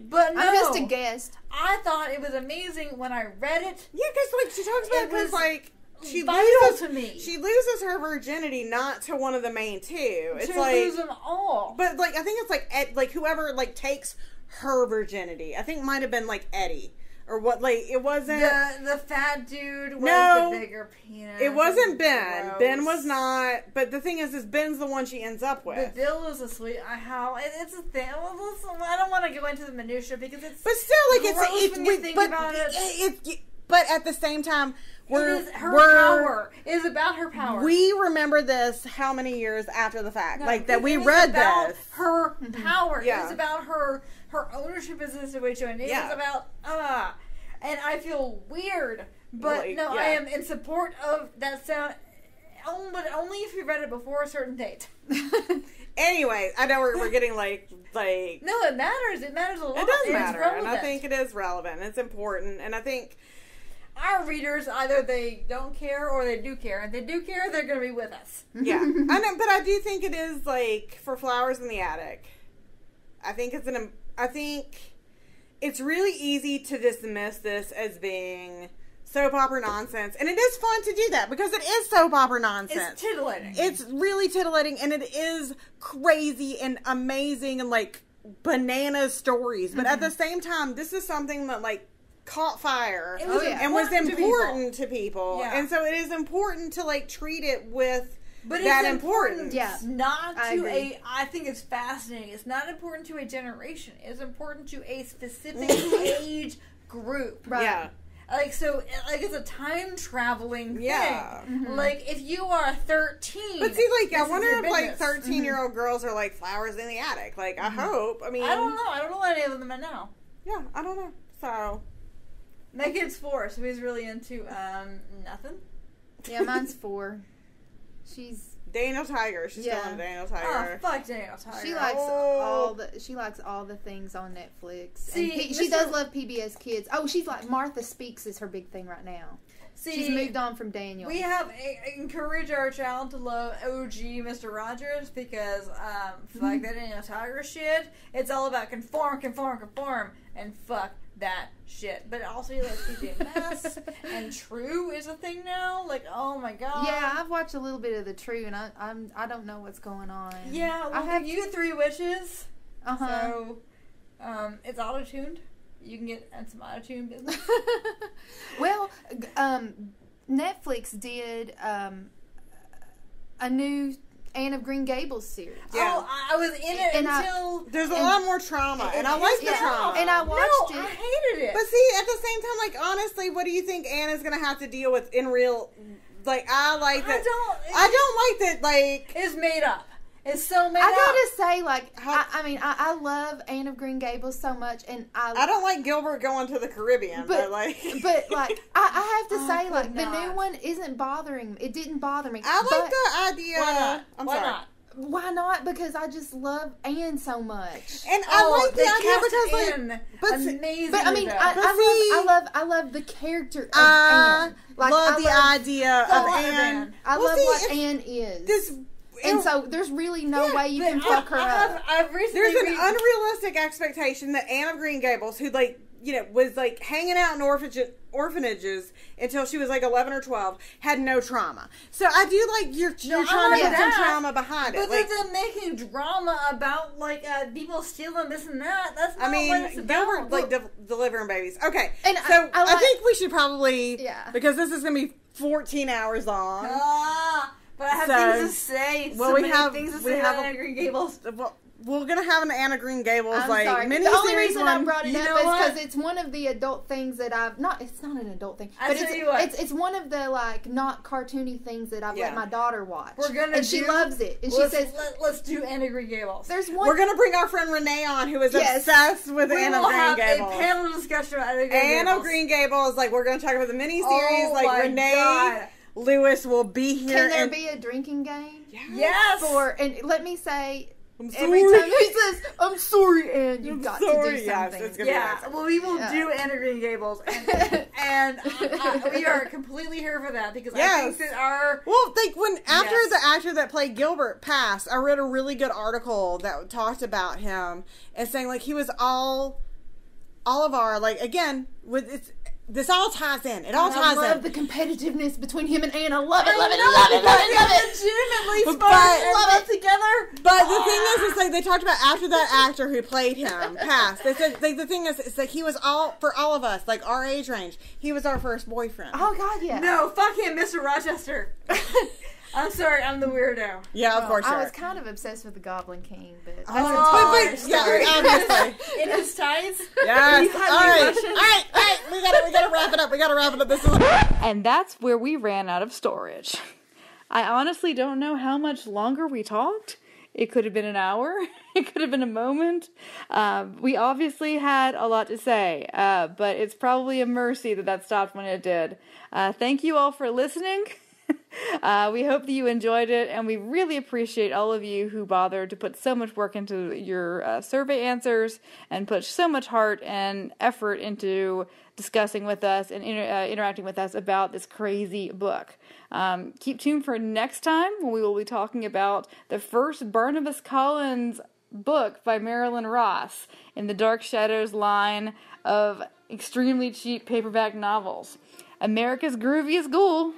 but no, I'm just a guest. I thought it was amazing when I read it. Yeah, because like she talks about It because was like she vital loses to me. She loses her virginity not to one of the main two. It's to like, lose them all. but like I think it's like Ed, like whoever like takes her virginity. I think might have been like Eddie or what. Like it wasn't. the the fat dude with No. the bigger penis. it wasn't Ben. Gross. Ben was not. But the thing is, is Ben's the one she ends up But with. Bill is a sweet. I how it, it's a thing. Well, listen, I don't want to go into the minutia because it's. But still, like it's it's when you think but about it. it- it- But at the same time, we're it is her we're power. It is about her power. we remember this how many years after the fact, No, like that we was read about this. Her power. It Yeah. was about her her ownership of the situation. It Yeah. was about ah, and I feel weird, but Like, no, yeah. I am in support of that sound. Only, but only if you read it before a certain date. Anyway, I know we're, we're getting like like No, it matters. It matters a lot. it does matter, and I think it is relevant. It's important, and I think our readers either they don't care or they do care. If they do care, they're going to be with us. yeah, I know, but I do think it is like for flowers in the attic. I think it's an. I think it's really easy to dismiss this as being soap opera nonsense, and it is fun to do that because it is soap opera nonsense. It's titillating. it's really titillating and it is crazy and amazing and like banana stories but at the mm-hmm. same time this is something that like caught fire It was Oh, yeah. and was important to people. to people, Yeah. and so it is important to like treat it with But that it's important Yeah. not I to agree. a. I think it's fascinating. It's not important to a generation. It's important to a specific age group. Right. yeah Like so, like it's a time traveling Yeah. thing. Like if you are thirteen, but see like i wonder your if like business. 13 year old mm-hmm. girls are like flowers in the attic like i mm-hmm. hope i mean I don't know. I don't know any of them now. yeah i don't know so My kid's four, so he's really into um nothing. Yeah, mine's four. She's daniel tiger she's Yeah. still in daniel Tiger. Oh fuck Daniel Tiger. she likes Oh. all the she likes all the things on Netflix. See, and he, she does love PBS Kids. Oh, she's like Martha Speaks is her big thing right now. See, She's moved on from Daniel. We have a, encourage our child to love OG Mr. Rogers because um, fuck that Daniel Tiger shit. It's all about conform, conform, conform, and fuck that shit. But also he loves PJ and True is a thing now. Like, oh my god. yeah, I've watched a little bit of the True, and I I'm I don't know what's going on. Yeah, I have you three wishes. Uh huh. So, um, it's auto tuned. You can get in some auto tune business. well, um, Netflix did um, a new Anne of Green Gables series. Yeah. Oh, I I was in it And I- until. there's a and- lot more trauma and i like the Yeah. trauma And I watched no, it. I hated it. But see, at the same time, like honestly, what do you think Anna's gonna have to deal with in real? Like I like that. I don't. I don't like that. Like It's made up. It's so made I up. gotta say, like, How- I, I mean, I, I love Anne of Green Gables so much, and I, I don't like Gilbert going to the Caribbean, but, But- like, but like, I, I have to say, could like, the new one isn't bothering me. It didn't bother me. I like the idea. Why not? I'm Why sorry. not? Why not? Because I just love Anne so much. And Oh, I like the they idea cast because like, but amazing. But I mean, I, But I see- love, I love, I love the character of I Anne. Like, love I the love, idea of Anne. Anne. I Well, love see, what Anne is. This and so there's really no Yeah, way you can I- fuck her I up. have, I've recently there's an read- unrealistic expectation that Anne of Green Gables, who like you know was like hanging out in orphanage, orphanages until she was like 11 or 12, had no trauma. So I do like you're you're I trying to like put some trauma behind it. But Like, they're making drama about like uh, people stealing this and that. That's not I mean, what it's Gilbert about. like de- delivering babies. Okay, And so I- I like- think we should probably Yeah. because this is gonna be 14 hours long. Ah, but I have So- things to say. well, so we many have- things to we say have about a- Anne Green Gables. Well, we're gonna have an Anna Green Gables I'm like sorry. mini The only series reason one. I brought it up is because it's one of the adult things that I've not. It's not an adult thing, I but tell it's you what. it's it's one of the like not cartoony things that I've Yeah. let my daughter watch. We're gonna and she loves it, and she says let, let's do Anna Green Gables. there's one. We're gonna bring our friend Renee on, who is Yes. obsessed with we Anna will Green have Gables. a panel discussion about Anne Green Anna Gables. Green Gables, like we're gonna talk about the mini oh series. Oh like my Renee God. Lewis will be here. Can there and, be a drinking game? Yes. For and let me say, I'm every time he says, "I'm sorry," and you've I'm got to sorry, do yes, something. it's gonna be Yeah, awesome. well, we will Yeah. do Anna Green Gables, and, and I, I, we are completely here for that because I think that our Well, like when after Yes. the actor that played Gilbert passed, I read a really good article that talked about him and saying like he was all, all of our like again with it's this all ties in. It all I ties in. I love in. the competitiveness between him and Anne. I love it, I love it, know love it, love it, love it. legitimately But- smart and love love together. But the thing is, is ah. like they talked about after that actor who played him passed. They said like the thing is, is like he was all for all of us, like our age range. He was our first boyfriend. Oh God, yeah. No, fuck him, Mr. Rochester. I'm sorry, I'm the weirdo. yeah, of Well, course. I you was kind of obsessed with the Goblin King, but that's Oh, a but, totally but, story. yeah, obviously. In his tights. Yes. You All have right. any All questions? right. All right. We gotta. We gotta wrap it up. We gotta wrap it up. This is. And that's where we ran out of storage. I honestly don't know how much longer we talked. It could have been an hour. It could have been a moment. Um, we obviously had a lot to say, uh, but it's probably a mercy that that stopped when it did. Uh, thank you all for listening. Uh, we hope that you enjoyed it, and we really appreciate all of you who bothered to put so much work into your uh, survey answers and put so much heart and effort into discussing with us and inter- uh, interacting with us about this crazy book. Um, keep tuned for next time when we will be talking about the first Barnabas Collins book by Marilyn Ross in the Dark Shadows line of extremely cheap paperback novels. America's Grooviest Ghoul.